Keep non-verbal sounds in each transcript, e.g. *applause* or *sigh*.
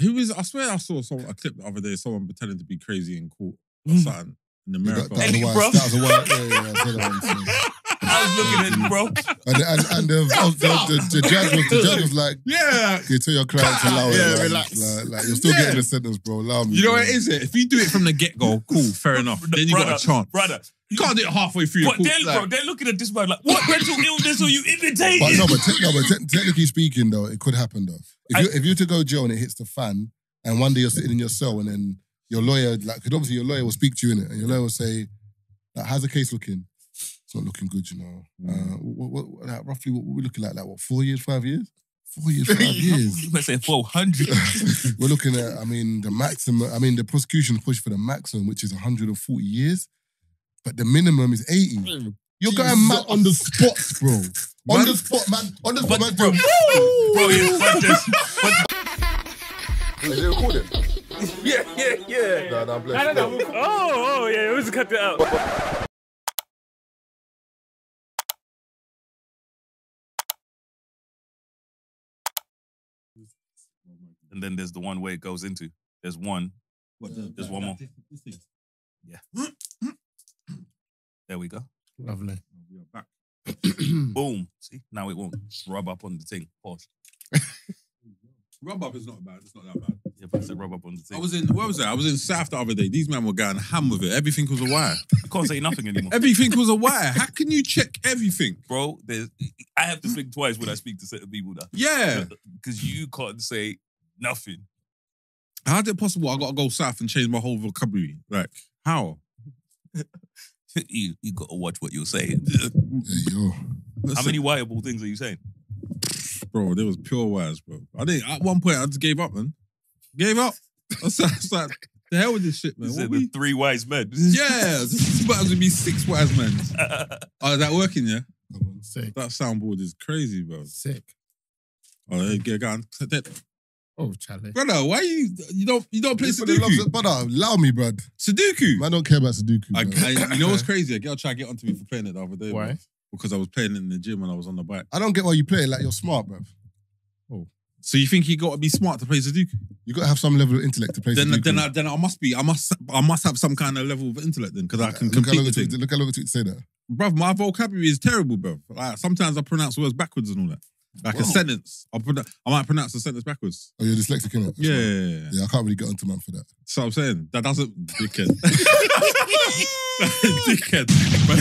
Who is? I swear I saw someone a clip the other day. Someone pretending to be crazy in court or Mm. something in That, America. that was a Any, while. That was a while. Yeah, yeah, I saw that one too. *laughs* I was looking at him, bro. And, and, and the, *laughs* the, the, the judge was the judge was like, yeah. "You tell your client to allow it. Yeah, like, relax. Like, like, you're still Yeah. getting the sentence, bro. Allow me. You know bro. what it is? It if you do it from the get go, cool, fair *laughs* enough. Then you got a chance. brother. You can't do it halfway through. But they're, course, like- bro, they're looking at this man like, what mental illness are you imitating? But no, but, te- no, but te- technically speaking, though, it could happen though. If I- you if you to go jail and it hits the fan, and one day you're sitting in your cell, and then your lawyer, like, because obviously your lawyer will speak to you in it, and your lawyer will say, like, "How's the case looking?" It's not looking good, you know. Uh, what, what, what, like, roughly, what we're looking at, like, what, four years, five years? Four years, *laughs* five years. You *laughs* might say 400. *laughs* We're looking at, I mean, the maximum, I mean, the prosecution pushed for the maximum, which is 140 years, but the minimum is 80. Hmm. You're going mad on the spot, bro. On Man- the spot, man. On the spot, man. bro, bro, yeah, but just- Is it recording? yeah, yeah, yeah. Nah, nah, bless No, no, no. Oh, oh, yeah, we just cut it out. And then there's the one where it goes into. There's one. There's one more. *gasps* *laughs* There we go. Lovely. We are back. *clears throat* Boom. See, now it won't rub up on the thing. Pause. *laughs* Rub up is not bad. It's not that bad. Yeah, but it's a rub up on the thing. I was in. Where was I? I was in South the other day. These men were going ham with it. Everything was a wire. I can't say nothing anymore. Everything was a wire. How can you check everything? *laughs* Bro, there's, I have to think twice when I speak to certain people now. Yeah. Because uh, you can't say nothing. How's it possible? I got to go south and change my whole vocabulary. Like how? *laughs* *laughs* you you got to watch what you're saying. Hey, *laughs* yo. How many wireable things are you saying? bro? There was pure wires, bro. I didn't. At one point, I just gave up, man. Gave up. I was like, I was like, the hell with this shit, man. You What said we- three wise men. *laughs* Yeah, this might as well be six wise men. Oh, is that working? Yeah, Come on, sick. that soundboard is crazy, bro. Sick. Oh, there you go, go on. Oh, Charlie. brother. Why you you don't you don't play For the love Sudoku? Brother, allow me, bruv. Sudoku. Man, I don't care about Sudoku. I, bro. I, you know what's *laughs* crazy? A girl tried to get onto me for playing it the other day. Why? bro. Because I was playing in the gym when I was on the bike. I don't get why you play it like you're smart, bruv. Oh. So you think you got to be smart to play Sudoku? You got to have some level of intellect to play Then, Sudoku. then, I, then I must be. I must. I must have some kind of level of intellect then, because I uh, can look complete the it took, look how long it took to say that. Bruv, my vocabulary is terrible, bruv. Like, sometimes I pronounce words backwards and all that. Like Whoa. a sentence, I'll pronoun- I might pronounce the sentence backwards. Oh, you're dyslexic, innit? Yeah, yeah, yeah, yeah. Yeah, I can't really get onto man for that. So I'm saying that doesn't dickhead. *laughs* dickhead. But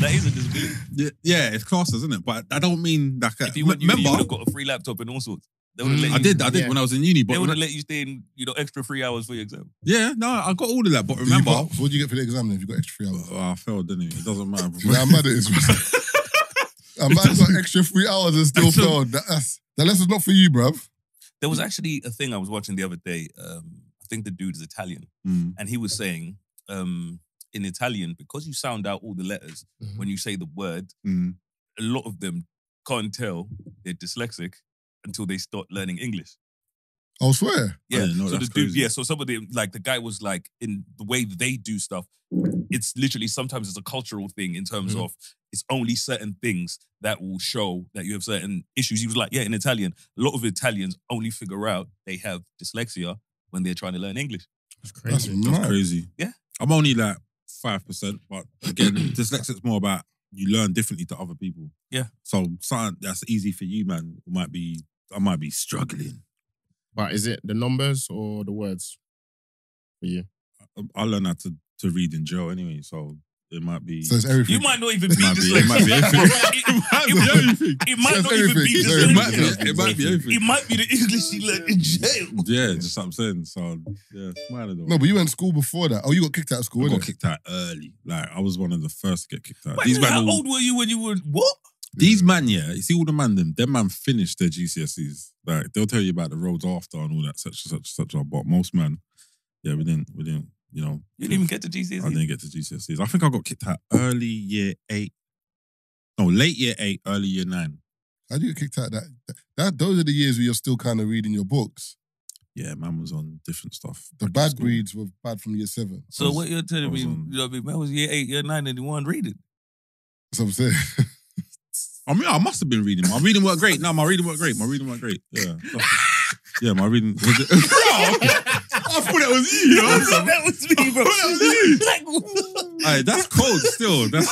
that is a disability. yeah, yeah, it's classes, isn't it? But I don't mean like. A, If you went uni, you would remember, have got a free laptop and all sorts. They would have let you. I did, I did Yeah. when I was in uni. They But would have let you stay in, you know, extra three hours for your exam. yeah, no, I got all of that. But Did you remember, pass? What did you get for the exam then if you got extra three hours? oh, I failed, didn't it? It doesn't matter. *laughs* You know how mad it is? *laughs* A man got extra three hours and still *laughs* failed. That, that's, that lesson's not for you, bruv. There was actually a thing I was watching the other day. Um, I think the dude is Italian, Mm. and he was saying um, in Italian because you sound out all the letters Mhm. when you say the word. Mm. A lot of them can't tell they're dyslexic until they start learning English. I'll swear. Yeah. didn't know, so the dude, crazy. yeah. So some of the like the guy was like in the way they do stuff. It's literally sometimes it's a cultural thing in terms Mhm. of it's only certain things that will show that you have certain issues. He was like, yeah, in Italian, a lot of Italians only figure out they have dyslexia when they're trying to learn English. That's crazy. That's mad. crazy. Yeah. I'm only like five percent, but again, *clears throat* dyslexic's more about you learn differently to other people. Yeah. So something that's easy for you, man, might be I might be struggling. But is it the numbers or the words for you? I- I learned how to to read in jail anyway, so it might be. So it's everything. You might not even be dyslexic. *laughs* it might be everything. it, It might be it- everything. it might Says not even be everything. It It might be. It might be everything. It might be the English you learned in jail. Yeah, just what I'm saying. So yeah, it's though. No, but you went to school before that. Oh, you got kicked out of school, I got innit? kicked out early. Like I was one of the first to get kicked out. Wait, These man, how old were you when you were what? These mm. man, yeah. You see all the man them. Them man finished their GCSEs. Like they'll tell you about the roads after and all that such and such and such. But most man, yeah, we didn't. We didn't. You know, You didn't even get to GCSEs. I didn't get to GCSEs. I think I got kicked out early year eight. No, late year eight, early year nine. How do you get kicked out? That, that those are the years where you're still kind of reading your books. Yeah, man was on different stuff. The back bad school. breeds were bad from year seven. So was- what you're telling me, on- you know, I mean, man was year eight, year nine, and you weren't reading. That's what I'm saying. *laughs* I mean, I must have been reading. My reading worked great. No, my reading worked great. My reading worked great. Yeah. *laughs* Yeah, my reading. *laughs* Was it, I thought that was you. I was like, that was me, bro. that was you. *laughs* Aye, that's cold still. That's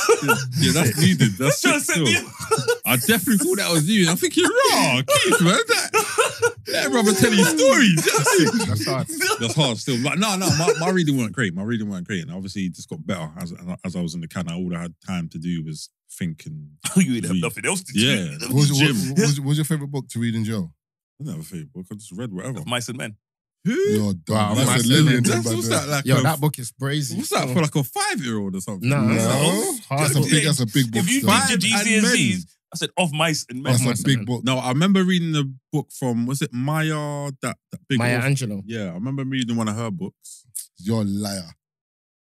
yeah, that's needed. That's Trying to sick set me still. I definitely thought that was you. I'm thinking, raw, *laughs* Keith, man. That, that brother telling stories. That's sick. That's hard. That's hard still. But no, no, my, my reading weren't great. My reading weren't great. And obviously it just got better as as I was in the can. All I had time to do was think and *laughs* you ain't have Read. nothing else to do. Yeah. What was, what, Jim. what was, what was your favorite book to read in jail? I didn't have a favorite book. I just read whatever. Of Mice and Men. Who? You're dumb. Wow, That's a Lillian Lillian. That's, what's that like? Yo, a- that book is crazy. What's that oh. for? Like a five year old or something? No, No, It's hard that's a book. big. That's a big book. If you still. Five did and GCSEs, I said of mice and men. that's Mice a big book. No, I remember reading the book from was it Maya that that big Maya author? Angelou. Yeah, I remember reading one of her books. You're a liar.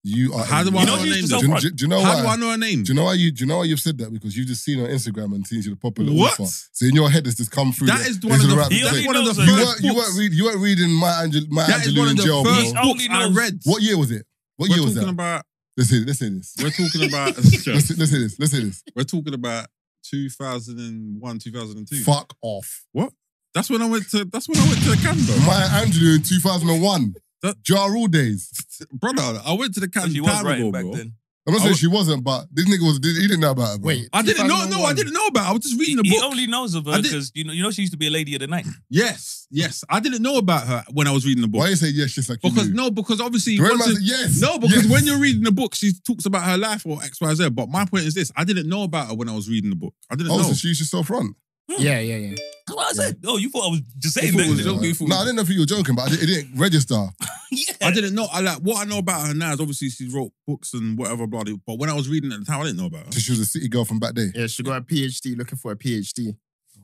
You are. How do I You know know her name? just though? Do, you- do, do you know How why? do I know her name? Do you know why you? Do you know why you've said that? Because you've just seen her on Instagram and seen she's a popular What? author. So in your head, it's just come through. That the- is these one of the, right He that's only one of the knows You first weren't, you weren't read, you weren't reading my Angel, my That is Angelou one in of the jail, first bro. Books only I knows- read. What year was it? What We're year was talking that? about. Let's hear, let's hear this. We're talking about. *laughs* Let's, let's hear this. Let's hear this. we're talking about 2001, 2002. Fuck off. What? That's when I went to. That's when I went to Canada. My Maya Angelou in 2001. That- Ja Rule days. Brother, I went to the So Canberra she was time writing ago, back bro. then. I'm not I saying was- she wasn't, but this nigga was. He didn't know about her. Bro. Wait, I didn't know. No, I 2001. didn't know about. it. I was just reading the He book. only knows of I her did- because you know, you know she used to be a lady of the night. Yes, yes. I didn't know about her when I was reading the book. Why you say yes just like you Because knew? no, because obviously The way once man it- said yes. no, because yes. when you're reading the book, she talks about her life or X, Y, Z. But my point is this: I didn't know about her when I was reading the book. I didn't Oh, know. so she used to self run. Hmm. Yeah, yeah, yeah. That's what I said. Oh, you thought I was just saying that. was joking. you thought- No, I didn't know if you were joking, but I didn't, it didn't register. *laughs* yeah. I didn't know. I like what I know about her now is obviously she wrote books and whatever, blah. blah. But when I was reading at the time, I didn't know about her. So she was a city girl from back day. Yeah, she got a PhD looking for a PhD.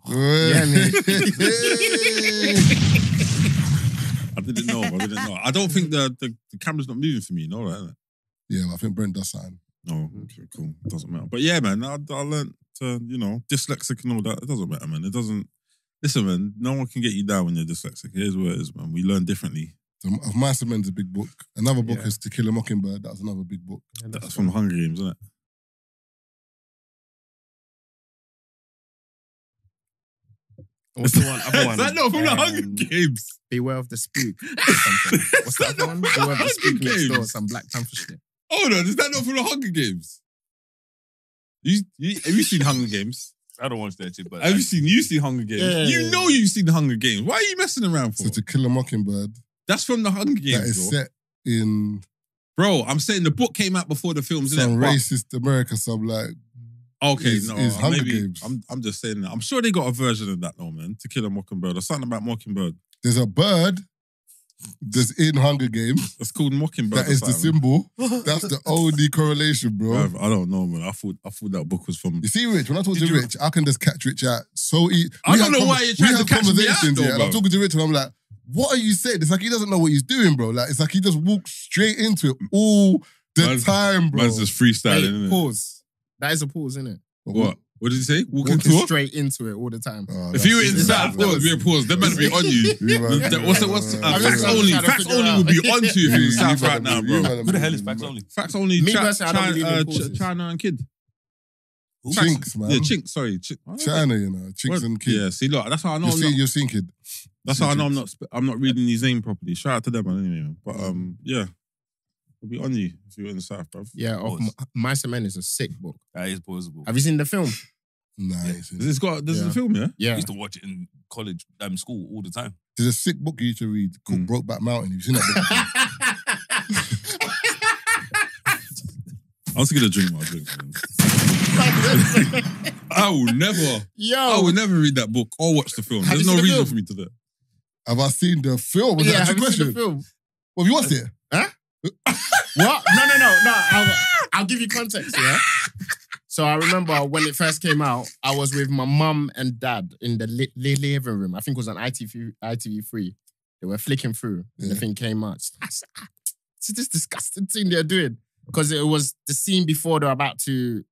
Yeah, man. *laughs* I didn't know. I didn't know. I don't think the the, the camera's not moving for me. No, right? yeah, I think Brent does something. No, okay, cool. Doesn't matter. But yeah, man, I, I learned to, uh, you know, dyslexic and all that. It doesn't matter, man. It doesn't. Listen, man, no one can get you down when you're dyslexic. Here's what it is, man. We learn differently. So, of Mice and Men's a big book. Another book Yeah. is To Kill a Mockingbird. That was another big book. That's from Hunger Games, isn't it? What's the one? Other *laughs* one? Is that not from the Um, Hunger Games? Beware of the spook. *laughs* or something. What's the other one? Beware of the spook Hunger next door. Games. Some Black Panther shit. Hold on, is that not from the Hunger Games? You, you have you seen Hunger Games? I don't watch that shit, but Have you seen you seen Hunger Games? Yeah. You know you've seen the Hunger Games. Why are you messing around for? So To Kill a Mockingbird, That's from the Hunger Games, that is bro. set in Bro, I'm saying the book came out before the films, isn't some it? But- racist America, some like Okay, is- no, is Hunger maybe Games. I'm I'm just saying that. I'm sure they got a version of that though, man. To kill a mockingbird or something about mockingbird. there's a bird that's in Hunger Games. It's called mockingbird. That is the symbol. *laughs* That's the only correlation, bro. Bruv, I don't know, man. I thought I thought that book was from. You see, Rich, when I talk Did to you- Rich, I can just catch Rich out so easy. I don't know why you're trying to catch me out, though, yeah, and I'm talking to Rich and I'm like, what are you saying? It's like he doesn't know what he's doing, bro. Like, it's like he just walks straight into it all the Man's- time, bro. Man's just freestyling, Wait, isn't it? pause. That is a pause, isn't it? What? What did you say? Walking Walking tour? straight into it all the time. Oh, If you were in that's- South, that's- that would be a pause. Them man be on you. *laughs* You What's the, what's uh, I'm facts just only? trying to Facts figure only out. would be on to you if you're in South man right now, bro. Who the hell is Facts Only? Facts only. Me Cha- personally, I don't Chi- believe in uh, pauses. Ch- China and Kid. Chinks, man. Yeah, Chink. Sorry, Chink. China, you know, Chinks and Kid. Yeah, see, look, that's how I know. You've I'm seen, not, you've seen Kid. that's how I know I'm not. sp- I'm not reading his name properly. Shout out to them, man. Anyway, man. But um, yeah, we'll be on you if you're in the South, bro. Yeah, of Pause. M- Mice and Men is a sick book. That is plausible. Have you seen the film? Nice. This has got. This is Yeah. a film, yeah. I Yeah. used to watch it in college, um, school all the time. There's a sick book you used to read called Mm. Brokeback Mountain. You've seen that book? *laughs* I was gonna drink my drink. Man. *laughs* I will never. Yo. I will never read that book or watch the film. Have There's you no seen the reason film? for me to do that. Have I seen the film? Was yeah, that a have you question? seen the film? Well, have you watched it? *laughs* What? No, no, no, no. I'll, I'll give you context, yeah? So I remember when it first came out, I was with my mum and dad in the li- li- living room. I think it was on ITV, ITV3. They were flicking through and the Yeah. thing came out. I said, "Ah, This is this disgusting thing they're doing. Because it was the scene before they're about to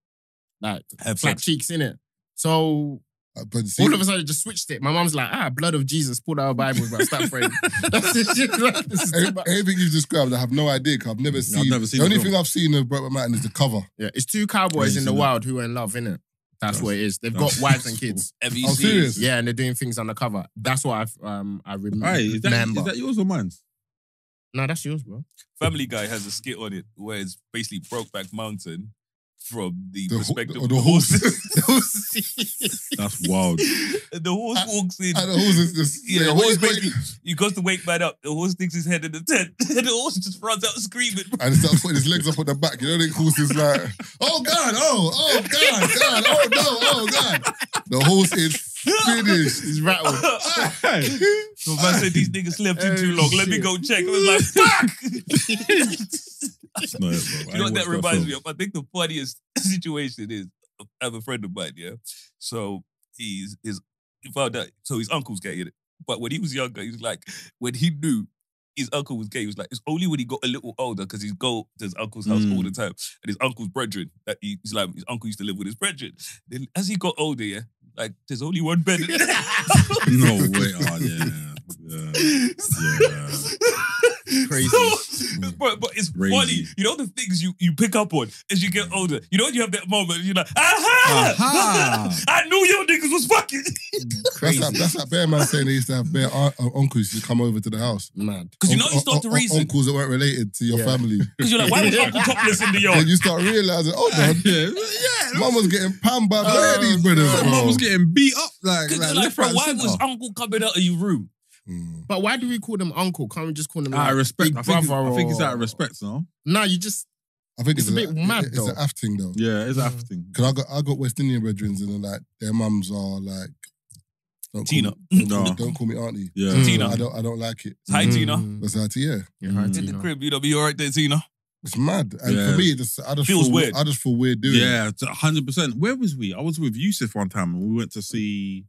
like Have flat sex. cheeks in it. So But see, all of a sudden, it just switched it. My mum's like, ah, blood of Jesus, pulled out our Bibles, but stop praying. *laughs* That's it. *laughs* She's like, this is every- everything you've described, I have no idea because I've never seen. never seen the the only film. thing I've seen of Brokeback Mountain is the cover. Yeah, it's two cowboys Crazy, in the innit? wild who are in love, innit? That's, That's- what it is. They've got wives and kids. *laughs* Have you Oh, seen- serious? Yeah, and they're doing things undercover. That's what I've um I rem- Hey, is that, remember. is that yours or mine? no, that's yours, bro. Family Guy has a skit on it where it's basically Brokeback Mountain from the, The ho- perspective or of the the horse. horses. *laughs* That's wild. *laughs* The horse walks in. And the horse is just Yeah, the horse basically, he goes to wake man up. The horse sticks his head in the tent. And *laughs* the horse just runs out screaming. and he starts putting his legs up on the back. You know, the horse is like, oh God, oh, oh God, God, oh no, oh God. The horse is finished. He's rattled. So man said these niggas slept in too Oh, long. Let me go check. I was like, fuck! *laughs* That's not it, bro. You know what that reminds me of? I think the funniest *laughs* situation is I have a friend of mine, yeah. So he's his he found out so his uncle's gay in it. But when he was younger, he was like, when he knew his uncle was gay, he was like, it's only when he got a little older because he'd go to his uncle's house Mm. all the time. And his uncle's brethren, that he, he's like, his uncle used to live with his brethren. Then as he got older, yeah, like there's only one bed. in *laughs* No way. Oh, yeah. Yeah. Yeah. Crazy. So, but, but it's Crazy. funny. You know the things you, you pick up on as you get older. You know you have that moment. You're like, aha! Aha! *laughs* I knew your niggas was fucking. *laughs* That's like, that's like Bear Man saying they used to have Bear uh, uh, uncles to come over to the house. Mad. Because you know you start to un- reason. Uncles that weren't related to your Yeah. family. *laughs* Because you're like, why was Uncle topless in the And yard? you start realizing, oh, God, Yeah. Yeah. mum was getting panned by Oh, these brothers. My bro. mum was getting beat up like, like, like, left, bro, right, why and was. Uncle coming out of your room? Mm. But why do we call them uncle? Can't we just call them Out like, of respect. big I think, it's, brother I think it's out of respect, no? No, you just I think It's it's, a bit mad, It's though. an aft thing though. Yeah, it's Mm. acting. Cause I got I got West Indian brethren and like their mums are like don't Tina. Call me, No. don't, don't call me auntie. Yeah. Mm. Tina. I don't I don't like it. Hi, Tina. Mm. That's how to yeah. Yeah, hi, Mm. In the Tina. crib, you know, be all right there, Tina. It's mad. And Yeah. for me, it just, I just Feels feel weird. I just feel weird doing. Yeah, it's a hundred percent. Where was we? I was with Yusuf one time, and we went to see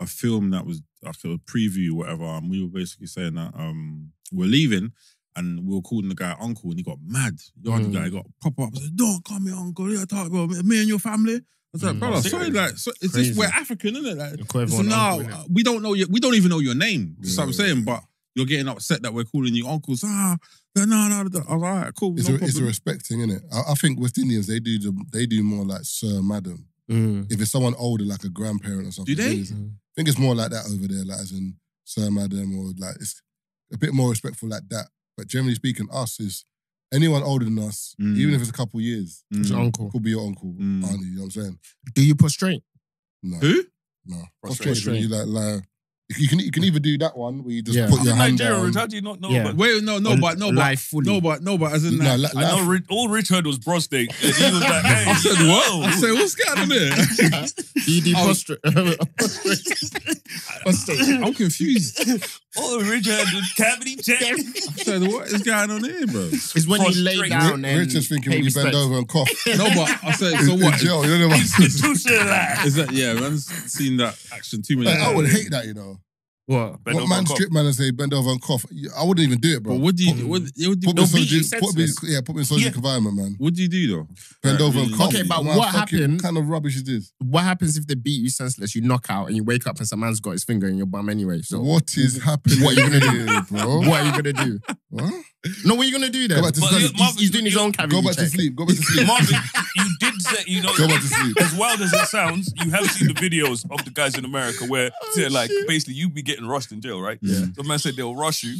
a film that was like a preview, whatever. And we were basically saying that um we're leaving, and we were calling the guy uncle, and he got mad. Yardy Mm. guy got pop up. I said, "Don't call me uncle. Yeah, talk about me and your family." I was like, Mm. brother, sorry, like, so, it's Crazy. just we're African, isn't it? Like, so now uncle, we don't know your, we don't even know your name. That's what I'm Yeah. saying, but. You're getting upset that we're calling you uncles. Ah, no, no, no. I was like, all right, cool. It's, no a, it's a problem. respect thing, isn't it? I, I think West Indians they do the, they do more like sir, madam. Mm. If it's someone older, like a grandparent or something, Do they? I think it's- I think it's more like that over there, like as in sir, madam, or like it's a bit more respectful like that. But generally speaking, us is anyone older than us, Mm. even if it's a couple years, Mm. It's your uncle. could be your uncle, Mm. auntie. You know what I'm saying? Do you prostrate? No, Who? no. Prostration. Prostration. You like, like you can you can either do that one where you just Yeah. put I'm your in hand Nigeria, down. Rich. How do you not know Yeah. about Wait, no, no, Or but no, but fully. no, but no, but as in No, that. like, I know life- Rich, all Rich heard was prostate. And he was like, *laughs* hey, I said yo. what? I said what's going on here? Do you do I was- prostrate? prostrate. I'm confused. All Rich had was cavity check. *laughs* I said what is going on here, bro? It's when you lay Prostrate. down and Rich is thinking pay when you bend respect. over and cough. *laughs* No, but I said so In what? jail, you know what I'm? Institutionalized. Is that yeah? Man's seen that action too many Like, I times. would hate that, you know. What? Bend what over man and cough. strip man and say bend over and cough? I wouldn't even do it, bro. But what do you? Put, What, what do you? put me in beat you such- put me, senseless. yeah, put me in such Yeah. environment, man. What do you do though? Bend Like, over and really- cough. Okay, but Man, what fucking happened- kind of rubbish is this? What happens if they beat you senseless? You knock out and you wake up and some man's got his finger in your bum anyway. So what is happening? What are you gonna do, bro? what are you gonna do? What? No, what are you gonna do then? Go back to But sleep. you- He's, he's doing his own cavity Go back to check. sleep. Go back to sleep. Marvin, you did say, you know, Go back to sleep. as wild as it sounds, you have seen the videos of the guys in America where, say, like, oh, basically you be getting rushed in jail, right? Yeah. So man said they'll rush you.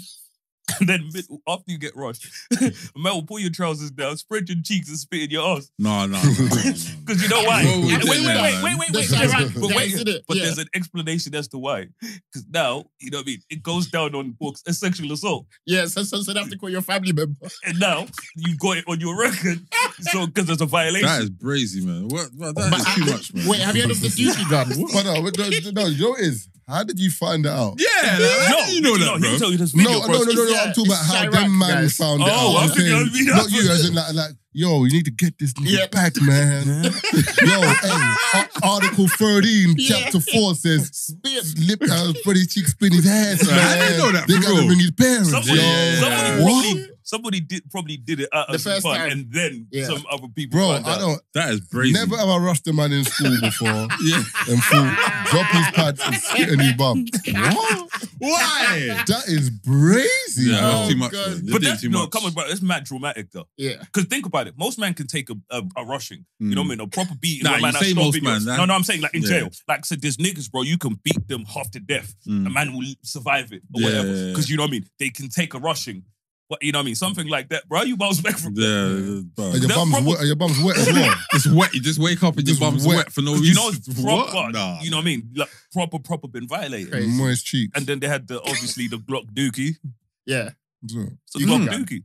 And *laughs* then mid- after you get rushed, a man will pull your trousers down, spread your cheeks, and spit in your ass. No, no. Because *laughs* you know why? Whoa, whoa, wait, whoa, wait, wait, wait, wait, wait, wait, right. But wait, it, but yeah. there's an explanation as to why. Because now, you know what I mean? It goes down on books as sexual assault. Yeah, so, so, so they have to call your family member. And now you got it on your record. So, because there's a violation. That is brazy, man. What? what that But is I- too much, man. Wait, have you heard of the duty *laughs* gun? But no, but no, no, you know what it is? How did you find out? Yeah, like, how no, do you know that, he bro? can you this No, video, no, bro. no, no, no. Yeah, I'm talking about how them man guys. found it Oh, out. I I'm think saying, I'll be- not you, as in like, like, yo, you need to get this nigga Yeah. back, man. yo, hey, Article 13, Yeah. Chapter 4 says, Spit. lip, uh, Freddie Cheek spin his ass, How man. do you know that, They for gotta bring his parents, Somebody, yo. somebody, What? probably, somebody did probably did it out The of first fun, time. and then Yeah. some other people. Bro, found I out. don't, That is brazy. never have I rushed a man in school before *laughs* Yeah. and thought, drop his pads and spit in his bum. *laughs* What? Why? That is brazy. Yeah, bro. that's too much. God. bro. You're But doing that's too no, much. come on, bro. That's mad dramatic though. Yeah. Because think about it, most men can take a, a, a rushing. You know what I mean? A proper beat. Nah, Nah, you man, say stop most videos. man, that- No, no, I'm saying like in Yeah. jail. Like I said, there's niggas, bro. You can beat them half to death. Mm. A man will survive it or Yeah, whatever. yeah, yeah. Because you know what I mean. They can take a rushing. What you know what I mean? Something like that, bro. You bounce back from. Yeah, bro. And your That's bum's proper- wet. and Your bum's wet as well. *laughs* It's wet. You just wake up and your Just bum's wet. wet, for no reason. You know it's proper. *laughs* What? Nah. You know what I mean? Like proper, proper been violated. Crazy. Moist cheeks. And then they had the obviously the Glock Dookie. Yeah. So, So You Glock can. Dookie.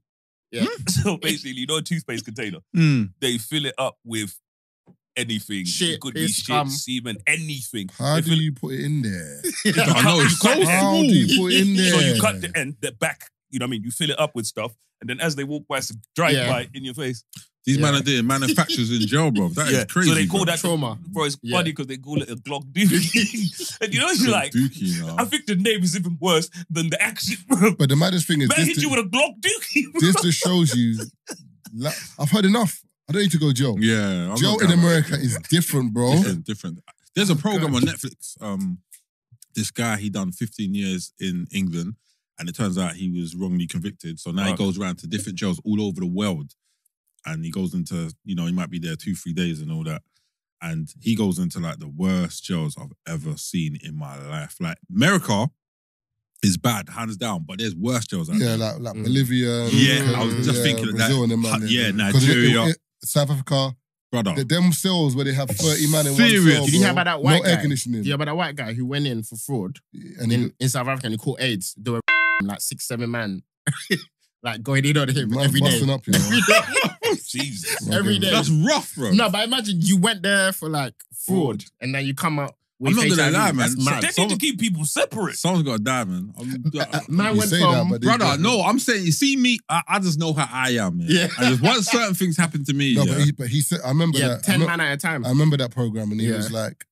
Yeah. *laughs* So basically, you know, a toothpaste container. Mm. They fill it up with anything. Shit, it could be piss, shit, cum. semen, anything. how They do fill- you put it in there? I know it's so cut it. How do you put it in there? So you cut the end, the back. You know what I mean? You fill it up with stuff, and then as they walk by, it's a drive Yeah. by in your face. These Yeah. men are doing manufacturers in jail, bro. That is crazy. So they call bro. that Trauma. bro. It's Yeah. funny because they call it a Glock Dookie. *laughs* and you know, you're like, Dookie, you know. I think the name is even worse than the action. *laughs* Bro. But the maddest thing is, Man this, hit you with a Glock Dookie. bro. this just shows you. like, I've heard enough. I don't need to go jail. Yeah, I'm jail not in down. America is different, bro. different, different. There's a program on Netflix. Um, this guy he done 15 years in England, and it turns out he was wrongly convicted. So now he Right. goes around to different jails all over the world, and he goes into you know he might be there two three days and all that, and he goes into like the worst jails I've ever seen in my life. Like America is bad, hands down, but there's worse jails out Yeah, there. like like Mm. Bolivia. and- Yeah, I was just yeah, thinking of that. Brazil and them, man, Yeah, 'Cause it- Nigeria. it- South Africa, brother. the, them cells where they have 30 man in Serious. one cell, Did you bro. hear about that white no air guy? conditioning. Do you hear about that white guy who went in for fraud and in, he, in South Africa and he caught AIDS? There were like six, seven man *laughs* like going in on him man every day. busting up, you know. Every day. *laughs* Jesus. Right, every yeah. day. That's rough, bro. No, but imagine you went there for like fraud and then you come out with I'm not gonna HIV. lie, man. That's So- mad. They Someone- need to keep people separate. Someone's got *laughs* a diamond. I'm, Uh, man You went say from that, but they- Brother, no, I'm saying, you see me, I, I just know how I am. Yeah. Yeah. And just once certain things happen to me, No, yeah, but he, but he said, I remember yeah, that. I, ten me- man at a time. I remember that program, and he Yeah. was like,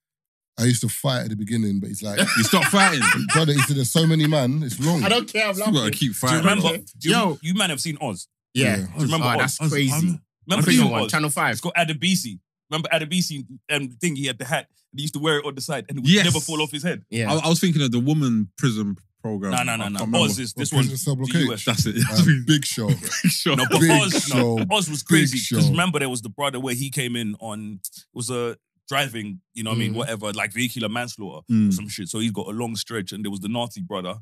I used to fight at the beginning, but he's like, you stop fighting. *laughs* brother, he said, there's so many man, it's long. I don't care. I'm You gotta laughing. keep Do you fighting. remember? Do you, Yo. you man have seen Oz. Yeah. Yeah. Do you remember Oh, Oz? that's I crazy. I'm- Remember Prison Oz? one, Channel It's Five. called Adebisi. Remember Adebisi and the thing he had the hat and he used to wear it on the side and it would Yes. never fall off his head. Yeah. I, I was thinking of the woman prison program. No, no, I no, can't no. remember. Oz is this What, one. Prison Cell the Blockade? US. That's it. Uh, big show. *laughs* sure. No, but Big Oz, show. no, Oz was Big crazy because remember there was the brother where he came in on it was a driving, you know what I mean, Mm. whatever, like vehicular manslaughter or Mm. some shit. So he's got a long stretch, and there was the Nazi brother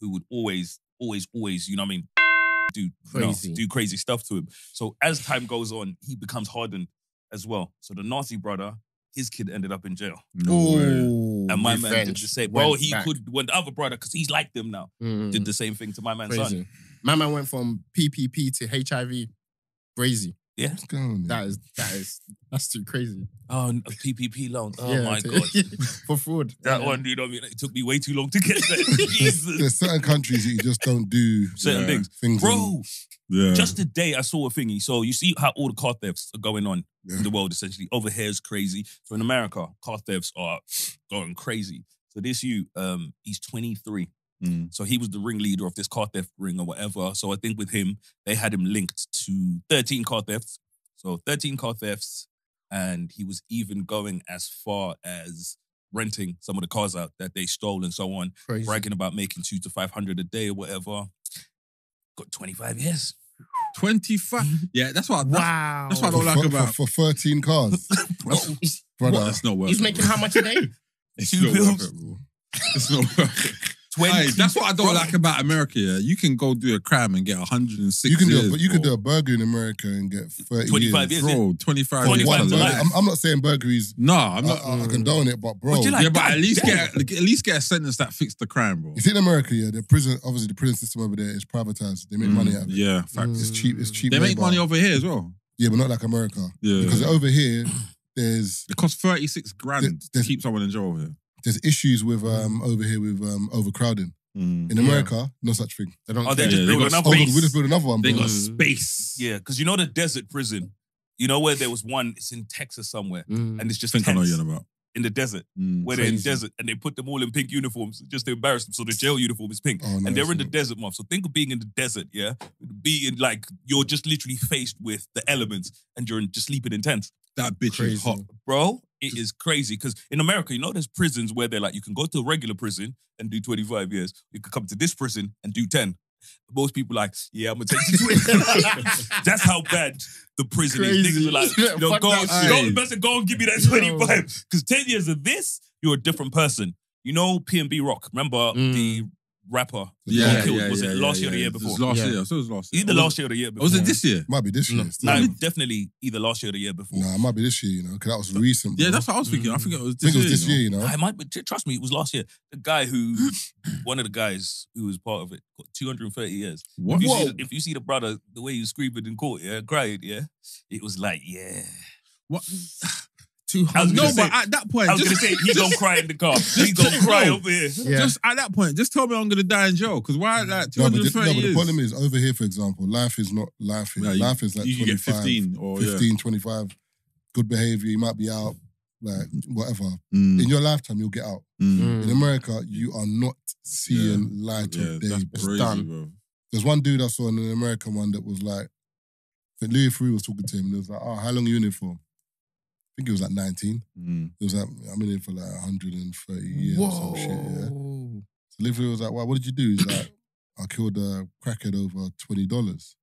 who would always, always, always, you know what I mean, do you know, Crazy. do crazy stuff to him. So as time goes on, he becomes hardened as well. So the Nazi brother, his kid ended up in jail, No. Ooh, and my man did revenge the same. Bro, went he back. could when the other brother, because he's like them now, Mm. did the same thing to my man's son. crazy. My man went from PPP to HIV. Crazy. Yeah. What's going on? That is that is that's too crazy. Oh, n- a PPP loan. Oh Yeah, my to- god. *laughs* for fraud. That Yeah. one, you know what I mean? It took me way too long to get there. *laughs* There's, Jesus. there's certain countries that you just don't do Certain Yeah. things. things. in. Bro, Yeah. just today I saw a thingy. So you see how all the car thefts are going on Yeah. in the world, essentially. Over here is crazy. So in America, car thefts are going crazy. So this you, um, he's 23. Mm. So he was the ringleader of this car theft ring or whatever. So I think with him, they had him linked to 13 car thefts. So 13 car thefts. And he was even going as far as renting some of the cars out that they stole and so on, Crazy. bragging about making two to 500 a day or whatever. Got 25 years. 25. *laughs* Yeah, that's what, that's, Wow. that's what I For, don't like about. for, for 13 cars, *laughs* That's, brother. that's not worth it. He's making bro. how much a day? *laughs* It's Two not worth bills? it, bro. It's not worth it. 20 Hey, that's what I don't Bro, like about America. Yeah, you can go do a crime and get 106 You can do, years, a, but you can do a burglary in America and get 30 25 years. years. bro. 25 For years. 25 one- to to life. life. I'm, I'm not saying burglaries. No, I'm not. I, I condone it, but bro, But you like- yeah, but at least damn. get at least get a sentence that fits the crime, bro. you see in America, yeah, the prison, obviously the prison system over there is privatized. They make Mm, money out of it. Yeah, facts. It's cheap. It's cheap. They make money over here as well. Yeah, but not like America. Yeah, Because over here, there's it costs 36 grand There- to keep someone in jail over here. There's issues with um over here with um overcrowding. Mm. In Yeah. America, no such thing. They don't Oh, they care. just Yeah, they build got- another Oh, base. we just build another one, They bro. got Mm. space. Yeah, because you know the desert prison. You know where there was one. It's in Texas somewhere, Mm. and it's just I think I know tents you're on about. in the desert Mm. where they're in Crazy. desert, and they put them all in pink uniforms just to embarrass them. So the jail uniform is pink, Oh, no, and they're in the not- desert, month. So think of being in the desert, yeah, being like you're just literally faced with the elements, and you're in, just sleeping in tents, That bitch Crazy. is hot. bro. It is crazy because in America, you know, there's prisons where they're like, you can go to a regular prison and do 25 years. You could come to this prison and do 10. Most people like, yeah, I'm gonna take you to *laughs* That's how bad the prison is. Crazy. Niggas are like, you know, go, go, best go and give me that 25. Because 10 years of this, you're a different person. You know PnB Rock, remember Mm. the rapper? Yeah, got killed? yeah, Was yeah, it yeah, last year yeah. or the year It was before? last Yeah. year. I thought it was last year. Either Was last year or the year before. Was it this year? Might be this year. No. still. No, definitely either last year or the year before. Nah, it might be this year, you know, because that was recent. Bro. Yeah, that's what I was thinking. I think it was I think this it was this you year, you know. I might, but tr- trust me, it was last year. The guy who, *coughs* one of the guys who was part of it, got 230 years. What? If you, see Whoa. the, if you see the brother, the way he was screaming in court, yeah, cried, yeah, it was like, yeah. What? *sighs* *sighs* Two I was No, gonna but at that point, I was just, gonna say he's gonna cry in the car. *laughs* He's gonna cry no. over here. Yeah. just at that point, just tell me I'm gonna die in jail. Because why like No, but, the, 230 no, but the problem is over here, for example, life is not life. Is, Yeah, you- life is like you can get 25, 15 or 15, 25. Good behavior. You might be out, like whatever. Mm, In your lifetime, you'll get out. mm. In America, you are not seeing light Yeah, of day. that's bro. crazy, done. bro. There's one dude I saw in an American one that was like, I think Louis Theroux was talking to him and he was like, oh, how long are you in it for? I think it was like 19. Mm. He was like, I'm in here for like 130 years or some shit, yeah. So Louis Theroux was like, well, what did you do? He's like, I killed a crackhead over $20.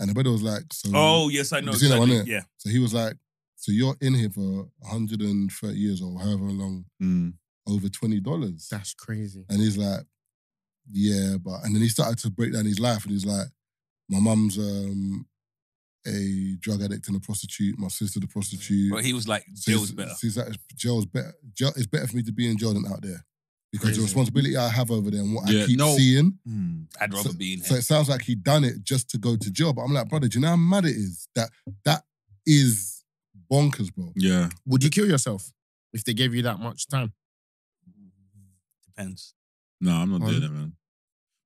And the brother was like, so, Oh yes, I know. You seen that one, Yeah, so he was like, so you're in here for 130 years or however long, Mm. over $20. That's crazy. And he's like, yeah, but and then he started to break down his life and he's like, my mum's um a drug addict and a prostitute, my sister the prostitute. but he was like, jail's he's- better. so he's like, jail's better. Jail, it's better for me to be in jail than out there. Because Crazy. the responsibility I have over there and what Yeah, I keep no. seeing. Mm. I'd rather So, be in so it sounds like he done it just to go to jail. But I'm like, brother, do you know how mad it is? That that is bonkers, bro. Yeah. Would you kill yourself if they gave you that much time? Depends. No, I'm not Um, doing it, man.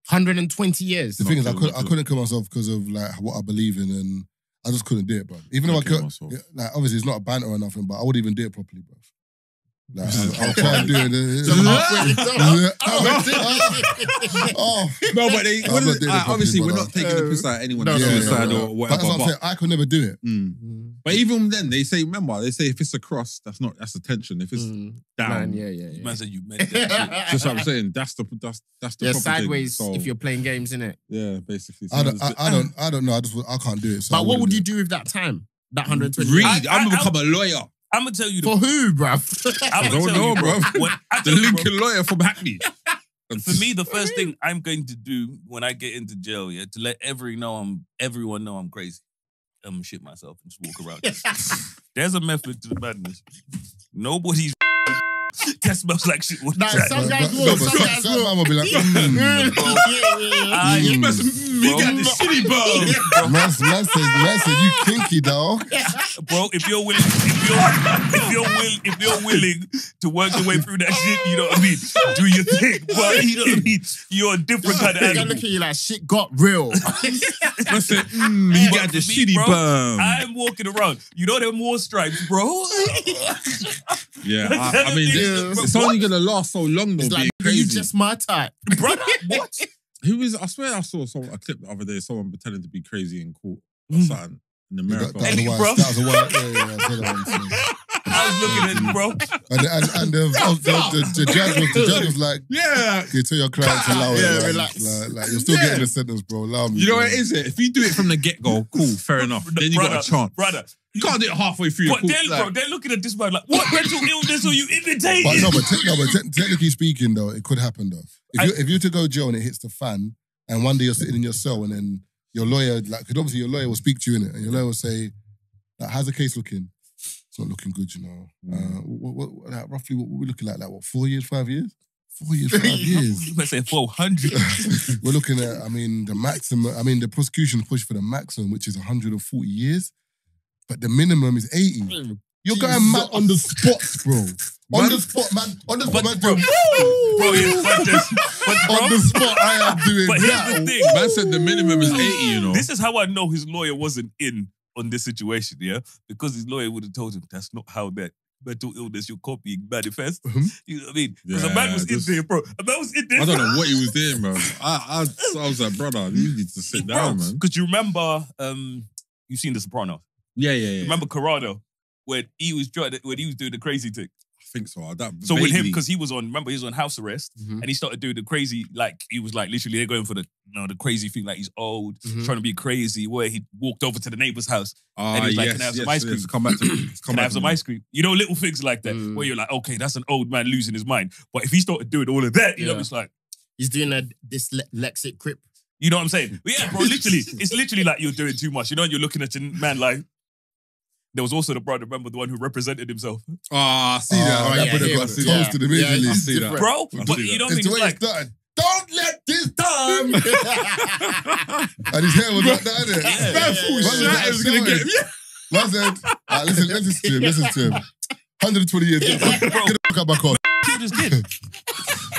120 years. The Not thing is, I couldn't, I couldn't kill myself because of like what I believe in, and I just couldn't do it, bro. Even though I Not could, myself. like obviously it's not a banter or nothing, but I wouldn't even do it properly, bro. Like I'll, I'll try and do it. Some halfway- *laughs* oh, *laughs* No, but they I'm wouldn't- not doing it uh, obviously we're not taking the piss out of anyone no, who's no, no, suicide no, or whatever. that's what I'm But, saying. I could never do it. Mm. but even then, they say remember they say if it's a cross, that's not that's attention. If it's Mm. down, Man, yeah, yeah, yeah. Man said you meant that *laughs* just what I'm saying. That's the that's that's the yeah, proper thing. sideways So, if you're playing games, in it. yeah, basically. I don't. I, I don't. I don't know. I just. I can't do it. So But what wouldn't would do you do with that time? That 120 Read. I- I'm gonna become a lawyer. I'm gonna tell you the. For who, bruv? I'm gonna *laughs* don't tell you, know, bro. bro. When, I The tell you, bro, Lincoln lawyer from Hackney. *laughs* for me, the first thing I'm going to do when I get into jail, yeah, to let every know I'm everyone know I'm crazy. Shit myself and just walk around. *laughs* There's a method to the madness. Nobody's that smells like shit. What Nah, you some guys will, no, but some some- guys will. man will be like, mm. Ah, you Mm. must- me bro. got the shitty bum. man, man said, man said, you kinky dog. bro. If you're willing, if you're if you're will, if you're willing to work your way through that shit, you know what I mean. Do your thing, but *laughs* you know what I mean. You're a different kind of They're gonna animal. Mm. look at you like shit got real. *laughs* I said, mm, me But got the shitty bro, bum. I'm walking around. You know them war stripes, bro. yeah, *laughs* I, I mean, Yeah. it's only gonna last so long though. It's like, being you crazy. just my type. *laughs* Brother, *laughs* what? Who is? I swear I saw some a clip the other day. Someone pretending to be crazy in court or Mm. something in America. that was a Any, while. bro? That was a while. Yeah, yeah, I saw that one, too. *laughs* I was looking at you, bro. And, and, and the, oh, the, the, the judge was the judge was like, yeah. you tell your client to allow it. Yeah, man. relax. Like, like, you're still Yeah. getting the sentence, bro. Allow me. You know bro. what it is? It if you do it from the get go, cool, fair enough. Then you got a chance. brother. You can't do it halfway through. But court, then, like- bro, they're looking at this man like, what mental illness are you imitating? But no, but, te- no, but te- technically speaking, though, it could happen though. If I- you if you to go jail and it hits the fan, and one day you're sitting in your cell, and then your lawyer, like, because obviously your lawyer will speak to you in it, and your lawyer will say, like, "How's the case looking?" It's not looking good, you know. Uh, what, what, what- like, roughly, what we're looking at, like, what four years, five years, four years, *laughs* five years. You *laughs* might say 400. *laughs* we're looking at, I mean, the maximum. I mean, the prosecution pushed for the maximum, which is 140 years, but the minimum is 80. You're going mad on the spot, bro. On Man- the spot, man. On the spot, man. bro, bro, yeah, but just- but on the spot, I am doing but here's that. the thing. Man said the minimum is 80, you know. This is how I know his lawyer wasn't in on this situation, yeah? Because his lawyer would have told him that's not how that mental illness you're copying manifests. Mhm. You know what I mean? Because a man was this- in there, bro. A man was in there. I don't know what he was doing, bro. I, I, I was like, brother, you need to sit down, man. Because you remember, um, you've seen The Sopranos. Yeah, yeah, yeah. Remember Corrado? when he was trying to, when he was doing the crazy thing. I think so. That So with him, because he was on, remember he was on house arrest, Mhm. and he started doing the crazy, like he was like literally they're going for the, you know, the crazy thing, like he's old, Mhm. trying to be crazy. Where he walked over to the neighbor's house, ah, and he's like, yes, "Can I have yes, some ice yes, cream?" Come back to *clears throat* come can I have some me. ice cream? You know, little things like that, Mm. where you're like, okay, that's an old man losing his mind. But if he started doing all of that, you know, it's like. He's doing a dyslexic crip. You know what I'm saying? But yeah, bro, *laughs* literally, it's literally like you're doing too much. You know, you're looking at your man like. There was also the brother, remember the one who represented himself, Ah, I see Oh, that. that yeah, brother yeah, got yeah. toasted Yeah, immediately. it's I see that. bro. I But see you that. know what I It's mean? the It's way like, it started. Don't let this time. *laughs* and his hair was like that, innit? Yeah, Man yeah, thought yeah, was gonna get him. Yeah. Man said, "Ah, listen, listen to him, listen to him. 120 years, get the fuck- get the fuck out my car. killed his kid.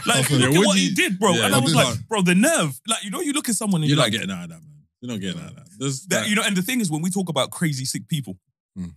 Like, look at what he did, bro. And I I was like, bro, the nerve. Like, you know, you look at someone and You're you're not like, getting out of that, man. You're not getting out of that, that- you know, and the thing is, when we talk about crazy sick people, Mm.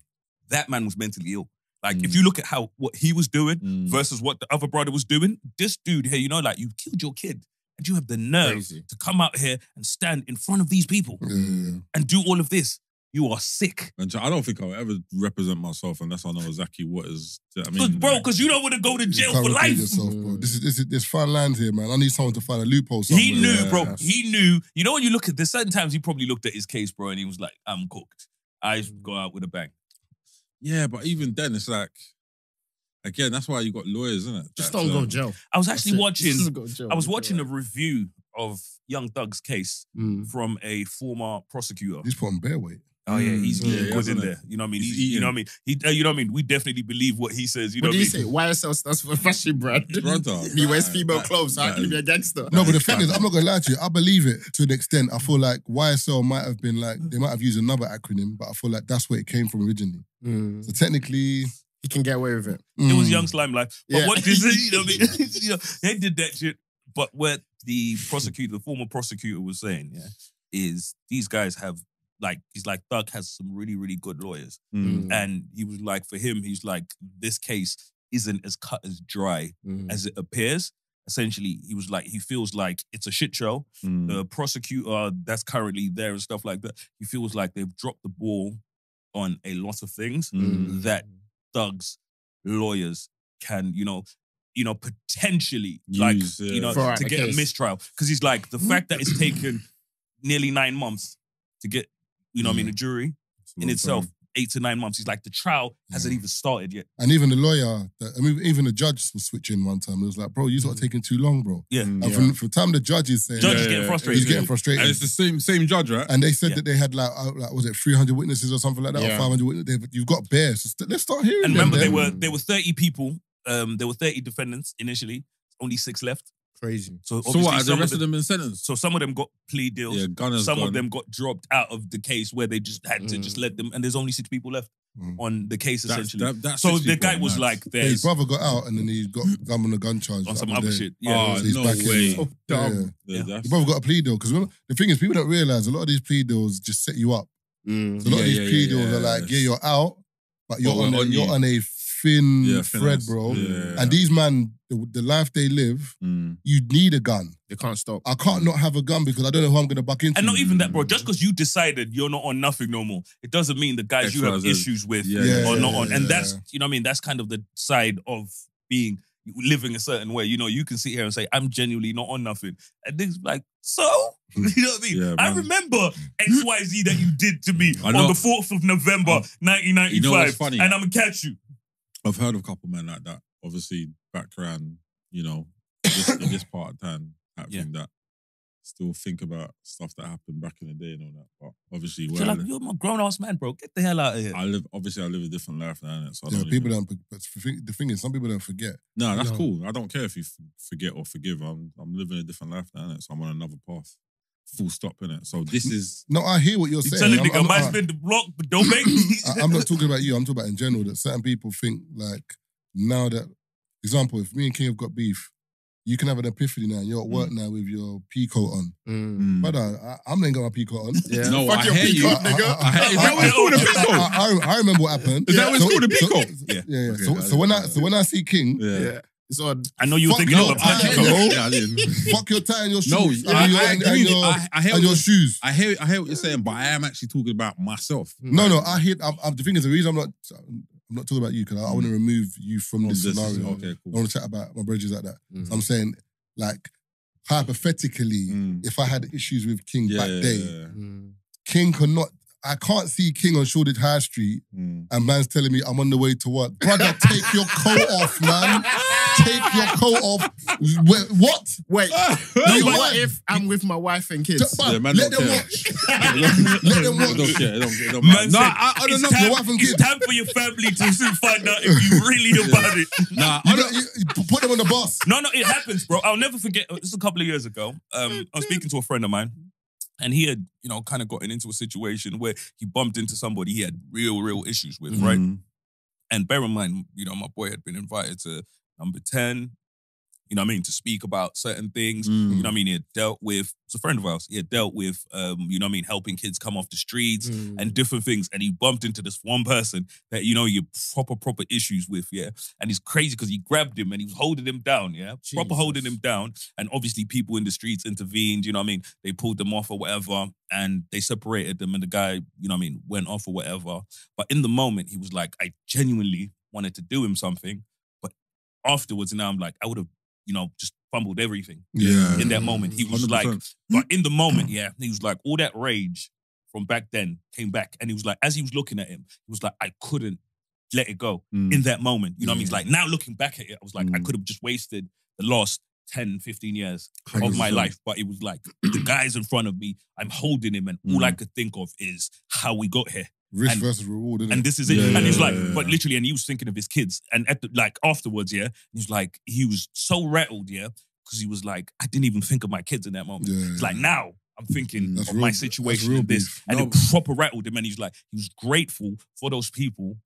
that man was mentally ill. Like, if Mm. you look at how what he was doing Mm. versus what the other brother was doing, this dude here, you know, like you killed your kid and you have the nerve Crazy. to come out here and stand in front of these people Yeah, yeah, yeah. and do all of this. You are sick. And I don't think I'll ever represent myself unless I know exactly what is. I Cause, mean, bro, because you don't want to go to jail can't for life. Yourself, bro. This is this is there's fine lines here, man. I need someone to find a loophole. Somewhere. He knew, Yeah. bro. He knew. You know when you look at there's certain times he probably looked at his case, bro, and he was like, "I'm cooked. I go out with a bang." yeah, but even then, it's like, again, that's why you got lawyers, isn't it? Just That, don't go to jail. I was actually That's it. watching. Just go to jail. I was watching a review of Young Thug's case Mm. from a former prosecutor. He's put on bare weight. Oh yeah, he's Mm, yeah, good hasn't in there. You know what I mean? He's He's, you know what I mean? He, uh, you know what I mean? We definitely believe what he says. You know What what, do I you mean? say? YSL stands for fashion brand. Brother, he wears female clothes, so how that can he be a gangster? No, but the That's thing is. I'm not gonna lie to you. I believe it to an extent. I feel like YSL might have been like they might have used another acronym, but I feel like that's where it came from originally. Mm. So technically, He can get away with it. It was mm, Young Slime Life. But Yeah. what this is, you know what I mean? *laughs* *laughs* you know, they did that shit. But what the prosecutor, the former prosecutor was saying, yeah, is these guys have like he's like Thug has some really, really good lawyers. Mm. And he was like, for him, he's like, this case isn't as cut as dry Mm. as it appears. Essentially, he was like, he feels like it's a shit show. Mm. The prosecutor that's currently there and stuff like that, he feels like they've dropped the ball on a lot of things Mm. that thugs, lawyers can, you know, you know, potentially like Use, you know to the get a mistrial. Because he's like the fact that it's taken *clears throat* nearly nine months to get, you know, what I mean, a jury it's a in long itself, time. eight to nine months. He's like the trial hasn't even started yet. And even the lawyer, the- I mean, even the judge was switching one time. It was like, bro, you sort of taking too long, bro. Yeah, Mm. And from, from the time the judge is saying, judge Yeah, is yeah, getting yeah. frustrated. he's getting frustrated. And it's the same same judge, right? And they said Yeah. that they had like, uh, like was it 300 witnesses or something like that, Yeah. or 500 witnesses? They've- You've got bears. So st- let's start hearing And them remember, they then. were there were thirty people. Um, there were thirty defendants initially. Only six left. Crazy. So, so obviously what? Are the some rest of of them, them been sentenced? so some of them got plea deals. Yeah, Gunna's some gone. of them got dropped out of the case where they just had to Mm. just let them. And there's only six people left Mm. on the case That's- essentially. that- that's so six the guy are was mad. like, Yeah, his "There's brother got out and then he got done on a gun charge. on some other other day. shit." Oh, Yeah, So he's no back way. So Yeah, dumb. yeah. Yeah, Yeah. that's- Your brother got a plea deal because the thing is, people don't realize a lot of these plea deals just set you up. Mm. So a lot of these yeah, plea yeah, deals are like, yeah, you're out, but you're But we're on a, on you're on a thin Yeah, thread, finesse. bro. Yeah. And these man, the, the life they live, Mm. you need a gun. They can't stop. I can't not have a gun because I don't know who I'm gonna buck into. And not even that, bro. Just because you decided you're not on nothing no more, it doesn't mean the guys you have XYZ. issues with Yeah, yeah, are yeah, not on. and yeah, that's you know what I mean. That's kind of the side of being living a certain way. You know, you can sit here and say I'm genuinely not on nothing, and things like so. *laughs* you know what I mean? Yeah, I man. remember X Y Z that you did to me I on know. the fourth of November, You know 1995, what's funny? and I'm gonna catch you. I've heard of a couple men like that. Obviously, back around, you know, this, in this part of town, happening that still think about stuff that happened back in the day and all that. But obviously, You're where like, live, you're my grown ass man, bro. Get the hell out of here. I live, obviously, I live a different life now. innit? So I Yeah, don't people even- don't. But the thing- is, some people don't forget. No, that's No. cool. I don't care if you forget or forgive. I'm, I'm living a different life now, innit? so I'm on another path. Full stop in it. So this is No, I hear what you're You saying. telling I'm- nigga, I'm I might not- the block, but don't make *clears throat* me. I- I'm not talking about you. I'm talking about in general that certain people think like now that, example, if me and King have got beef, you can have an epiphany now. And you're at work now with your pea coat on. Mm. Mm. Brother, I, I'm not got my pea coat on. Yeah. No, Fuck I your hear you. peacock, nigga. I- *laughs* I- Is that what it's called, a I- peacock? *laughs* I, I, I remember what happened. Is that what it's So- called, a so- peacock? Yeah. Yeah, yeah. Okay, So, so when I so when I see King, yeah. Yeah. It's on. I know you were Fuck thinking no, of a I- peacock. no. Yeah, I didn't. *laughs* fuck your tie and your shoes. No, and, I, your, I and, agree and with you. your, I, I hear and your what, shoes. I hear I hear what you're saying, but I am actually talking about myself. No, no, I hear. I'm, I'm, the thing is, the reason I'm not, I'm not talking about you because I, I want to remove you from, From this this- scenario. Okay, I cool. want to chat about my bridges like that. Mm. So I'm saying, like, hypothetically, Mm. if I had issues with King Yeah, back yeah, day, yeah. Mm. King cannot. I can't see King on Shoreditch High Street Mm. and man's telling me I'm on the way to work. Brother, take your coat off, man. *laughs* Take your coat off. Wait, what? Wait, *laughs* No, no, you what what? if I'm with my wife and kids? Bruv, Yeah, man let them care. watch. *laughs* Let them watch. don't care. Don't, don't Man matter. No, I, I don't know. Time, Your wife and it's time for your family to soon find out if you really about it. *laughs* Nah, You, I know, don't. you, you put them on the bus. No, no, it happens, bro. I'll never forget. This is a couple of years ago. Um, I was speaking to a friend of mine, and he had, you know, kind of gotten into a situation where he bumped into somebody he had real, real issues with, right? Mm. And bear in mind, you know, my boy had been invited to number 10, you know what I mean, to speak about certain things. Mm. You know what I mean? He had dealt with, it's a friend of ours, he had dealt with, um, you know what I mean, helping kids come off the streets Mm. and different things. And he bumped into this one person that, you know, you proper, proper issues with, yeah. And he's crazy because he grabbed him and he was holding him down, yeah. Proper holding him down. And obviously people in the streets intervened, you know what I mean? They pulled them off or whatever and they separated them and the guy, you know what I mean, went off or whatever. But in the moment, he was like, I genuinely wanted to do him something. Afterwards, now I'm like, I would have, you know, just fumbled everything Yeah. in that moment. He was 100%. like, but in the moment, *clears throat* yeah, he was like, all that rage from back then came back. And he was like, as he was looking at him, he was like, I couldn't let it go Mm. in that moment. You know what I mean? He's like, now looking back at it, I was like, I Mm. could have just wasted the last 10, 15 years of my 100%. life. But it was like, *clears throat* the guy's in front of me, I'm holding him, and all Mm. I could think of is how we got here. Risk And- versus reward, isn't And it? this is it. Yeah, and he's yeah, like, yeah, but literally, and he was thinking of his kids. And at the, like afterwards, yeah, he's like, he was so rattled, yeah, because he was like, I didn't even think of my kids in that moment. Yeah, It's like now I'm thinking That's of real- my situation real and this, beef. and No. it proper rattled him. And he's like, he was grateful for those people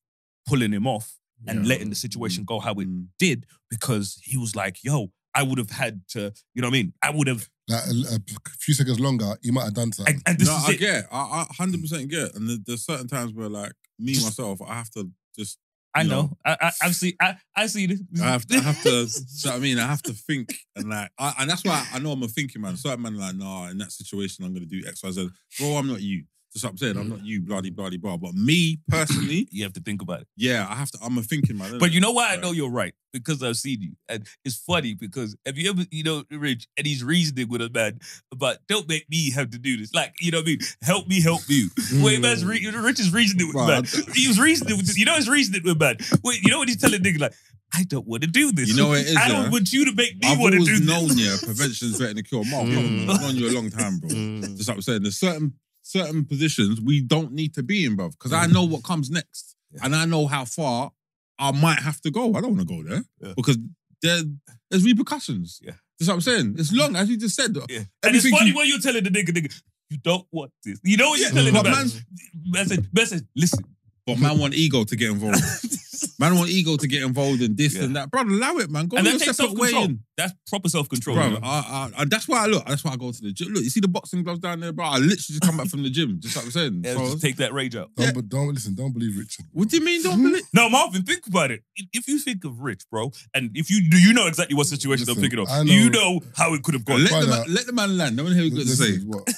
pulling him off and Yeah. letting the situation go how it Mm. did because he was like, yo, I would have had to, you know what I mean? I would have, Like a, a few seconds longer, you might have done something. and, and this no, is I it. get. I, I 100% get. And there- there's certain times where, like, me myself, I have to just. I you know. I, I, I've seen. I, I see this. I have, I have to. *laughs* do you know what I mean? I have to think and like, I, and that's why I know I'm a thinking man. Certain man are like, nah, in that situation, I'm gonna do X, Y, Z. Bro, I'm not you. That's what I'm saying. I'm not you, bloody, bloody, blah. But me personally, *coughs* you have to think about it. yeah, I have to. I'm a thinking man. But you know why I know you're right? Because I've seen you. And it's funny because have you ever, you know, Rich, and he's reasoning with a man, but don't make me have to do this. Like, you know what I mean? Help me, help you. Wait, man's re- Rich is reasoning with man. He was reasoning with you know he's reasoning with man. Wait, you know what he's telling nigga like, I don't want to do this. You know what it is, *laughs* I don't yeah? want you to make me I've want to always do known, this. yeah, *laughs* prevention's better than cure. Mark, Mm. I've known you a long time, bro. Mm. Just like I'm saying, there's certain certain positions we don't need to be in, bro. Because I mm. know what comes next, Yeah. and I know how far I might have to go. I don't want to go there Yeah. because there, there's repercussions. Yeah. That's what I'm saying. It's long, as you just said. Yeah. And it's funny you- when you're telling the nigga, nigga, you don't want this. You know what you're Yeah, telling the but man. man's- Man man said, listen. But man want ego to get involved. *laughs* *laughs* man want ego to get involved in this Yeah. and that. Brother, allow it, man. Go and your that takes separate way self-control. in. That's proper self-control. Bro, you know? I, I, I, that's why I look. That's why I go to the gym. Look, you see the boxing gloves down there, bro. I literally just come back from the gym. Just like I'm saying. Yeah, So- just take that rage out. don't, yeah. but don't listen. Don't believe Richard. what do you mean? Don't believe? No, Marvin, think about it. If you think of Rich, bro, and if you do, you know exactly what situation I'm Listen, thinking of. I know- You know how it could have gone. let, the Find man, out. let the man land. I want to hear what he's got to Listen, say. What?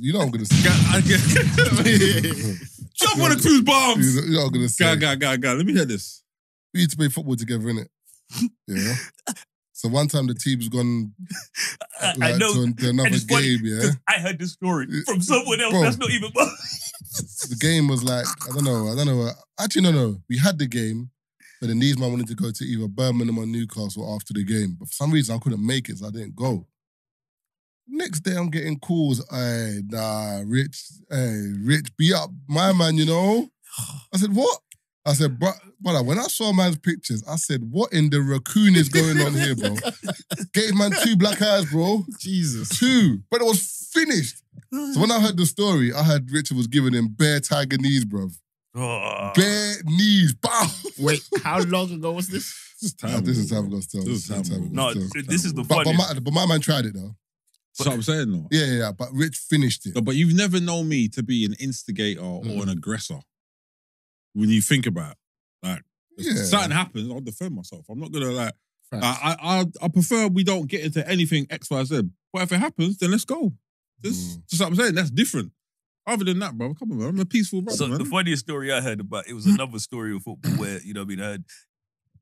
You know what I'm gonna say. Ga- *laughs* I get- *laughs* Jump on the two You bombs. know you know what I'm gonna say. Go, go, go, go. Let me hear this. We used to play football together, innit? Yeah. *laughs* So one time the team's gone like, I know. to, to another funny game, yeah. I heard this story from someone else. Bro. That's not even. *laughs* The game was like, I don't know, I don't know. Actually, no, no. We had the game, but then these man wanted to go to either Birmingham or Newcastle after the game. But for some reason, I couldn't make it, so I didn't go. Next day, I'm getting calls. Hey, nah, Rich, hey, Rich, be up, my man, you know? I said, what? I said, bro, brother, when I saw man's pictures, I said, what in the raccoon is going on here, bro? *laughs* Gave man two black eyes, bro. Jesus. Two. But it was finished. So when I heard the story, I heard Richard was giving him bare tiger knees, bro. Oh. Bare knees. Bow. Wait, how long ago was this? This is Nah, this is time ago still. This is This is time ago No, still. this is the But, but, my, but my man tried it though. That's what I'm saying, though. Yeah, yeah, yeah. But Rich finished it. No, but you've never known me to be an instigator or Mm. an aggressor. When you think about it. like if Yeah. something happens, I'll defend myself. I'm not gonna like. Facts. I, I I I prefer we don't get into anything X Y Z. But if it happens, then let's go. This Mm. just what I'm saying. That's different. Other than that, bro, come on, man. I'm a peaceful brother, So man. the funniest story I heard about it was another story of football where you know what I mean. I, heard,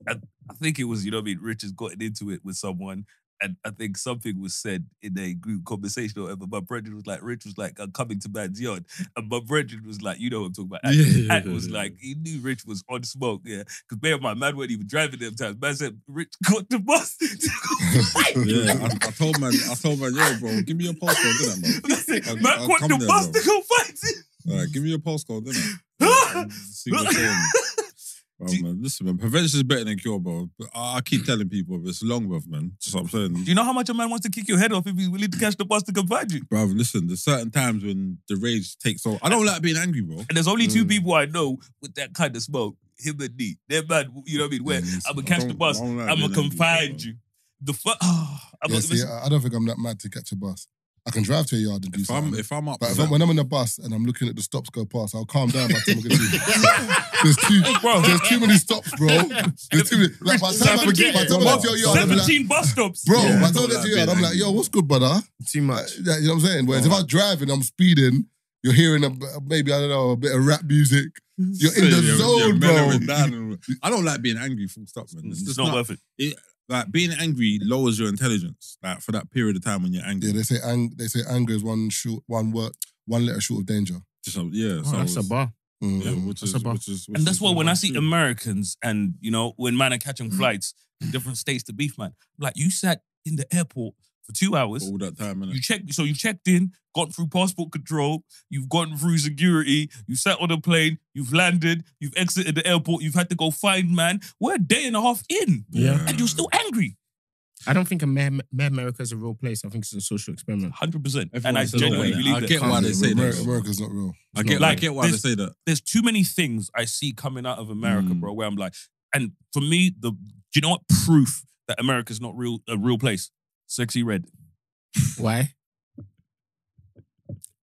I, I think it was you know what I mean. Rich has gotten into it with someone, and I think something was said in a group conversation or whatever. My brethren was like, Rich was like, "I'm coming to man's yard," and my brethren was like, "You know what I'm talking about." Ant, yeah, Ant yeah, was yeah. like, he knew Rich was on smoke, yeah. Because bear in mind, man wasn't even driving them times. Man said, Rich *laughs* got the bus. *laughs* yeah, I, I told man, I told man, yo, bro, give me your postcode, didn't man? *laughs* Listen, I'll- man I'll caught the there, bus bro. to go find it. All right, give me your postcode, didn't I? See what's going on. Bro, man, listen, man, prevention is better than cure, bro. But I, I keep telling people it's long, bro, man. Just what I'm saying. Do you know how much a man wants to kick your head off if he's willing to catch the bus to come find you? Bruv, listen, there's certain times when the rage takes over. I don't like being angry, bro. And there's only two Mm. people I know with that kind of smoke. Him and me. They're man, you know what I mean? Where Mm, I'm gonna catch the bus, like I'm gonna confide angry, you. The fuck? *sighs* I'm Yeah, see, I I don't think I'm that mad to catch a bus. I can drive to a yard and do If I'm something. if I'm up, But if I'm, when I'm in the bus and I'm looking at the stops go past, I'll calm down by the time I get to *laughs* There's too, Bro. there's too many stops, bro. *laughs* There's too many. Like, by the time I Forget by the time I get to your yard, I'm like, 17 bus stops. bro, Yeah. by the time I get Don't to like your yard, I'm like, yo, what's good, brother? Too much. Yeah, you know what I'm saying? Whereas if I'm driving, I'm speeding, you're hearing a, maybe, I don't know, a bit of rap music. You're in the Yeah, zone, yeah, bro. mellowing *laughs* down and- I don't like being angry, full stop, man. Mm, it's It's just not not, worth it. Like being angry lowers your intelligence, like for that period of time when you're angry. Yeah, they say ang- they say anger is one short, one word, one letter short of danger. Just, uh, yeah, Oh, so that's a bar. Mm. Yeah, which That's is, a bar. which is, which And that's why when I see true. Americans and, you know, when man are catching flights in different states to beef, man, like you sat in the airport for two hours. all that time, innit? You checked, so you checked in, gone through passport control, you've gone through security, you sat on a plane, you've landed, you've exited the airport, you've had to go find man. We're a day and a half in, Yeah. and you're still angry. I don't think Amer- America is a real place. I think it's a social experiment. Hundred percent, and I Everyone's a genuinely little believe I that. get why they say America, that. America's not real. I get, I Like, get why they this- say that. There's too many things I see coming out of America, Mm. bro. Where I'm like, and for me, the do you know what proof that America's not real a real place? Sexy red. Why?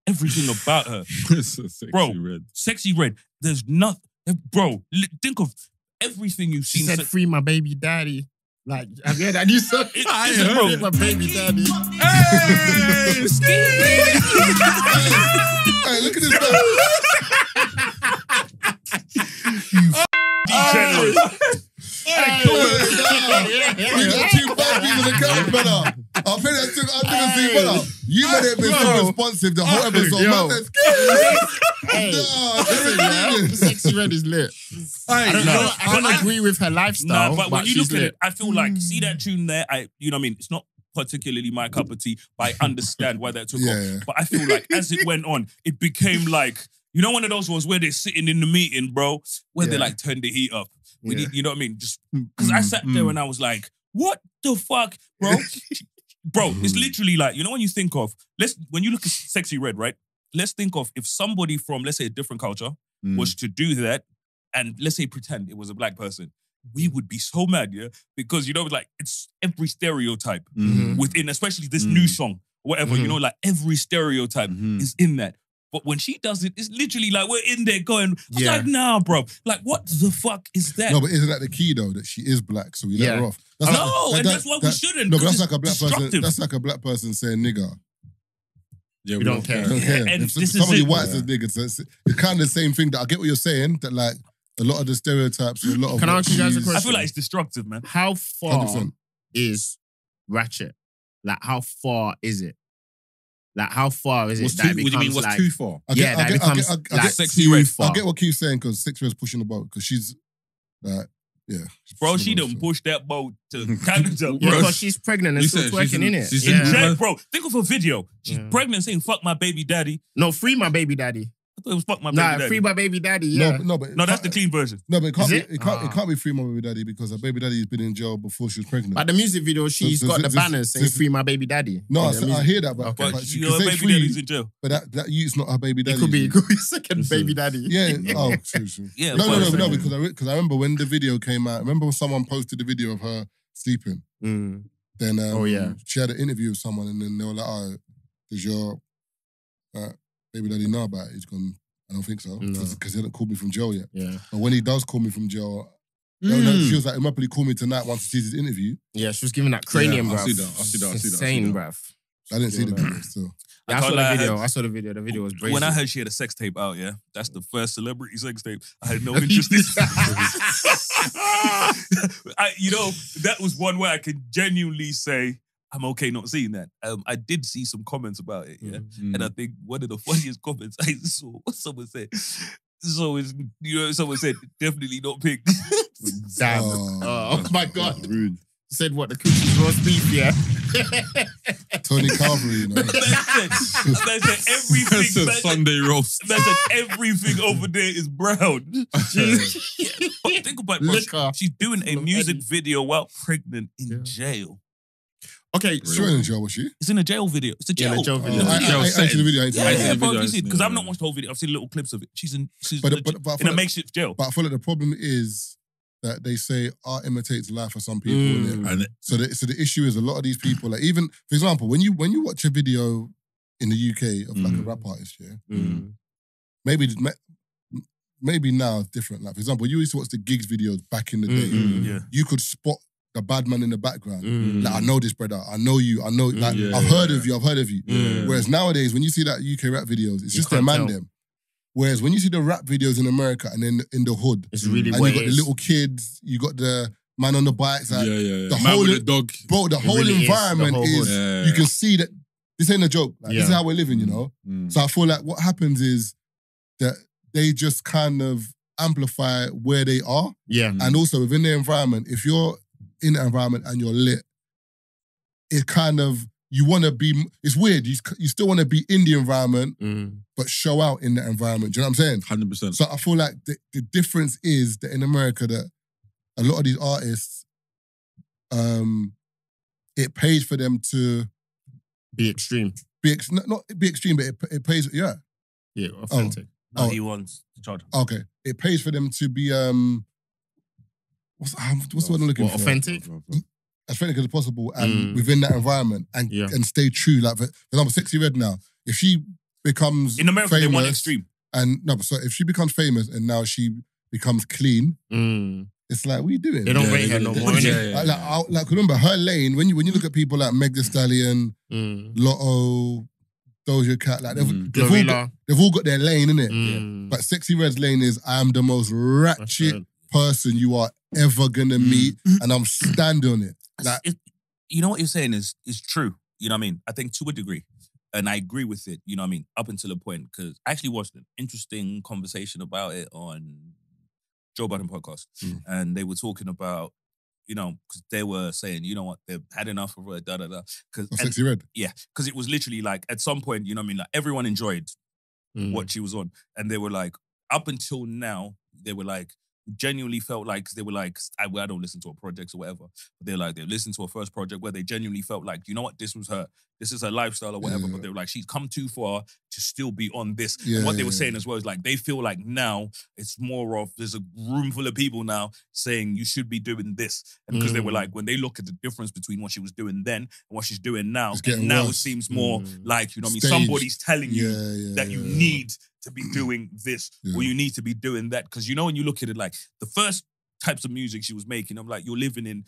Everything about her, *laughs* sexy Bro. red. sexy red. There's nothing, eh, bro. li- Think of everything you've She seen. said, se- "Free my baby daddy." Like, you heard that new song? It- I it's a- heard it. my baby daddy. *laughs* Hey, look at this guy. *laughs* Degenerate. Hey, come on, We got two black people the camera, brother. I'll pay that to I'll do the brother. You made it been so responsive the whole episode. Man Hey, sexy red is lit. I don't, No, I I- agree with her lifestyle, Nah, but when you look at it, I feel like see that tune there. I, you know, what I mean, it's not particularly my cup of tea, but I understand why that took Yeah, off. But I feel like as it went on, it became like you know one of those ones where they're sitting in the meeting, bro, where they like turn the heat up. We Yeah. need, you know what I mean? Just because I sat there Mm. and I was like, what the fuck, bro? *laughs* bro, it's literally like, you know, when you think of, let's, when you look at Sexy Red, right? Let's think of if somebody from, let's say, a different culture Mm. was to do that, and let's say pretend it was a black person, we would be so mad, yeah? Because, you know, like, it's every stereotype Mm. within, especially this Mm. new song, whatever, you Mhm. know, like every stereotype Mhm. is in that. But when she does it, it's literally like we're in there going, I was Yeah. like, nah, bro. Like, what the fuck is that? No, but isn't that the key though? That she is black, so we let Yeah. her off. no, like- and that- that's why we shouldn't. No, but 'cause that's like a black person. That's like a black person saying nigger. Yeah, We don't care. I don't care. And if this is somebody it. white says nigger, so it's, it's kind of the same thing. That I get what you're saying. That like a lot of the stereotypes, a lot of Can I ask you guys a she's- I feel like it's destructive, man. How far 100%. is Ratchet? Like, how far is it? Like, how far is it What's that too, it what do you mean? What's like, too far? I get, yeah, I that get, I becomes get, I, I like sexy too red. far. I get what Q's saying because Sexy Red's pushing the boat because she's like, yeah, Bro, she the done boat, pushed that boat to *laughs* Canada, Yeah, bro. because she's pregnant and You still said she's twerking in- in it. she's In in- jail, bro. Think of a video. She's Yeah. pregnant saying, fuck my baby daddy. No, free my baby daddy. I thought it was fuck my Nah, baby daddy. free my baby daddy. No, Yeah. but, no, but no, that's the clean version. No, but it can't. Is Be, it? it can't. Ah. It can't be free my baby daddy because her baby daddy's been in jail before she was pregnant. But the music video, she's so got the this- banners saying "Free my baby daddy." no, I, In the s- I music. hear that, but, Okay. but But she your baby free, daddy's in jail. but that that youth's not her baby daddy. It could be, it could be second baby daddy. Yeah. *laughs* Oh, true, true. Yeah, No, no, no, no. Because I because I remember when the video came out. Remember when someone posted the video of her sleeping. Mm. Then um, Oh, yeah. she had an interview with someone, and then they were like, "Oh, does your uh, baby daddy know about it?" He's gone. I don't think so No. because he hasn't called me from jail yet. Yeah, But when he does call me from jail, no, no, Mm. she was like, "He might probably call me tonight once he sees his interview." yeah. She was giving that cranium, Yeah, I bruv. see that, I see that, I see that, I see Insane, that. bruv. I didn't see the video still. Yeah, I, I saw can't the lie, I video. had- I saw the video. The video was brazy. When I heard she had a sex tape out, yeah, that's the first celebrity sex tape. I had no *laughs* interest in. *laughs* *laughs* I, you know, that was one where I could genuinely say I'm okay not seeing that. Um, I did see some comments about it, yeah, Mm. and I think one of the *laughs* funniest comments I saw, was *laughs* someone said, "So is you know, someone said definitely not pink." *laughs* Damn. Oh. Oh, oh my god. Rude. Said what the coochie's roast beef, yeah. Tony Calvary, you know. Man said everything. That's a Sunday roast. man said everything over there is brown. Yeah, but think about it, bro. She's doing a music video while pregnant in Yeah. jail. Okay, She went in jail, was she? It's in a jail video. It's a Yeah, jail. the jail Oh, video. I, I, I, I ain't seen the video. I ain't seen Yeah, the I yeah, video. the bro, video, see, seen because the I've not video. watched the whole video. I've seen little clips of it. She's in, she's But- legit but- but I in a feel like- makeshift jail. But I feel like the problem is that they say art imitates life for some people. Mm. innit? And So the, so the issue is a lot of these people, like even for example, when you when you watch a video in the UK of like a Mm. rap artist, yeah, Mm. maybe maybe now it's different. Like for example, you used to watch the Giggs videos back in the day. Mm. Yeah. You could spot the bad man in the background. Mm. Like I know this brother, I know you, I know. Like Yeah, I've heard yeah. of you, I've heard of you. Mm. Whereas nowadays, when you see that UK rap videos, it's You just their man tell. them. Whereas when you see the rap videos in America and then in the hood, It's really and you got the little kids, you got the man on the bikes, like, yeah, yeah, yeah. the Man whole- with the dog. bro, the whole really is, the environment whole is. hood. Yeah. You can see that this ain't a joke. Like, This is how we're living, you know. Mm. So I feel like what happens is that they just kind of amplify where they are, Yeah. Mm. and also within the environment. If you're in the environment and you're lit, it kind of you want to be. It's weird. You you still want to be in the environment, Mm. but show out in the environment. Do you know what I'm saying? Hundred percent. So I feel like the, the difference is that in America that a lot of these artists, um, it pays for them to Be extreme. be ex- not, not be extreme, but it, it pays. Yeah, Yeah, authentic. No, Oh. he wants to charge. okay. It pays for them to be um, what's what's the word I'm looking What, for? authentic? As authentic as possible, and Mm. within that environment, and Yeah. and stay true. Like for, for example, Sexy Red now, if she becomes In America, famous, they want extreme. and no, but so if she becomes famous and now she becomes clean, Mm. it's like, what are you doing? They don't Yeah, rate her no it. more, Yeah, innit? yeah, Like, like, like, remember her lane when you when you look at people like Meg Thee Stallion, Mm. Latto, Doja Cat, like they've, Mm. they've, all got, they've all got their lane in it. Mm. But Sexy Red's lane is I am the most That's ratchet person you are ever gonna Mm. meet, and I'm standing on it. Like, It- you know what you're saying is is true. You know what I mean? I think to a degree. And I agree with it, you know what I mean, up until a point, because I actually watched an interesting conversation about it on Joe Budden podcast. Mm. And they were talking about, you know, because they were saying, you know what, they've had enough of her, da da da. Because oh, Sexy Red. yeah, because it was literally like at some point, you know what I mean, like everyone enjoyed Mm. what she was on. And they were like, up until now, they were like, genuinely felt like they were like, I, I don't listen to her projects or whatever. But they're like, they listened to her first project where they genuinely felt like, you know what, this was her, this is her lifestyle or whatever. Yeah. But they were like, she's come too far to still be on this. And what they were Yeah. saying as well is like, they feel like now it's more of, there's a room full of people now saying you should be doing this. And because they were Mm. like, when they look at the difference between what she was doing then and what she's doing now, now it seems more Mm. like, you know what I mean, somebody's telling you Yeah, yeah. that you yeah, yeah. need to be *clears throat* doing this Yeah. or you need to be doing that. Because you know, when you look at it, like the first types of music she was making, I'm like, you're living in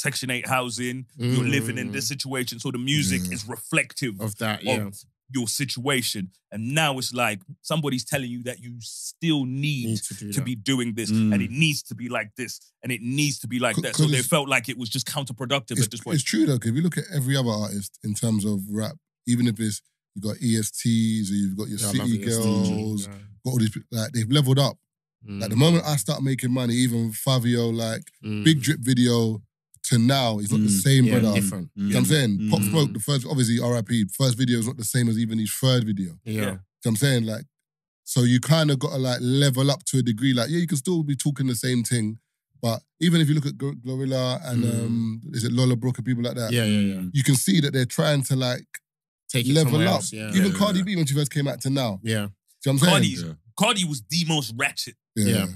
Section 8 housing, you're living in this situation. So the music Yeah. is reflective Mm. of that, of yeah. your situation. And now it's like somebody's telling you that you still need Need to do to be doing this Mm. and it needs to be like this and it needs to be like that. So they felt like it was just counterproductive It's, at this point. it's true though, 'cause if you look at every other artist in terms of rap, even if it's you've got ESTs or you've got your Yeah, City. Girls, Yeah. got all these like they've leveled up. Like the Mm. moment I start making money, even Fivio, like Mm. Big Drip video to now, he's not the Mm. same yeah, brother. different. You know what I'm saying? Pop Mm. Smoke, the first, obviously RIP, first video is not the same as even his third video. Yeah. Yeah. You know what I'm saying? Like, so you kind of got to like level up to a degree. Like, yeah, you can still be talking the same thing, but even if you look at Gor- Glorilla and Mm. um, is it Lola Brooke and people like that, Yeah, yeah, yeah. you can see that they're trying to like Take it level up. else, Yeah. Even Yeah, Cardi yeah. B when she first came out to now. yeah. You know what I'm saying? Cardi's Yeah. Cardi was the most ratchet, yeah.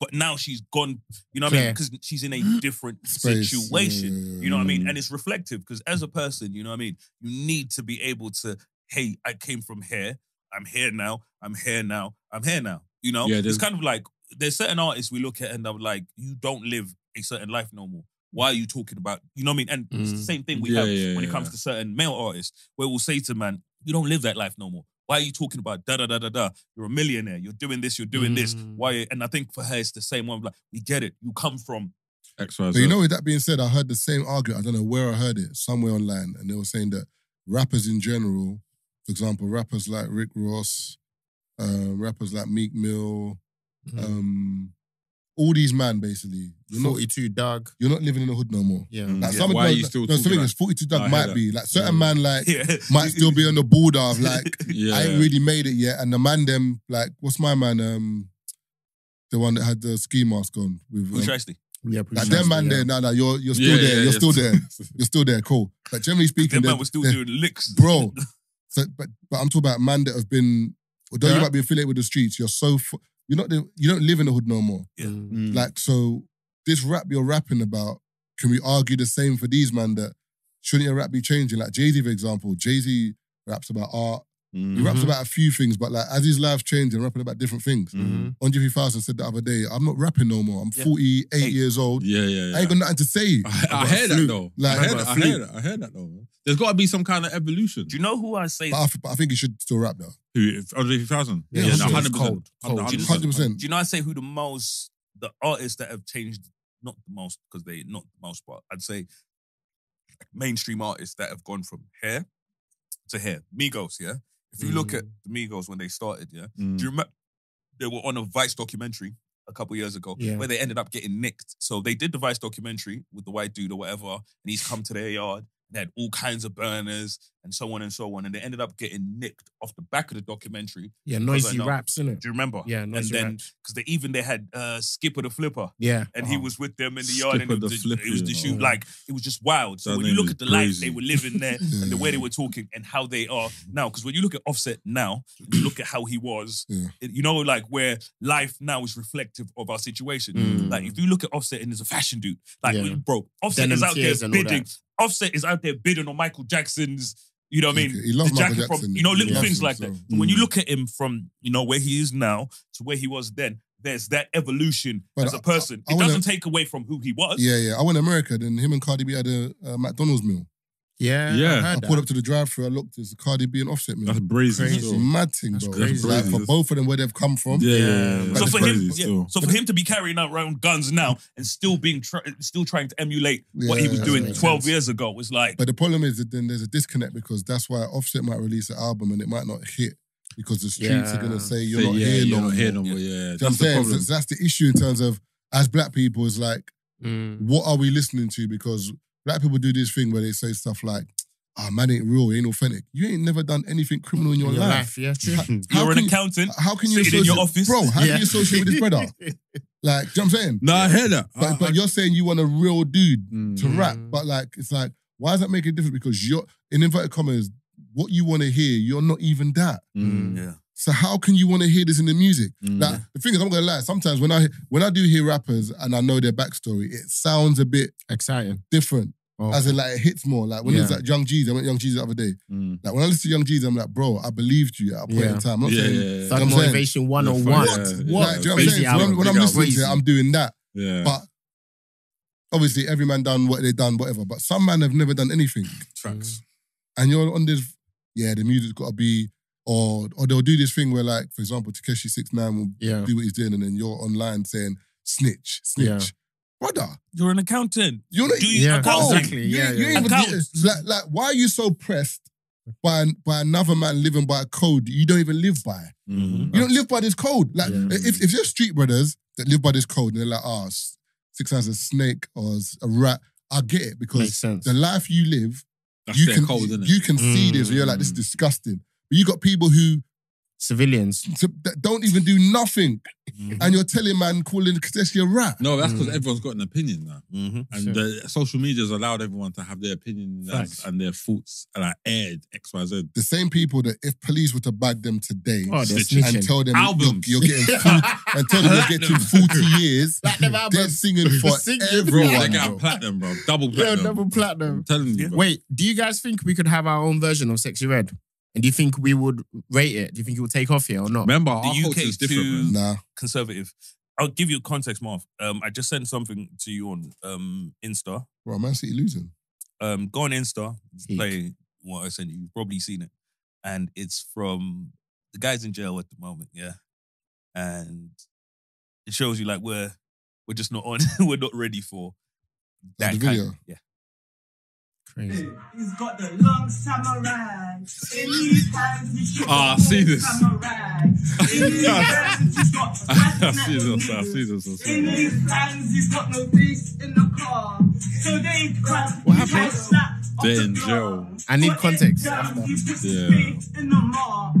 Yeah. but now she's gone, you know what I mean? Because she's in a *gasps* different Space. situation. Yeah, yeah, You know what I mean? Mm. And it's reflective because as a person, you know what I mean? You need to be able to, hey, I came from here. I'm here now. I'm here now. I'm here now. You know? Yeah, it's kind of like there's certain artists we look at and I'm like, you don't live a certain life no more. Why are you talking about? You know what I mean? And it's the Mm. same thing we Yeah, have yeah, when it yeah. comes to certain male artists, where we'll say to man, "You don't live that life no more. Why are you talking about da da da da da? You're a millionaire. You're doing this. You're doing this. Mm. Why?" And I think for her, it's the same one. Like we get it. You come from X, Y, But you know, with that being said, I heard the same argument. I don't know where I heard it, somewhere online, and they were saying that rappers in general, for example, rappers like Rick Ross, uh, rappers like Meek Mill, Mm. um, all these man basically, you're not, 42 Dugg. you're not living in the hood no more. Yeah. Like Yeah, some of why are the- you still no, talking something about- 42 Dugg might that. be like certain Yeah. man like *laughs* yeah. might still be on the border of like *laughs* yeah. I ain't really made it yet, and the man them like what's my man um. The one that had the ski mask on with Who's um, actually? Yeah, like pretty them man yeah. there. No, no, you're you're still Yeah, there. yeah, you're yeah. still there. *laughs* You're still there. Cool. But generally speaking, Them man was still doing licks, bro. So, but but I'm talking about man that have been. Although you Yeah. might be affiliated with the streets, you're so fu- you're not the, you don't live in the hood no more. Yeah. Mm. Like so, this rap you're rapping about, can we argue the same for these man that shouldn't your rap be changing? Like Jay Z, for example, Jay Z raps about art. Mm. He raps Mhm. about a few things, but like as his life's changing, rapping about different things. Mhm. Andre 3000 said the other day, I'm not rapping no more. I'm Yeah. 48 Hey. years old. Yeah, yeah, yeah. I ain't got nothing to say. *laughs* I, I got heard that though. Like- I heard I got that. a I flute. heard that. I heard that though. There's got to be some kind of evolution. Do you know who I say? But I, f- but I think he should still rap though. Who? Andre 3000? Yeah, no, it's 100%. cold. Cold. 100%. 100%. Do you know I say who the most the artists that have changed not the most because they not the most but I'd say mainstream artists that have gone from here to hair. Migos, yeah. If you look at the Migos when they started, yeah. Mm. Do you remember they were on a Vice documentary a couple years ago Yeah. where they ended up getting nicked. So they did the Vice documentary with the white dude or whatever, and he's come to their yard. They had all kinds of burners and so on and so on, and they ended up getting nicked off the back of the documentary. Yeah, Because I noisy know- raps, innit? Do you remember? Yeah, and then because they even they had uh, Skippa Da Flippa, Yeah. and he Oh. was with them in the yard, and it was, the the, Flipper, it was the you shoot know. like it was just wild. So That when you look at the life they were living there *laughs* and the way they were talking and how they are now, because when you look at Offset now, you look at how he was, *clears throat* Yeah. it- you know, like where life now is reflective of our situation. Mm. Like if you look at Offset and there's a fashion dude, like Yeah. bro, Offset Denim is out there and all bidding. Offset is out there bidding on Michael Jackson's. You know what I mean? He loves the Michael jacket Jackson. from you know little things him, like so- that. So when you Mm. look at him from you know where he is now to where he was then, there's that evolution But as a person. I- I it wanna- doesn't take away from who he was. Yeah, yeah. I went to America, then him and Cardi B had a, a McDonald's meal. Yeah. Yeah. I I pulled that. up to the drive-through. I looked. It's a Cardi B and Offset meal. That's brazy. Crazy. It's a still. mad thing, That's bro. crazy. Like for That's- both of them, where they've come from. Yeah, yeah, Yeah. yeah. But So That's for crazy him, yeah, still. so for him to be carrying out around guns now and still being try, still trying to emulate what he was Yeah, doing makes 12 sense. years ago was like But the problem is that then there's a disconnect because that's why Offset might release an album and it might not hit because the streets are gonna Yeah. say you're Say, not yeah, here you're no not here no more. Yeah, Do you know what I'm that's the saying? problem. So that's the issue in terms of as black people is like, Mm. what are we listening to? Because black people do this thing where they say stuff like, "Ah, man, ain't real, ain't authentic." You ain't never done anything criminal in your, In your life. life, yeah, true. *laughs* How you're an can you- accountant. How can you Sitting in your office. bro? How Yeah. can you associate with his *laughs* brother? Like, do you know what I'm saying? No, I hear that. But, I- but I- you're saying you want a real dude Mm. to rap, but like it's like, why does that make a difference? Because you're in inverted commas, what you want to hear, you're not even that. Mm. Yeah. So how can you want to hear this in the music? Mm. Like the thing is, I'm gonna lie. Sometimes when I when I do hear rappers and I know their backstory, it sounds a bit Exciting. different. Oh. As in, like it hits more. Like when it was like Young Jeezy, I went Young Jeezy the other day. Mm. Like when I listen to Young Jeezy, I'm like, bro, I believed you at a point Yeah. in time. I'm not Yeah, saying, yeah, Thug You know what I'm saying? Motivation 101. Yeah, What? like, do you know what I'm saying? So when, I'm- when I'm listening album. to it, I'm doing that. Yeah. But obviously, every man done what they done, whatever. But some man have never done anything. Tracks. and you're on this, yeah, the music's got to be, or or they'll do this thing where, like, for example, Tekashi Six Nine will Yeah. do what he's doing, and then you're online saying snitch, snitch, Yeah. brother. You're an accountant. You're not. Do you Yeah, accounting? Exactly. You, Yeah, ain't- you yeah. ain't even- Accounts. like, like, why are you so pressed by by another man living by a code you don't even live by? Mm. You don't live by this code. Like, Yeah. if if you're street brothers that live by this code, and they're like, ah, s- Six Nine's a snake or s- a rat. I get it because sense. the life you live That's you their can code, isn't it? you can see this. And you're like, this is Mm. disgusting. But you got people who Civilians. t- that don't even do nothing, and you're telling man calling Tekashi a rat. No, that's because Mm. everyone's got an opinion now. Mm-hmm. And Sure. the social media's allowed everyone to have their opinion and, Facts. and their thoughts and are aired X, Y, Z. The same people that if police were to bag them today Oh, they're Snitching. and snitching. tell them Albums. you're, you're getting 40, and tell them you're *laughs* getting 40 years, *laughs* Like they're albums. singing *laughs* for Singing. Bro, everyone. they got bro. platinum, bro. Double Yeah, platinum. double platinum. I'm telling you. Bro. Wait, do you guys think we could have our own version of Sexy Red? And do you think we would rate it? Do you think it would take off here or not? Remember, The our UK culture is different, too- man. Nah, Conservative. I'll give you context, Marv. Um, I just sent something to you on um Insta. Bro, Man City losing. Um, go on Insta, just Eek. play what I sent you. You've probably seen it, and it's from the guys in jail at the moment. Yeah, and it shows you like we're we're just not on. *laughs* we're not ready for that the kind. video? yeah. Crazy. He's got the long samurai. In his hands, he's got Ah, the see long this. Samurai. In his hands, he's got I see this. I see this. I see In this. his hands, he's got no beast in the car. So they cut. What he happened? has slapped off They're in jail. I need context in terms, after. he puts his Yeah. in the mar.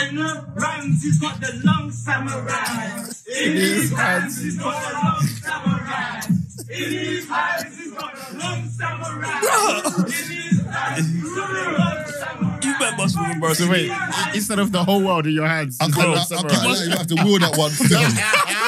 And the rhymes, he's got the long samurai. In his hands, he's got the long samurai. In his got the long. In his hands, he's got the long samurai. You bet must remember. So wait, instead of the whole world in your hands, I can't, got I, I can't you have to wheel that one *laughs*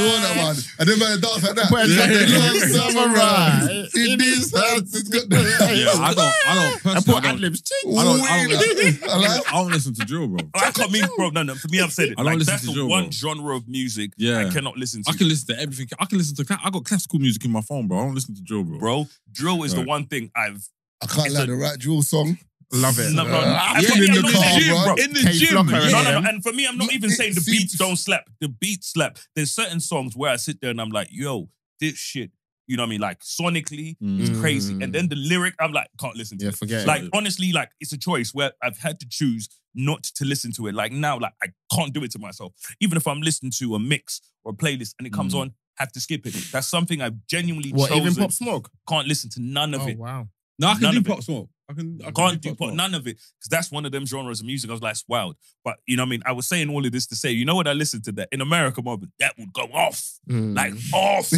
still. I can't lie, you have to wheel that one. And then man dance like that. But it's like Yeah. the long samurai. *laughs* In his hands, it's got. *laughs* Yeah, I don't. I don't. I Personally, put I ad don't. libs. I don't. I don't, *laughs* I listen, like- I don't listen to drill, bro. I can't mean, bro. No, no. For me, I've said it. I don't Like, listen that's to the one bro. genre of music Yeah. I cannot listen to. I can listen to everything. I can listen to. I got classical music in my phone, bro. I don't listen to drill, bro. bro. Drill is the one thing I've. I can't It's lie, a- the right drill song. Love it. No, no, no. I'm Yeah, in yeah, the no, car, gym, bro. In the K gym. Flocker No, and no, no. And for me, I'm not even it saying the beats don't slap. The beats slap. There's certain songs where I sit there and I'm like, yo, this shit. You know what I mean? Like sonically, it's Mm. crazy. And then the lyric, I'm like, can't listen to Yeah, it. forget Like it. honestly, like it's a choice where I've had to choose not to listen to it. Like now, like I can't do it to myself. Even if I'm listening to a mix or a playlist and it comes Mm. on, have to skip it. That's something I've genuinely What, chosen. even Pop Smoke? Can't listen to none of Oh, it. wow. No, I can None do of it. pop smoke. I can. I I can can't do pop, none of it because that's one of them genres of music. I was like, it's wild. But you know what I mean? I was saying all of this to say, you know what I listened to that in America, moment that would go off. Mm. Like off.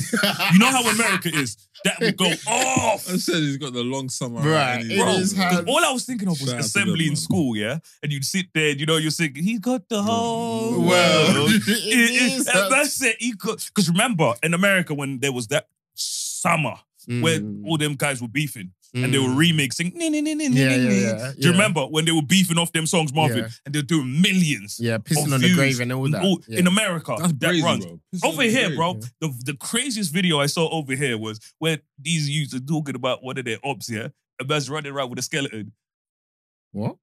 you know how America is? That would go *laughs* off. I said he's got the long summer. Right, and it he's- Bro, is 'cause all I was thinking of was Shout assembly them, in school, yeah? And you'd sit there, and, you know, you're singing, he got the whole World. *laughs* world. *laughs* It It- is it- hard. that's it. Because remember, in America, when there was that summer where Mm. all them guys were beefing and they were Mm. remixing. Yeah, yeah, yeah. Do you remember when they were beefing off them songs, Marvin, Yeah. and they're doing millions? Yeah, pissing of on the grave and all that. All- Yeah. In America, That's that crazy, runs. bro. Over here, grave. bro, the, the craziest video I saw over here was where these youths are talking about one of their ops, yeah? A man's running around with a skeleton. What?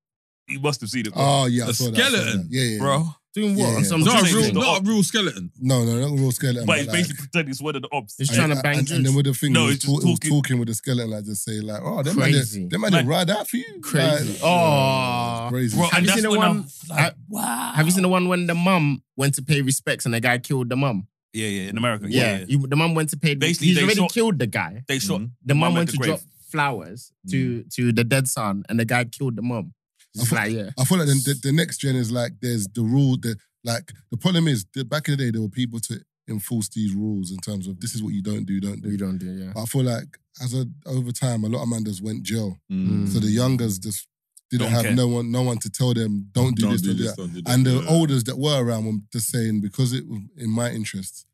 You must have seen it, bro. Oh, yeah. I A saw that, I saw skeleton? that. Yeah, yeah. bro. Doing what? Yeah, On yeah. some Not a saying real, the not a real skeleton. No, no, not a real skeleton. But he's like- basically pretending it's one of the ops. He's And- trying to and- bang and, dudes. then with the thing, No, he was, he's just talk- he was talking- talking with the skeleton, like just say like, "Oh, them man, Crazy. them man, Man. didn't ride that for you." Crazy. Like, Oh. crazy. Bro, Have and you that's seen the when I'm one- like, I- wow. Have you seen the one when the mum went to pay respects and the guy killed the mum? Yeah, yeah, in America. Yeah, Yeah, yeah. he- the mum went to pay. Basically, he's they already shot- killed the guy. They shot. The mum Mum at went the to grave. drop flowers to mm. to the dead son, and the guy killed the mum. It's I thought- like, yeah, I feel like the, the, the next gen is like there's the rule that like the problem is that back in the day there were people to enforce these rules in terms of this is what you don't do, don't do. we don't do, yeah. But I feel like as a over time, a lot of man just went jail. Mm. So the youngers just didn't Don't have care. no one, no one to tell them don't do Don't this, do don't do this, that. don't do that. And the Yeah. olders that were around were just saying because it was in my interest,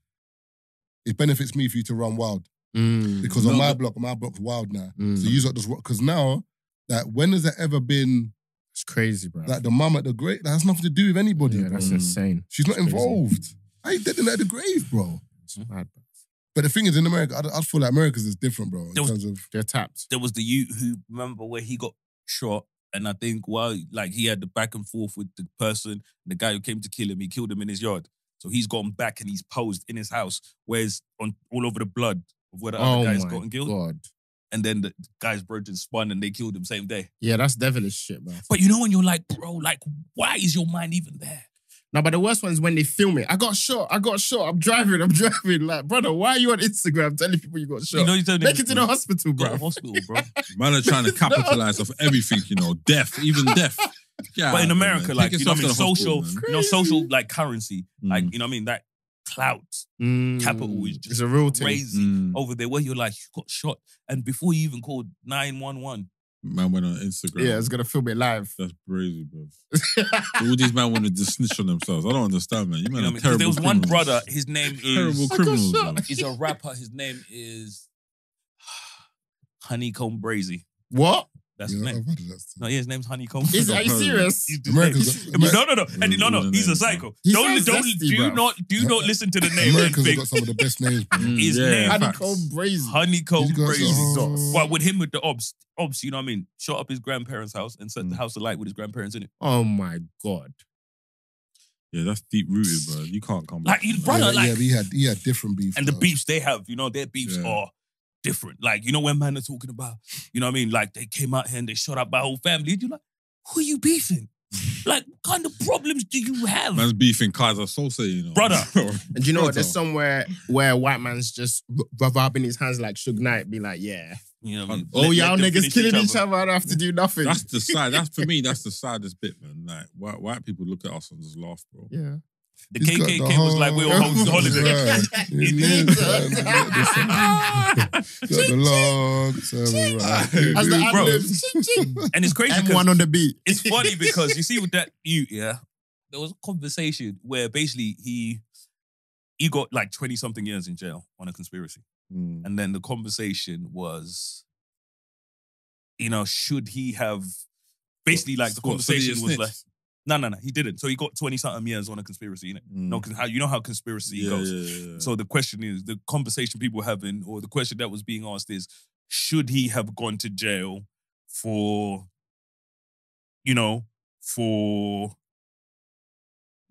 it benefits me for you to run wild Mm. because on my but- block, my block's wild now. Mm. So you lot just because now, like when has there ever been it's crazy, bro. like the mum at the grave? That has nothing to do with anybody. yeah, bro. that's Mm. insane. She's not It's crazy. involved. I ain't dead in at the grave, bro. It's mad, bro. But the thing is, in America, I, I feel like America's is different, bro. In There was- terms of They're tapped. there was the youth who remember where he got shot, and I think while like he had the back and forth with the person, the guy who came to kill him, he killed him in his yard. So he's gone back and he's posed in his house, where it's on all over the blood of where the Oh other guys my gotten killed. god. And then the guy's brothers spun and they killed him same day. Yeah, that's devilish shit, bro. But you know when you're like, bro, like, why is your mind even there? No, but the worst one is when they film it. I got shot. I got shot. I'm driving. I'm *laughs* driving. Like, brother, why are you on Instagram telling people you got shot? You know, you don't Make it to the hospital, go to bro. hospital, bro. *laughs* Man are trying to capitalize off everything, you know, death, even death. Yeah, but in America, man. like Take you know, I mean, yourself to the social, hospital, you know, social like currency, like Mm. you know, what I mean, that clout Mm. capital is just It's a real crazy Mm. over there where you're like, you got shot, and before you even called nine one one, Man went on Instagram. Yeah, it's gonna film it live. That's crazy, bro. *laughs* All these men wanted to snitch on themselves. I don't understand, man. You You man know, what I mean? 'Cause terrible there was one brother. His name Terrible is criminals, shot. man. he's a rapper. His name is *sighs* Honeykomb Brazy. what? That's Yeah, his name. heard that. No, yeah, his name's Honeykomb. Is, are you serious? He's the America's no, no, no, and no, no, he's a psycho. He don't, sounds don't, zesty, do bruv. not, do not *laughs* listen to the name and Americans have think got some of the best names. bro. *laughs* Mm, his yeah, name. Honeykomb brazy. Honeykomb He's got crazy. some- Well, with him with the obs, obs, you know what I mean? Shot up his grandparents' house and set the Mm. house alight with his grandparents in it. Oh my god. Yeah, that's deep rooted, bro. You can't come back. Like, you- from that. brother, yeah, like- yeah, but he had he had different beef. And the though. beefs they have, you know, their beefs Yeah. are different. Like, you know, when man are talking about, you know what I mean? Like, they came out here and they shot up my whole family. You're like, who are you beefing? *laughs* like, what kind of problems do you have? Man's beefing Keyser Soze, you know. *laughs* Brother. And do you know what? There's somewhere where white man's just r- rubbing his hands like Suge Knight, be like, yeah. You know what I mean? Oh, Let- let y'all niggas killing each other. I don't have to do nothing. That's the side. That's for *laughs* me. That's the saddest bit, man. Like white, white people look at us and just laugh, bro. yeah. The He's got KKK the was like, we're on whole- holiday. *laughs* Right. His name's, uh, Got the long samurai. As the Bro. ad-libs, ching, ching. And it's crazy M1 because on the beat. it's funny *laughs* because you see with that you yeah, there was a conversation where basically he he got like 20 something years in jail on a conspiracy. Mm. And then the conversation was, you know, should he have basically like the What, so did he conversation was like, snitch? No, no, no, he didn't. So he got 20 something years on a conspiracy, innit? Mm. No, because how you know how conspiracy yeah, goes. yeah, yeah, yeah. So the question is, the conversation people were having, or the question that was being asked is, should he have gone to jail for, you know, for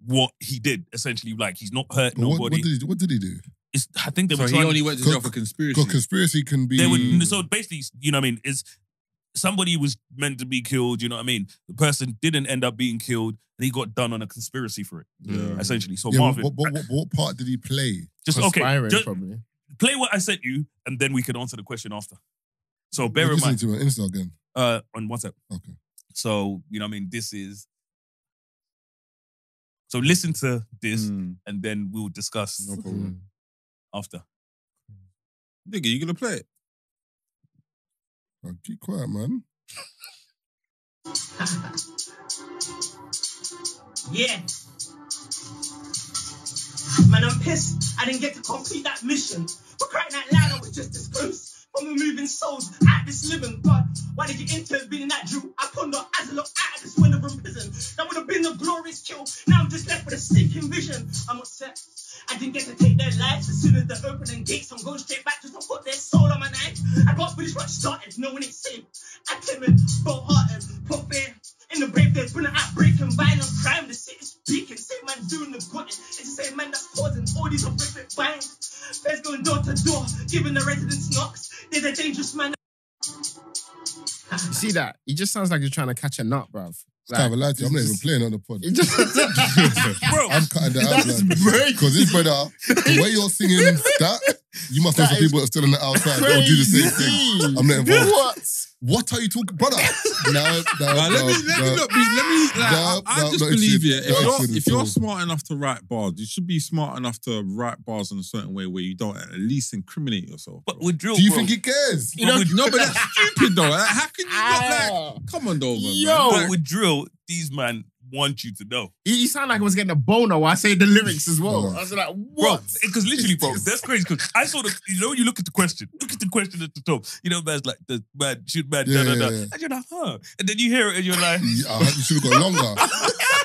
what he did? Essentially, like he's not hurt But what, nobody. what, did he, what did he do? it's, I think they so were he trying. only went to jail for conspiracy. Conspiracy can be. they were so basically, you know what I mean? Is somebody was meant to be killed, you know what I mean? The person didn't end up being killed, and he got done on a conspiracy for it, Yeah. essentially. So yeah, Marvin, what, what, what, what part did he play? just okay, just probably. play what I sent you, and then we can answer the question after. So bear We're in mind, to my Insta again. uh, on WhatsApp. Okay. So you know what I mean? This is. So listen to this, Mm. and then we'll discuss No problem. after. Nigga, you gonna play it? Oh, keep quiet, man. Yeah. Man, I'm pissed. I didn't get to complete that mission. But crying out loud, I was just disgraced. From removing souls out this living. God, why did you intervene in that drill? I ponder as I look out of this window from prison. That would have been a glorious kill. Now I'm just left with a sinking vision. I'm upset. I didn't get to take their lives as soon as they're opening gates. I'm going straight back just to put their soul on my knife. I got finish what started. No one ain't safe. I timid, both hearted, put fear in the brave. There's been an outbreak and violent crime. The city's speaking. Same man doing the gutting. It's the same man that's causing all these horrific binds. Feds going door to door, giving the residents knocks. There's a dangerous man. You see that? He just sounds like he's trying to catch a nut, bruv. Can't have lie to you. I'm not even playing on the pod. *laughs* Just, *laughs* Bro, I'm cutting that out, That's man. Because this brother, the way you're singing *laughs* that, you must know some people that are still on the outside. They'll do the same thing. I'm not involved. What? What are you talking, brother? No, no, Nah, let no, me let me not be let me like, I, No, I no, just not believe you. If you're if you're smart enough to write bars, you should be smart enough to write bars in a certain way where you don't at least incriminate yourself. but with drill, Do you bro, think he cares? you know, no, but that's stupid though. Like, how can you not like? Ah. Come on, though, man. Yo. but with drill, these man want you to know, He, he sounded like he was getting a boner while I say the lyrics as well. I was like, bro. what? Because literally, bro, that's *laughs* crazy. Because I saw the, you know, you look at the question, look at the question at the top. You know, man's like the man shoot man, Yeah, da da yeah, da, yeah. and you're like, huh, and then you hear it, and you're like, Yeah, I hope you should have got longer.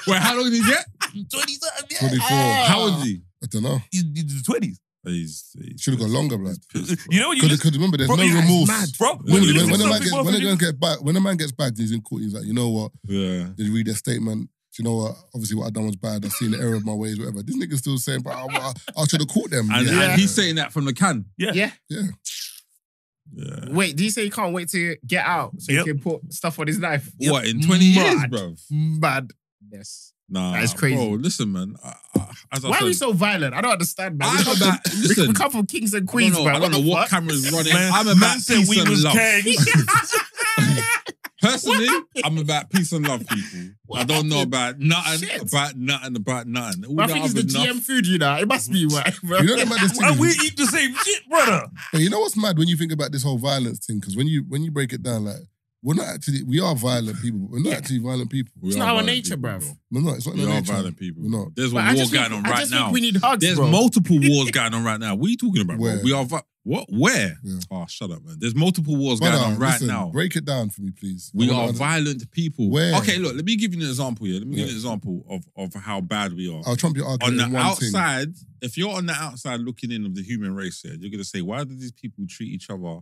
Wait, how long did he get? *laughs* twenty something, yeah, 24. Ah. How old is he? I don't know. he's in the twenties. He's, he's Should have got longer, blood. You know, when you Because listen, remember, there's Bro, no yeah, remorse. mad. bro, when Normally, when, listen when, to a man some gets, people, when, a man get back, when a man gets back, he's in court. He's like, you know what? Yeah. They read their statement. Do you know what? Obviously, what I done was bad. I've seen the error of my ways, whatever. This nigga's still saying, but I, I, I should have caught them. And, yeah. and he's saying that from the can. yeah, Yeah. yeah. Yeah. Wait, do you say he can't wait to get out so Yep. he can put stuff on his knife? What in twenty years, Mad. bro? Mad. Yes. Nah, That is crazy. Bro, listen, man. I, I, as I Why said, are we so violent? I don't understand, man. I'm We come, about- from, listen. we come from kings and I queens, don't know, man. I don't know what camera's running. man, I'm about man said peace we and was love. gangs. *laughs* Personally, I'm about peace and love, people. I don't know about nothing, Shit. about nothing, about nothing. All But I that think it's the other GM nuff- food, you know. It must be mm-hmm. right, bro. You know the maddest *laughs* thing we is, eat the same shit, brother. but you know what's mad when you think about this whole violence thing? Because when you when you break it down, like we're not actually we are violent people, but we're not Yeah. actually violent people. We It's are not our violent nature, people, bruv. bro. No, no, it's not We in our are nature. violent people. We're not. There's a But I war just going think, on I right just now. think we need hugs, There's bro. multiple *laughs* wars going on right now. What are you talking about, bro? We are vi- What? Where? Yeah. Oh, shut up, man. There's multiple wars Brother, going on right listen, now. Break it down for me, please. We I wanna are under- violent people. Where? Okay, look, let me give you an example here. Let me give you Yeah. an example of, of how bad we are. I'll trump your on argument the in one thing. outside, if you're on the outside looking in of the human race here, you're gonna say, why do these people treat each other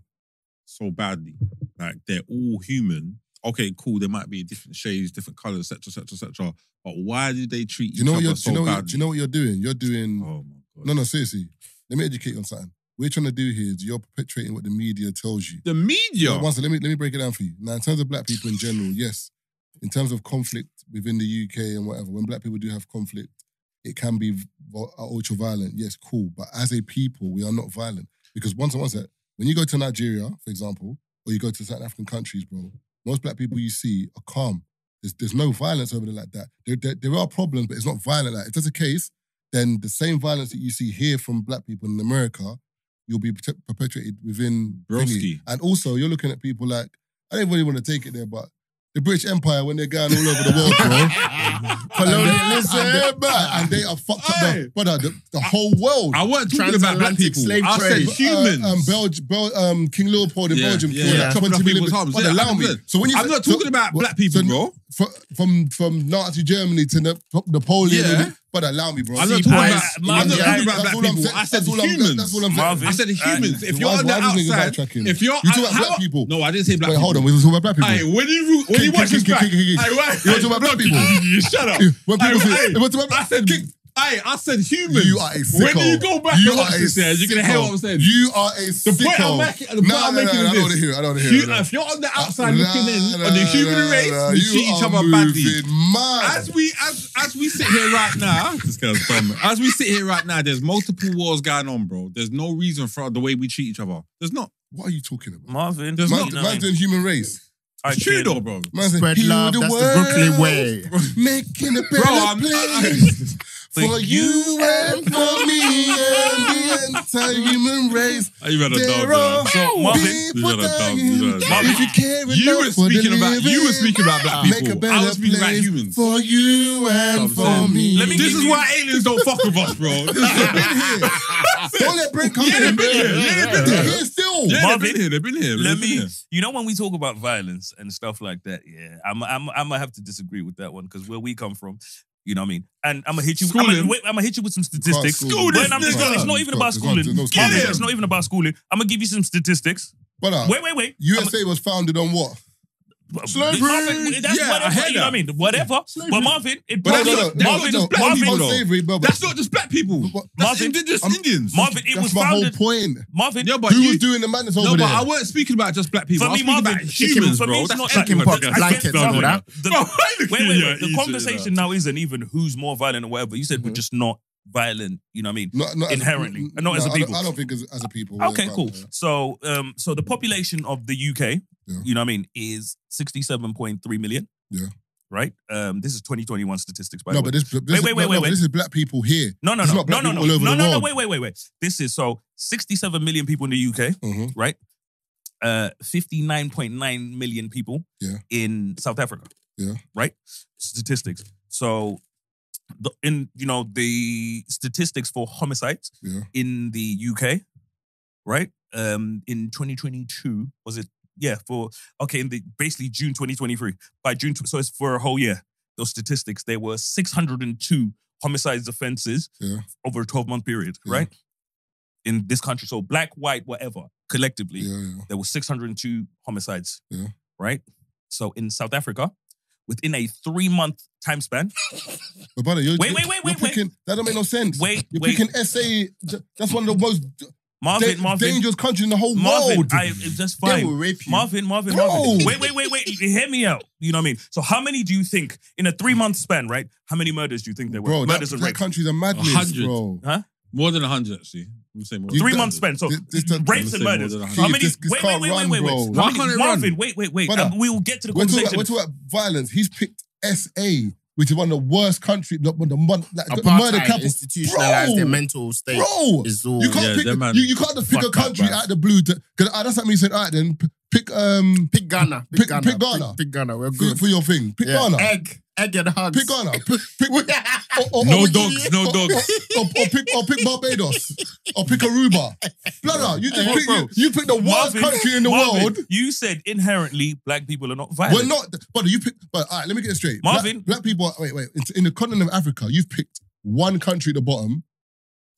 so badly? Like they're all human. Okay, cool. There might be different shades, different colors, etc., etc., etc. But why do they treat you know each what you're? other Do so you know? What, badly? you- do you know what you're doing? You're doing. Oh my god. No, no, seriously. Let me educate you on something. What you're trying to do here is you're perpetuating what the media tells you. The media. Now, one second, let me let me break it down for you. Now, in terms of black people in general, yes. In terms of conflict within the UK and whatever, when black people do have conflict, it can be ultra violent. Yes, cool. But as a people, we are not violent because once and once that when you go to Nigeria, for example, or you go to certain African countries, bro, most black people you see are calm. There's, there's no violence over there like that. There, there, there are problems, but it's not violent. Like if that's the case, then the same violence that you see here from black people in America, you'll be perpetuated within Broski. And also, you're looking at people like I don't really want to take it there, but the British Empire when they're going all over the world, bro. *laughs* Colonialism. and, they, and, they, and they are fucked up, the, brother, the, the whole world. I wasn't talking about black people. slave I said humans. Uh, um, Belg- Bel- um, King Leopold in Yeah, Belgium yeah, killed yeah. like Chopping 20 off million. people's arms. But Yeah, allow me. 100%. So when you I'm say- not so- talking about black people, so- bro. Fr- From from Nazi Germany to Ne- Napoleon, Yeah. but allow me, bro. I'm not See, talking about. I'm not talking about black people. I said That's all humans. That's all I'm saying. Marvin, I said humans. If you're Why- on the why do you think outside, if you're You talk about black people. No, I didn't say black Wait, people. hold on. We was talking about black people. Hey, when you when you watch this back, You want to talk about black people? Shut up. When people say, hey, you want to talk about I said, hey, I said humans. You are a sicko. When you go back you and watch are this, yeah, you're gonna hear what I'm saying. You are a The sicko. point I'm making, the point No, I'm no, no, making no, I don't want to hear it. I don't want to hear it. if you're on the uh, outside Nah, looking in nah, on the human nah, race, nah, we you treat each other badly. mad. As we as as we sit here right now, *laughs* this guy's dumb. As we sit here right now, there's multiple wars going on, bro. There's no reason for the way we treat each other. There's not. What are you talking about? Marvin, There's Man, you know, man's human race. I It's true though, bro. Man Spread love. the That's the world, Brooklyn way. Making a better Bro, place. *laughs* For For you and for me and the entire human race. I, you better There dog, are bro. So, Marvin- people You better dog, you. If you care You enough were for the speaking about you were speaking about black Make a people. better I was speaking about place humans. for you and I'm for me. Let me This is you- why aliens don't fuck with us, bro. *laughs* This is- Don't let Brent come Yeah, in. they've been here. Yeah, they've been They're here. here still. Yeah, they've Marvin, been here. They've been here. Let me, you know, when we talk about violence and stuff like that, yeah, I'm, I'm, I'm gonna have to disagree with that one because where we come from, you know what I mean. And I'm gonna hit you. I'm Schooling. gonna, wait, I'm gonna hit you with some statistics. school. When this I'm- it's, nigga. not, it's not even about There's no- schooling. there's no Marvin. It's not even about schooling. I'm gonna give you some statistics. Brother, uh, Wait, wait, wait. USA was founded on what? Slavery. Marvin, that's Yeah, I whatever. heard You know what I mean? Whatever. But Marvin, it But that's No, no, not- no, that's no, not just black on- people, on though. slavery, but- That's not just black people. But- That's Marvin, indigenous I'm- Indians. Marvin, it That's was my founded. whole point. Marvin, Yeah, but Who you, was doing the madness no, over but there? I weren't speaking about just black people. For I was me, speaking Marvin, about chicken- humans, for me, bro. it's That's not everyone. chicken pox, blankets and all that. the, Bro, *laughs* why you wait, wait, looking wait. at The conversation now isn't even who's more violent or whatever. You said we're Mhm. just not violent. You know what I mean? Not, not Inherently, as, and not as a I don't- people. I don't think as, as a people. Okay, cool. So, um, so the population of the UK, Yeah. you know what I mean, is sixty-seven point three million. Yeah. Right. Um, this is twenty twenty-one statistics. By No, the way. but this, this, Wait, is, wait, wait, no, wait, no, wait. this is black people here. no, no, no, no, no, no, no, no, no. Wait, wait, wait, wait. This is so sixty-seven million people in the UK, Mhm. right? Uh, fifty-nine point nine million people Yeah. in South Africa. Yeah. Right. Statistics. So, the, in you know the statistics for homicides Yeah. in the UK, right? Um, in 2022, was it? Yeah, for okay, in the basically June 2023. By June, so it's for a whole year. Those statistics, there were 602 homicides offenses Yeah. over a 12 month period, Yeah. right? In this country, so black, white, whatever, collectively, Yeah, there were 602 homicides. Right. So in South Africa, within a three month time span, But brother, you're, Wait, wait, wait, wait, wait. That don't make no sense. wait, You're wait, picking SA. That's one of the most Marvin, da- Marvin, dangerous countries in the whole Marvin, world. I, that's They fine. will rape you. Marvin, Marvin, Bro. Marvin. Wait, wait, wait, wait. Hear me out. You know what I mean? So, how many do you think in a three month span, right? How many murders do you think there were? bro, that, murders and that rapes. country's a madness, A hundred. bro. More than 100, actually. I'm saying more You- Three that- months span. So, this- this the- rapes and murders. more How many? This- this wait, wait, can't wait, wait, run, wait, wait. bro. How Why many- can't it Marvin, run? wait, wait, wait. Brother, Um, we will get to the We're talking, conversation. about, we're talking about violence. He's picked SA, which is one of the worst countries. The, the, like, the murder capital. institutionalized Bro. their mental state. Bro, is all. you can't Yeah, pick. man- You, you can't just pick a Fuck up, country out of the blue. To, Cause uh, that's like me saying, all right, then pick um Pick Ghana. Pick, Pick- Ghana. pick Ghana. Pick, pick Ghana. We're for, good. for your thing. Pick Yeah. Ghana. Egg. Egg and hugs. Pick Ghana. Pick, pick, *laughs* or, or, No or, dogs, no or, dogs. Or, or, or pick or pick Barbados. or pick Aruba. Brother, you just Hey, pick, bro. you, you pick the worst Marvin, country in the Marvin, world. You said inherently black people are not violent. We're not, but you pick. But all right, let me get it straight. Black- Marvin. black, people. Wait, wait. In, in the continent of Africa, you've picked one country at the bottom,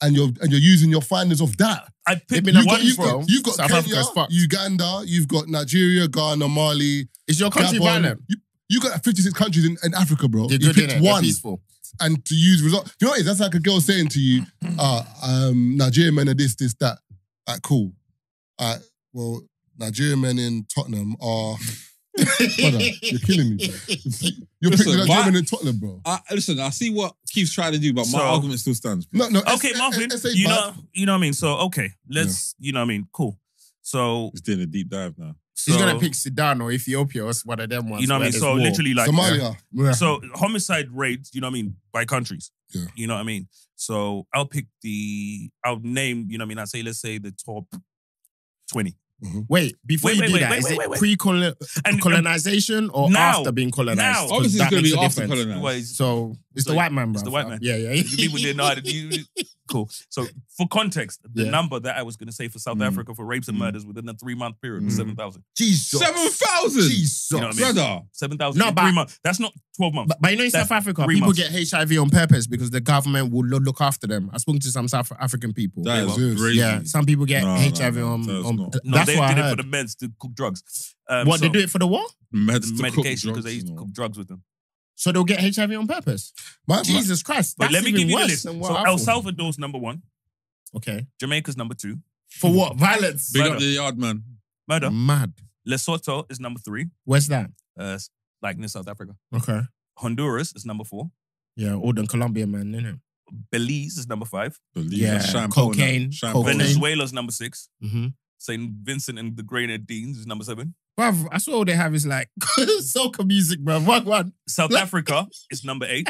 and you're and you're using your findings of that. I They've picked You've got, one you've from got, you've got South Kenya, Uganda, you've got Nigeria, Ghana, Mali, Is your country Gabon. violent? You, you got 56 countries in, in Africa, bro. They're you good picked in. They're one, peaceful. and to use result. You know what it is? That's like a girl saying to you, uh, *clears throat* um, Nigerian men are this, this, that. Alright, cool. Alright, well, Nigerian men in Tottenham are. *laughs* Brother, you're killing me. Bro. You're Listen, picking Nigerian why- men in Tottenham, bro. I, listen, I see what Keith's trying to do, but my So- argument still stands. No, no. Okay, S- Marvin. S- You know, you know what I mean. So okay, let's. You know what I mean. Cool. So, He's doing a deep dive now. So He's gonna pick Sudan or Ethiopia or one of them ones. You know what I where mean. So war. literally, like Somalia. Yeah. So homicide rates, you know what I mean, by countries. Yeah. You know what I mean? So I'll pick the I'll name, you know what I mean? I'll say let's say the top 20. Mm-hmm. Wait, before Wait, you wait, do wait, that, wait, is wait, it wait, wait. pre-colonization And- or Now. after being colonized? Now. 'Cause Obviously, it's going to be a after difference. colonized. So it's So the white man, bro. it's the white man. Yeah, yeah. people didn't know how to do *laughs* Cool. So for context, the Yeah. number that I was gonna say for South Mm. Africa for rapes and Mm. murders within a three month period was Mm. 7,000. Jesus. 7,000! Jesus. You know what I mean? Brother. 7,000 No, in but- three months. That's not 12 months. But, but you know, in That's South Africa, people months. get HIV on purpose because the government will lo- look after them. I've spoken to some South African people. That well. is crazy. yeah, some people get No, no, HIV no, on. that's on not. no, that's they what I did it for the meds to cook drugs. Um, what so, they do it for the what? Meds to cook medication because they drugs, used to cook drugs with them. So they'll get HIV on purpose. My, my, Jesus Christ! But let me even give you the list. So I El thought. Salvador's number one, Okay. Jamaica's number two, For what? Violence. Big Murder. up the yard, man. murder. Mad. Lesotho is number three, Where's that? uh, like near South Africa. Okay. Honduras is number four. Yeah, all the Colombian man, innit? Belize is number five. Believe Yeah, that shampoo cocaine, and. Shampoo. cocaine. Venezuela's number six. Mm-hmm. St. Vincent and the Grenadines is number seven. Bruv, I swear all they have is like *laughs* soca music, bruv. What one? South Like- Africa *laughs* is number eight.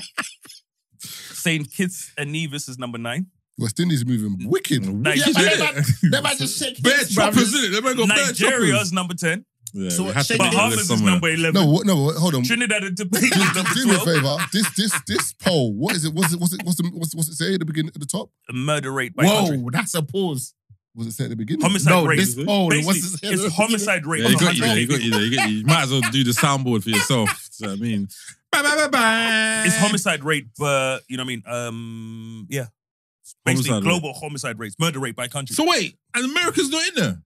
St. Kitts and Nevis is number nine. West Indies moving wicked. Yeah, Nigeria, but they might, just shake Bare hips, bruv. choppers, innit? They might go bare Nigeria choppers. is number 10. Yeah, So we had to shake put it it Bahamas is somewhere. number 11. No, what, no, what- hold on. Trinidad and Tobago do, is do, number do me a favor. This this this poll. What is it? What's it? What's it? What's the, what's, what's it say at the beginning at the top? Murder rate by Whoa, country. that's a pause. Was it say at the beginning? Homicide No, rate. this is it? poll. What's this? it's homicide rate. Yeah, you got you there. 100 You got you there. You, got, you might as well do the soundboard for yourself. *laughs* You know what I mean? Ba, ba, ba, ba. It's homicide rate per, you know what I mean? Um, yeah. Basically, Homicide rate. global homicide rates, murder rate by country. So wait, and America's not in there.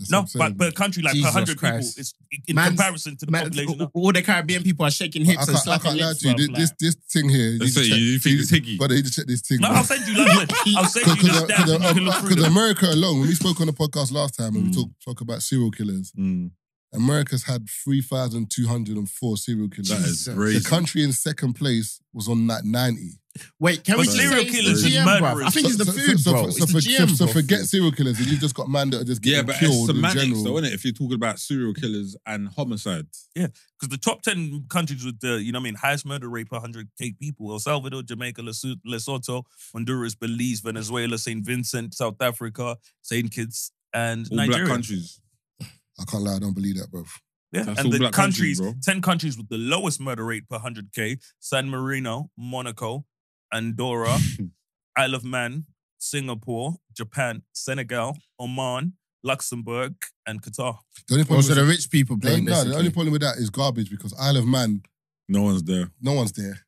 That's no, what I'm but saying. per country, like Jesus per 100 people, Christ. it's in Man's- comparison to the Man, population. no. all the Caribbean people are shaking I hips and can't, I slapping can't lie lips. to you. This, bruv, this this thing here. Let's say need to you- you think it's Higgy. But they need to check this thing. No. I'll send you London. *laughs* I'll send you the stats you can look through Because them. America alone, when we spoke on the podcast last time and we Mm. talk talk about serial killers, Mm, America's had three thousand two hundred and four serial killers. that is crazy. The country in second place was on that ninety. Wait, can But we just serial say it's killers the is GM, bruv? murderers. I think it's the food, so, bro. So, It's so, the for- GM, so, so bro. forget serial killers, and you've just got man that are just yeah, getting but it's killed in semantics, general. though, isn't it? If you're talking about serial killers and homicides. Yeah. Because the top 10 countries with the, you know what I mean, highest murder rate per 100k people El Salvador, Jamaica, Leso- Lesotho, Honduras, Belize, Venezuela, St. Vincent, South Africa, St. Kitts, and All Nigeria. black countries. I can't lie, I don't believe that, bro. Yeah, That's and all the black countries, countries, bro. 10 countries with the lowest murder rate per 100k San Marino, Monaco, Andorra, *laughs* Isle of Man, Singapore, Japan, Senegal, Oman, Luxembourg, and Qatar. The only problem, Also, the with, rich people the only- playing no, the only problem with that is garbage because Isle of Man, No one's there. no one's there.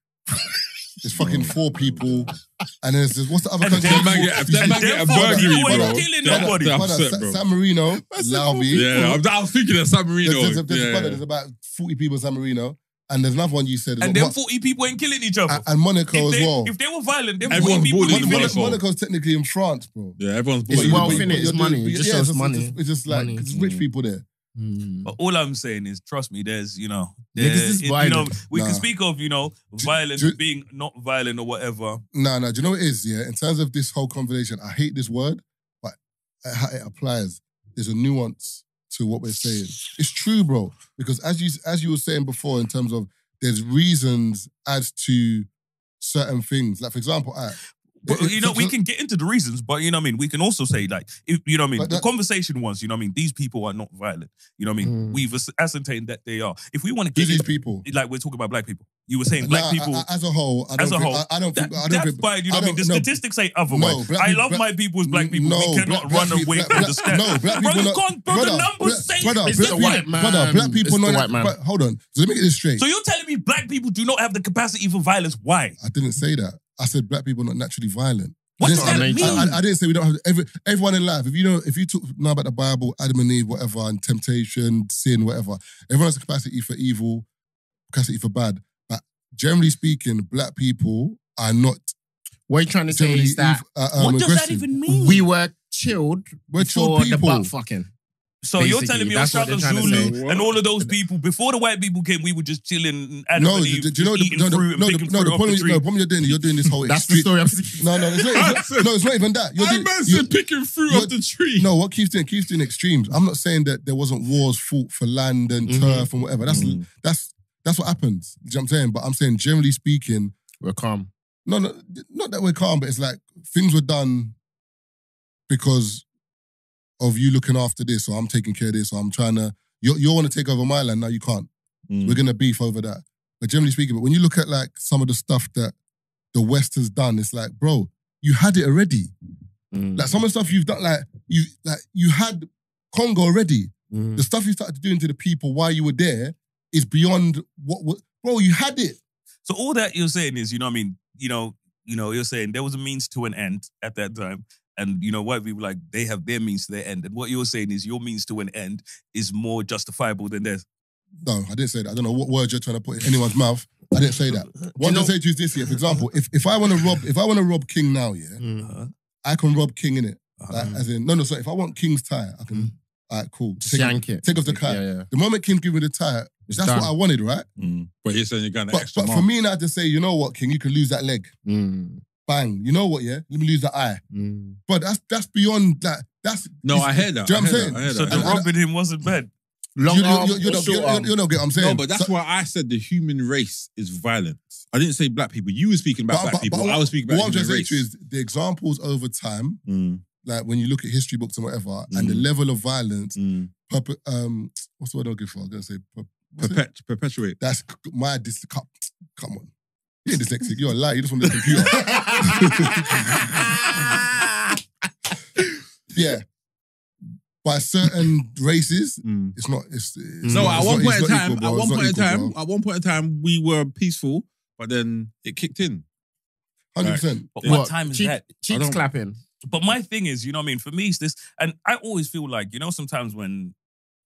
It's fucking four people, and then there's, there's what's the other And country? them that man get, that man get a burglary, people ain't bro, killing they're- nobody. they're upset, Sa- bro. San Marino, Lavi. Yeah, I'm, I was thinking of San Marino. There's, there's, there's, yeah. brother, there's about 40 people in San Marino, and there's another one you said. And there's them what- 40 people ain't killing each other. and, and Monaco if, as they, well. if they were violent, them Everyone's 40 people born in would be Monaco. Monaco's technically in France, bro. Yeah, everyone's It's bored. well But- finna, but it's you're money. doing- It just yeah, shows it's money. It's, it's just like Money. it's rich people there. Hmm. But all I'm saying is, trust me, there's, you know, Niggas there- is it- you know, we Nah. can speak of, you know, violence do- being not violent or whatever. No, no. Do you know what it is? Yeah, in terms of this whole conversation, I hate this word, but how it applies. There's a nuance to what we're saying. It's true, bro. Because as you as you were saying before, in terms of there's reasons as to certain things. Like for example, I, But It- it- you know, we can get into the reasons, but you know what I mean. We can also say like, if, you know what I mean. But the that- conversation was, you know what I mean. These people are not violent. You know what I mean. Mm. We've as- ascertained that they are. If we want to Who's get these people? like we're talking about black people, you were saying black Nah, people. I- I- as a whole, I don't as a think, whole, I, I don't that, think. I don't that's think. fine. You know I what I mean. The no, statistics say otherwise. No, I love black- my people as black people. No, we cannot black- run black away from the stat. no, black bro, people you not- can't, bro, the numbers black- say brother, It's black the white man. Brother, black people It's not. white man. hold on. Let me get this straight. So you're telling me black people do not have the capacity for violence? Why? I didn't say that. I said black people are not naturally violent. What I does didn't- that mean? I, I didn't say we don't have every, everyone in life. If you know, if you talk now about the Bible, Adam and Eve, whatever, and temptation, sin, whatever, everyone has a capacity for evil, capacity for bad. But generally speaking, black people are not What are you're trying to say is that ev- uh, um, what does that even mean? we were chilled We're chilled before the butt fucking. So you're Basically, telling me that's what Oshaka they're trying to Zulu say. and all of those people before the white people came, we were just chilling. Adam No, do, do you know the, eating no, the, fruit and no, the, picking no, fruit the off problem, the is- no, the problem you're doing, you're doing this whole *laughs* That's the extreme- story. I'm No, no, it's not, it's *laughs* not, no, it's not even that. You're I doing, man you- said picking fruit off the tree. no, what keeps doing, keeps doing extremes. I'm not saying that there wasn't wars fought for land and Mhm. turf and whatever. That's Mm. that's that's what happens. You know what I'm saying? But I'm saying generally speaking, We're calm. no, no, not that we're calm, but it's like things were done because of you looking after this, or I'm taking care of this, or I'm trying to. You you want to take over my land now? You can't. Mm. We're gonna beef over that. But generally speaking, but when you look at like some of the stuff that the West has done, it's like, bro, you had it already. Mm. Like some of the stuff you've done, like you like you had Congo already. Mm. The stuff you started doing to the people while you were there is beyond what, what bro, you had it. So all that you're saying is, you know, what I mean, you know, you know, you're saying there was a means to an end at that time, and you know, white people like they have their means to their end, and what you're saying is your means to an end is more justifiable than theirs. No, I didn't say that. I don't know what words you're trying to put in anyone's mouth. I didn't say that. *laughs* What know- I'm saying to you is this here. For example, if, if I want to rob, if I want to rob King now, yeah, Mm. Uh-huh. I can rob King in it. Uh-huh. Like, as in, no, no, sorry. If I want King's tie, I can. All right, cool. Just Take, yank it. take off the car. Yeah, yeah. The moment King give me the tie, It's that's done. what I wanted, right? Mm. But you're saying you're going to. But, extra but mile. for me now to say, you know what, King, you can lose that leg. Mm. Bang. You know what, yeah? Let me lose that eye. Mm. But that's that's beyond that. That's no, I hear that. Do you know what I'm saying? that. So that. the And- and- robbing him wasn't bad. Long you, arm you, you, or don't, you, short you, arm? you don't get what I'm saying. No, but that's So- why I said the human race is violent. I didn't say black people. You were speaking about but- black but- people. but I was speaking about What I'm human trying to race. say to you is the examples over time, Mm, like when you look at history books and whatever, and the Mm. level of violence, mm. perpe- um, what's the word I'm looking for? I'm gonna say per- Perpet- perpetuate. That's my dys. Come, come on, you ain't dyslexic. You're a lie. You just want the computer. *laughs* yeah, by certain races, Mm. it's not. It's, it's No, not, at it's one not- point it's in time, equal, at one point in time, bro. at one point in time, we were peaceful, but then it kicked in. hundred percent. But what What? time is Cheek- that? Cheeks clapping. But my thing is, you know what I mean? For me, it's this, and I always feel like, you know, sometimes when,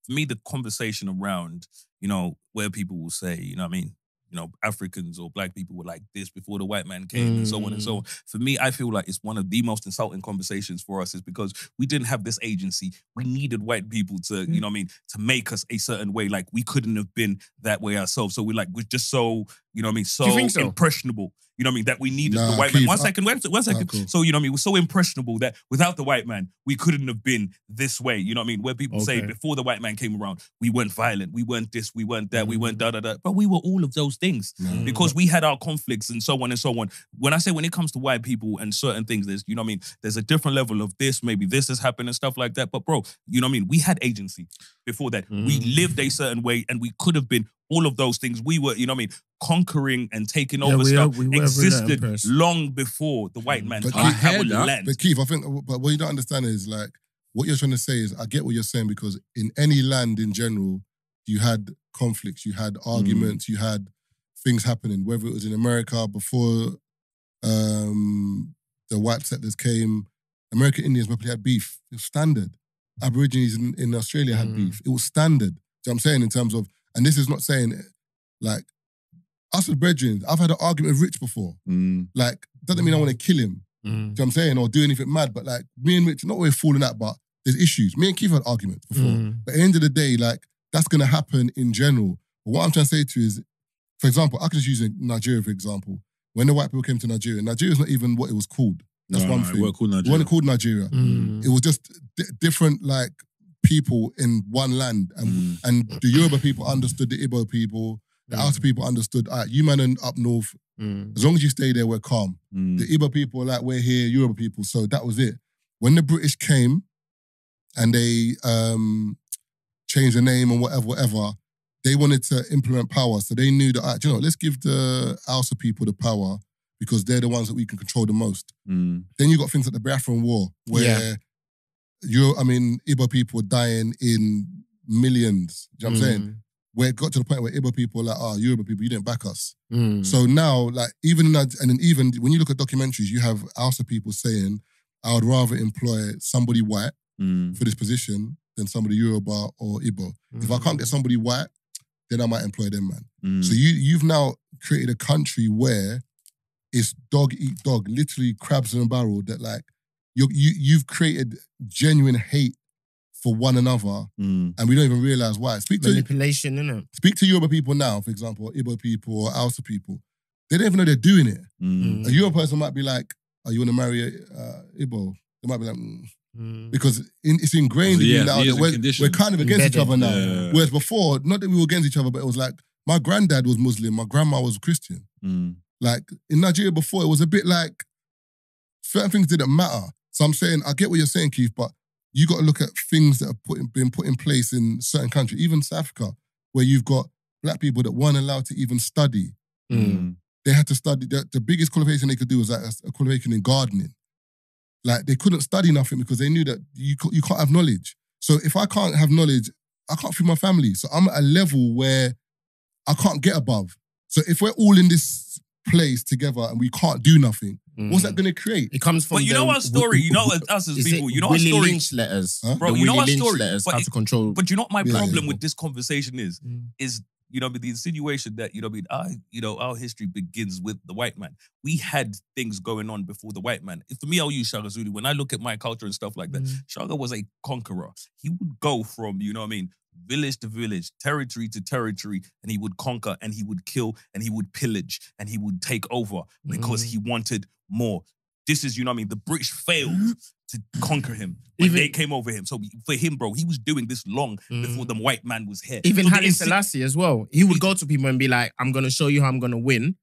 for me, the conversation around, you know, where people will say, you know what I mean? You know, Africans or black people were like this before the white man came and so on and so mm. on. For me, I feel like it's one of the most insulting conversations for us is because we didn't have this agency. We needed white people to, you mm. know what I mean, to make us a certain way. Like we couldn't have been that way ourselves. So we're like, we're just so, you know what I mean, so, you think so? impressionable. You know what I mean? That we needed the Nah, white man. Keith, One I- second, one second, one second. cool. So, you know what I mean? We're so impressionable that without the white man, we couldn't have been this way. You know what I mean? Where people say before the white man came around, we weren't violent, we weren't this, we weren't that, we Mm. weren't da da da. But we were all of those things No. because we had our conflicts and so on and so on. When I say when it comes to white people and certain things, there's, you know what I mean? There's a different level of this, maybe this has happened and stuff like that. But bro, you know what I mean? We had agency before that. We Mm. lived a certain way and we could have been all of those things. We were, you know what I mean? Conquering and taking Yeah, over we stuff are- we were existed long before the white man But took I our that, land. But Keith, I think, but what you don't understand is like what you're trying to say is I get what you're saying because in any land in general, you had conflicts, you had arguments, you had things happening. Whether it was in America before um, the white settlers came, American Indians probably had beef. It was standard. Aborigines in, in Australia had Mm. beef. It was standard. Do you know what I'm saying in terms of, and this is not saying like us as brethren. I've had an argument with Rich before. Mm. Like doesn't mean I want to kill him. Mm. Do you know what I'm saying? Or do anything mad. But like me and Rich, not we're falling out, but there's issues. Me and Keith had arguments before. Mm. But at the end of the day, like that's gonna happen in general. But what I'm trying to say to you is, for example, I can just use Nigeria for example. When the white people came to Nigeria, Nigeria is not even what it was called. That's No, one no, thing. We're called It Nigeria. wasn't called Nigeria. Mm. It was just di- different like people in one land. And, Mm. and the Yoruba people understood the Igbo people. The Mm. Hausa people understood, all right, you man in up north, Mm. As long as you stay there, we're calm. Mm. The Igbo people are like, we're here, Yoruba people. So that was it. When the British came and they um, changed the name and whatever, whatever, they wanted to implement power. So they knew that, do you know, what, let's give the Hausa people the power because they're the ones that we can control the most. Mm. Then you got things like the Biafran War, where Yeah. you, I mean, Igbo people were dying in millions. Do you know what I'm saying? Where it got to the point where Igbo people were like, oh, Yoruba people, you didn't back us. Mm. So now, like, even in that, and then even when you look at documentaries, you have Hausa people saying, I would rather employ somebody white Mm. for this position than somebody Yoruba or Igbo. If I can't get somebody white, then I might employ them, man. Mm. So you you've now created a country where it's dog eat dog, literally crabs in a barrel. That like you you you've created genuine hate for one another, Mm. and we don't even realize why. Speak to manipulation, innit? speak to Yoruba people now, for example, or Igbo people or Hausa people. They don't even know they're doing it. Mm. A Yoruba person might be like, "Oh, you want to marry a uh, Igbo?" They might be like, mm. Mm. because in, it's ingrained in Yeah, you now that we're, we're kind of against each other now. Yeah. Whereas before, not that we were against each other, but it was like my granddad was Muslim, my grandma was Christian. Mm. Like in Nigeria before, it was a bit like certain things didn't matter. So I'm saying, I get what you're saying, Keith, but you got to look at things that have put in, been put in place in certain countries, even South Africa, where you've got black people that weren't allowed to even study. Mm. They had to study. The, the biggest qualification they could do was like a, a qualification in gardening. Like they couldn't study nothing because they knew that you you can't have knowledge. So if I can't have knowledge, I can't feed my family. So I'm at a level where I can't get above. So if we're all in this place together and we can't do nothing, what's that Mm. going to create? It comes from But you the- know our story. You know us as Is people. You know our story. Lynch letters, Huh? Bro, The you know Willie our Lynch story, letters, but how it- to control. But you know what my Yeah, yeah, problem yeah. with this conversation is? Mm. Is you know the insinuation that you know I mean our you know our history begins with the white man. We had things going on before the white man. For me, I'll use Shaka Zulu. When I look at my culture and stuff like that, Mm. Shaka was a conqueror. He would go from you know what I mean village to village, territory to territory, and he would conquer and he would kill and he would pillage and he would take over because Mm. he wanted more. This is, you know what I mean? The British failed to conquer him when Even- they came over him. So for him, bro, he was doing this long before Mm. the white man was here. Even so Haile Selassie as well. He would go to people and be like, "I'm gonna show you how I'm gonna win."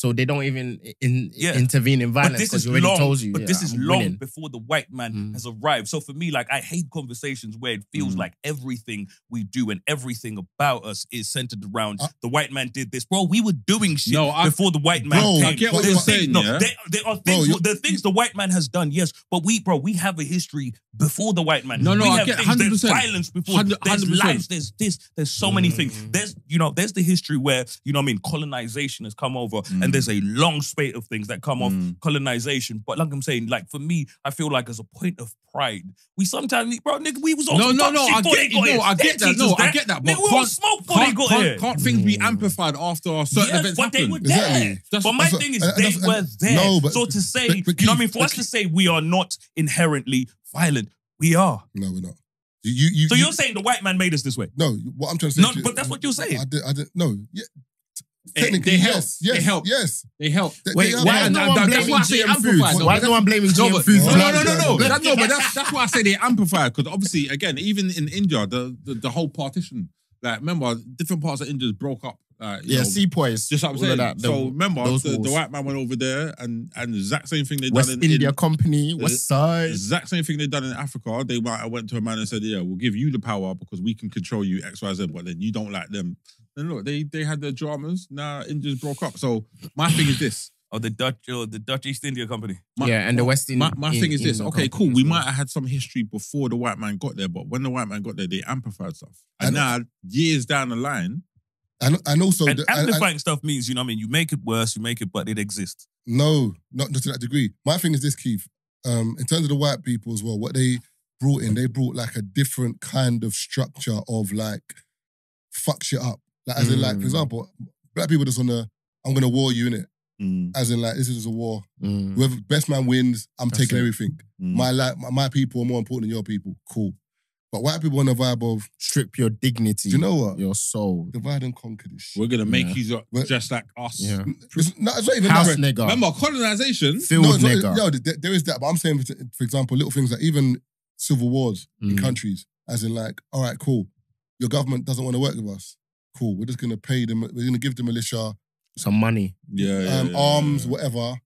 So they don't even in, Yeah. intervene in violence this because is you already long. told you. but yeah, this is I'm long winning. before the white man Mm. has arrived. So for me, like I hate conversations where it feels Mm. like everything we do and everything about us is centered around Uh, the white man did this, bro. We were doing shit No, I- before the white man Bro, came. I get what There's you're things- saying, No, yeah? there, there are Bro, things. you- the things the white man has done, yes, but we, bro, we have a history before the white man. No, no, we I have get things. There's 100%. violence before. 100%. There's lives. There's this. There's so many things. Mm. There's you know, there's the history where you know, what I mean, colonization has come over, Mm. And there's a long spate of things that come off Mm. colonization. But like I'm saying, like for me, I feel like as a point of pride, we sometimes, bro, nigga, we was on No, no, no, I get- they no, here. I get that, no, us I get that, but Nigga, we can't- on smoke before they Can't, got can't, here. can't things be Mm. amplified after certain Yes, events but they happen? were Exactly. there. That's- but my that's- thing is, and they that's- were there. no, but- so to say, but- but you know what I mean? For us to say we are not inherently violent, we are. No, we're not. You, you, you, So you- you're saying the white man made us this way? no. What I'm trying to say. No, but that's what you're saying. I did. I did. No. Yeah. Technically, they help. yes. They help. Yes. They help. They- Wait, they why is no one that's blaming why I say GM amplified, foods? though. Why is no one blaming No, GM but, foods? no, no, no, no, no. No. That, no, but that's that's why I say they amplified because obviously, again, even in India, the, the the whole partition, like remember, different parts of India broke up. Like, you Yeah, know, sepoys. just like I'm saying. that, the- so remember, the, the white man went over there, and and the exact same thing they done West in, India in Company, West Side. exact same thing they done in Africa. They might have went to a man and said, "Yeah, we'll give you the power because we can control you X, Y, Z." But then you don't like them. And look, they they had their dramas. Now India's broke up. So my thing is this. Or the Dutch or the Dutch East India Company? My, yeah, and the West my, Indian. my thing is this. Okay, cool. as We well. might have had some history before the white man got there, but when the white man got there, they amplified stuff. And And- now, years down the line, And and also and the, and- and- amplifying stuff means, you know what I mean? You make it worse, you make it, but it exists. No, not to that degree. My thing is this, Keith. Um, in terms of the white people as well, what they brought in, they brought like a different kind of structure of like fuck shit up. Like as in like, for Mm. example, black people just wanna, I'm gonna war you in it. mm, As in like, this is a war. Mm. Whoever best man wins, I'm That's taking it. everything. mm. My like my, my people are more important than your people. Cool. But white people on the vibe of, Strip your dignity. do you know what? Your soul. Divide and conquer this shit. we're gonna make Yeah. you But- just like us. Yeah. It's not, it's not even House that. nigga. Remember colonization? Field no, it's not- nigga. no, there, there is that. But I'm saying, for, for example, little things like even civil wars in Mm. countries, as in like, all right, cool. Your government doesn't want to work with us. Cool. We're just gonna pay them. We're gonna give the militia Some money. Yeah, yeah, um, yeah, arms, yeah. whatever.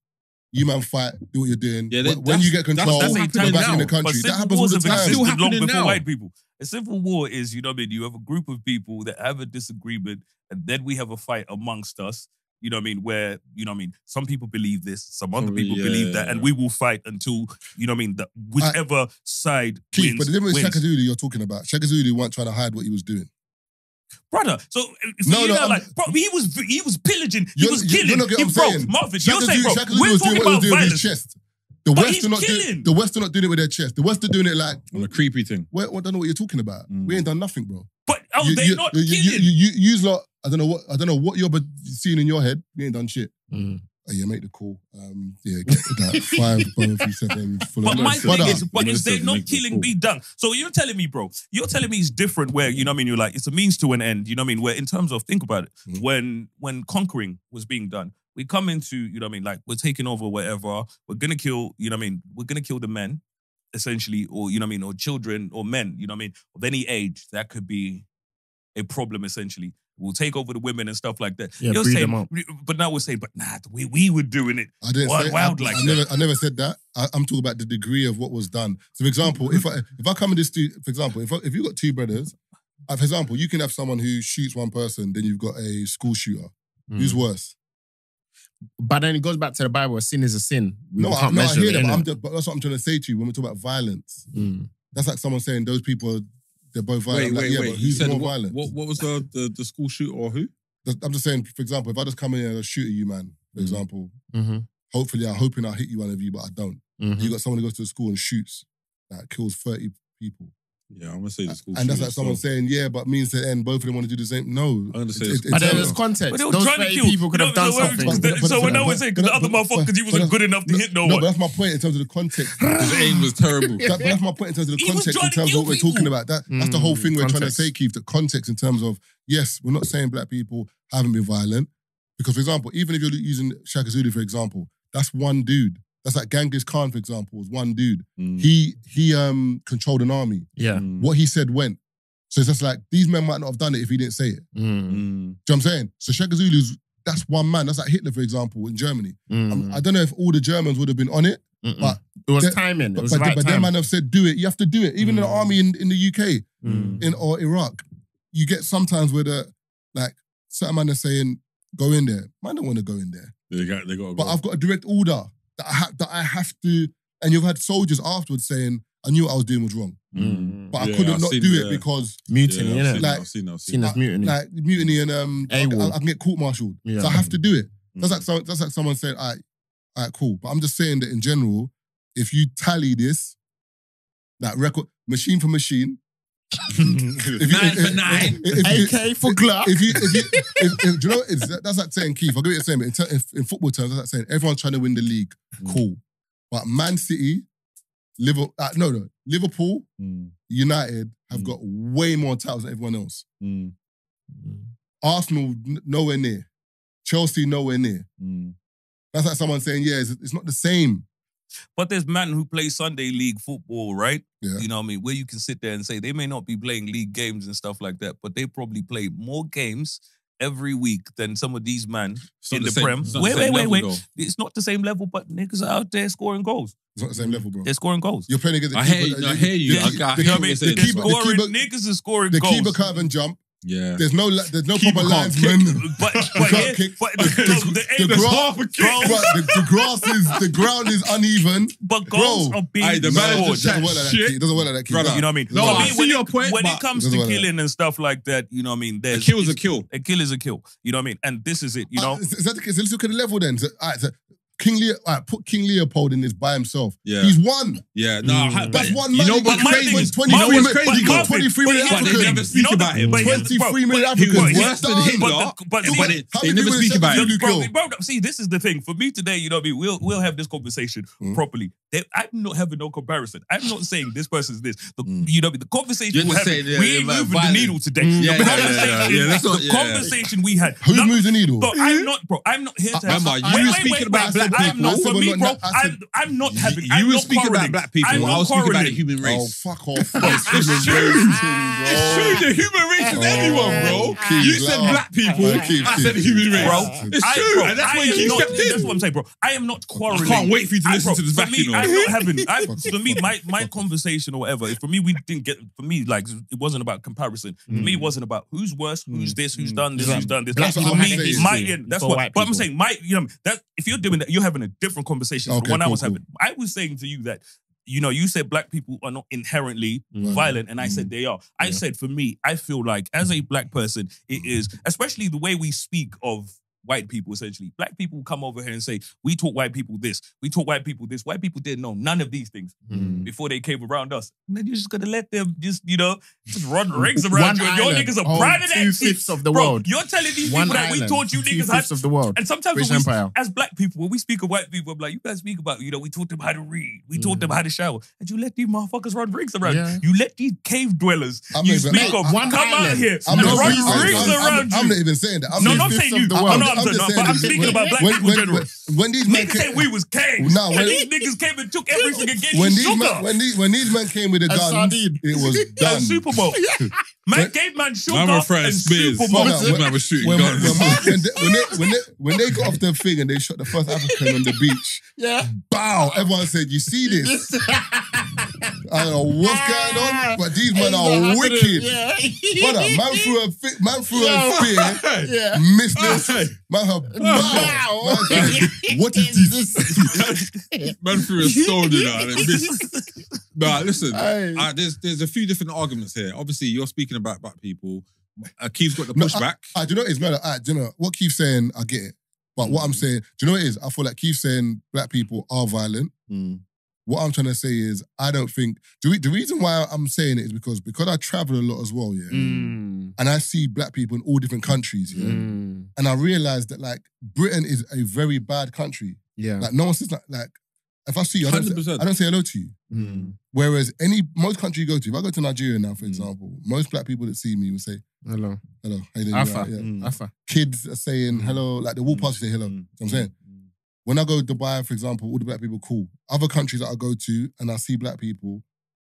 You man fight, do what you're doing. Yeah, When- that- when you get that's- control, that's go happening back in the But country. That civil happens all wars the have time. Still existed long happening before now. white people. A civil war is, you know what I mean? You have a group of people that have a disagreement, and then we have a fight amongst us. You know what I mean? Where, you know what I mean? Some people believe this, some other Some- people yeah, believe that, yeah, and we will fight until, you know what I mean? The, whichever side Keith, wins. but the difference with wins. Shaka Zulu you're talking about, Shaka Zulu weren't trying to hide what he was doing. Brother, so for No, you no, know, I'm- like, bro, he was he was pillaging, he You're- was you're killing. not he, what bro, I'm. Marvin, Shaka you're saying, bro, Shaka we're talking doing what he was about doing with his violence. chest. The But West he's are not doing. The West are not doing it with their chest. The West are doing it like. on a creepy thing. We, we don't know what you're talking about. Mm. We ain't done nothing, bro. But oh, you, they're you, not you, you, killing. you, you, use lot. I don't know what. I don't know what you're seeing in your head. We ain't done shit. Mm. Oh, yeah, make the call. Um, yeah, get *laughs* that five five, one, three, seven. Full But of my thing is, but is they not killing be done? So you're telling me, bro, you're telling me it's different where, you know what I mean, you're like, it's a means to an end, you know what I mean? Where in terms of, think about it, Mhm. when when conquering was being done, we come into, you know what I mean, like we're taking over whatever, we're gonna kill, you know what I mean, we're gonna kill the men, essentially, or you know what I mean, or children or men, you know what I mean, of any age, that could be a problem essentially. We'll take over the women and stuff like that. Yeah, you're breed saying, them up. but now we're saying, but nah, the way we were doing it. I didn't Wild- say wild I, like I that. never I never said that. I, I'm talking about the degree of what was done. So, for example, if I if I come in this stu- for example, if I, if you got two brothers, uh, for example, you can have someone who shoots one person, then you've got a school shooter. Mm. Who's worse? But then it goes back to the Bible. Sin is a sin. We no, I, can't no, I hear it. that, but. I'm just, but that's what I'm trying to say to you when we talk about violence. Mm. That's like someone saying those people they're both violent. Wait, I'm like, wait, yeah, wait. but You who's said more what, violent? what? What was the, the the school shooter or who? I'm just saying, for example, if I just come in and I shoot at you, man, for Mm. example, Mm-hmm. hopefully I'm hoping I'll hit you one of you, but I don't. Mm-hmm. You got someone who goes to the school and shoots, that kills 30 people. Yeah, I'm gonna say the school and that's shooter, like someone so- saying, yeah, but means to the end, both of them want to do the same. No. I'm gonna say It- it's- it- But then it's- there's context. But they were Those trying to 30 kill. people could You have done so- something. But- but- but- so when I but- was saying, because the but- other but- motherfucker, because he wasn't but- good enough to hit no No, one. but that's my point in terms of the context. *laughs* His aim was terrible. That- but that's my point in terms of the He was context in trying to terms of kill what we're people. talking about. That, that's the whole Mm, thing we're trying to context. say, Keith. The context in terms of, yes, we're not saying black people haven't been violent. Because, for example, even if you're using Shaka Zulu, for example, that's one dude. That's like Genghis Khan, for example, was one dude. Mm. He he um controlled an army. Yeah. Mm. What he said went. So it's just like these men might not have done it if he didn't say it. Do you Mm. Mm. know what I'm saying? So Shaka Zulu's that's one man. That's like Hitler, for example, in Germany. Mm. Um, I don't know if all the Germans would have been on it, Mm-mm. but it was the- timing. It but, was but, right but them time. man have said do it. You have to do it. Even in the Mm. army in, in the UK Mm. in or Iraq, you get sometimes where the like certain man are saying go in there. Man don't want to go in there. They got they got. to But go. I've got a direct order that I have that I have to. And you've had soldiers afterwards saying, "I knew what I was doing was wrong, Mm. but I Yeah, couldn't I've not seen- do yeah. it because Mutiny, Yeah, I've innit? seen Like- that, I've seen that, I've seen Seen that. as mutiny. like mutiny and um, I, I, I can get court-martialed. Yeah. So I have to do it. That's Mm. like so, that's like someone saying, "All right, all right, cool." But I'm just saying that in general, if you tally this, that record machine for machine, if you, Nine for nine. if- if- AK for Glock. if you, if you, if, if, do you know what it is? That's like saying, Keith, I'll give you the same, in, ter- in, in football terms, that's like saying everyone's trying to win the league. Cool. But Man City, Liverpool, uh, no, no, Liverpool, Mm. United have Mm. got way more titles than everyone else. Mm. Arsenal, n- nowhere near. Chelsea, nowhere near. Mm. That's like someone saying, yeah, it's, it's not the same. But there's men who play Sunday league football, right? Yeah. You know what I mean? Where you can sit there and say they may not be playing league games and stuff like that, but they probably play more games every week than some of these men in the the, same- Prem. it's the Wait, wait, wait, wait. though. It's not the same level, but niggas are out there scoring goals. It's not the same level, bro. They're scoring goals. You're playing against the I hear keeper- you. I hear you. the- I- I the hear what keeper- you're the keeper- the keeper- niggas are scoring The goals. keeper can't even jump. Yeah. There's no there's no Keeper proper can't linesman. but but, here, kick. but the, the, the the grass- half a kick. Bro, the, the grass is the ground is uneven. But goals Bro, are being aye, the No, manager it scored. chat doesn't work like that. shit. Keith. It doesn't work like that. Keith. Brother. You know what I mean? No, For I me, see when, your it, point, when it comes to work like killing and stuff like that, you know what I mean? A There's kill's a kill. A kill is a kill. You know what I mean? And this is it. You know, Uh, is, is that the case? Let's look at the level then. So, all right, so King Leo, all right, put King Leopold in this by himself. Yeah. He's won. Yeah. No, Mm. I- That's but one You man. know He what's got my thing is- 23 my million. thing is- He got Marvin, 23 but million here's the But they never Africans. speak You know, about him. but here's- 23 million but- Africans. He was but- worse than but- Hitler, But, but, but see, it- How they many never people speak about Shaka him. Zulu bro, kill? bro, see, this is the thing. For me today, you know what I mean? We'll, we'll have this conversation Mm. properly. they, I'm not having no comparison. I'm not saying this person's this. The, Mm. You know, the conversation You're we're just having, saying, yeah, we yeah, ain't like moving violent. the needle today. Mm. The Yeah, yeah, yeah, conversation, yeah, yeah, let's not- the yeah. conversation we had. Who Not- moves the needle? Bro, I'm not, bro. I'm not here to. Remember, you wait, were speaking about wait. Black I'm people. not I said for me, not- bro. I I'm, I'm not having. You, I'm were speaking about black people. I'm I was speaking about the human Oh, race. fuck off. *laughs* It's true. It's true. The human race is Oh, everyone, bro. You said black people. I said human race. Bro, It's I, true. and that's I why you not, stepped in. That's what I'm saying, bro. I am not quarreling. I can't wait for you to listen to this back, you. I'm not having. For me, my my conversation or whatever. For me, we didn't get. For me, like it wasn't about comparison. For me, it hmm. wasn't about who's worse, who's hmm. this, who's hmm. done this, who's done this. That's what for I'm me, saying. my that's what. But I'm saying, my you know that if you're doing that, you're having a different conversation Okay, from what I cool, was cool. having. I was saying to you that. You know, you said black people are not inherently Mm. violent, and I said they are. I Yeah. said for me, I feel like as a black person, it is especially the way we speak of white people. Essentially, black people come over here and say we taught white people this, we taught white people this. White people didn't know none of these things Mm. before they came around us. And then you're just gonna let them just you know just run *laughs* rings around One you. And your niggas are hold proud of that. two shit. fifths of the Bro, world. You're telling these One people that we taught you two niggas how fifths of the world. and sometimes British when we, Empire. as black people, when we speak of white people, I'm like, you guys speak about, you know, we taught them how to read, we taught Mm. them how to shower, and you let these motherfuckers run rings around. Yeah. You let these cave dwellers I'm you speak of I- come out island. here I'm and not, run I'm, rings I'm, I'm, around I'm not even saying that. I'm no, not fifths saying of you. the I'm not, I'm I'm, just not, saying but I'm speaking when- about black when, people when, in general. when, when these men Niggas say came, we was caves. Nah, when- these niggas came and took everything and gave when these sugar. men, when these when these men came with a And gun, it was *laughs* and done. Super Bowl. *laughs* Man When- gave man sugar Man were throwing and spears. Super Well, Bowl. no, This when- man was shooting when, when, guns. when, they, when, they, when, they, *laughs* when they got off the thing and they shot the first African on the beach, Yeah. bow, everyone said, You see this? I don't know what's going on, but these men are wicked. Yeah. Brother, man threw a, fi- man threw a Yo. spear, *laughs* Yeah. missed this. Man, her bow. *laughs* Wow. Man said, *laughs* What is this? Man threw a stone in her and missed. Nah, listen. Hey. Uh, there's there's a few different arguments here. Obviously, you're speaking about black people. Uh, Keith's got the No, pushback. Ah, do you know what it is, man? Ah, do you know what Keith's saying? I get it. But what I'm saying, do you know what it is? I feel like Keith's saying black people are violent. What I'm trying to say is, I don't think the, re- the reason why I'm saying it is because because I travel a lot as well, yeah, Mm. and I see black people in all different countries, yeah, Mm. and I realize that like Britain is a very bad country. Yeah. Like no one says like like if I see you, I don't, say, I don't say hello to you. Mm. Whereas any most country you go to, if I go to Nigeria now, Mm. for example, most black people that see me will say Hello. hello, how you doing? You Alpha. Yeah. Mm. Alpha. Kids are saying hello, like they walk past you say hello. Mm. I'm saying. When I go to Dubai, for example, all the black people cool. Other countries that I go to and I see black people,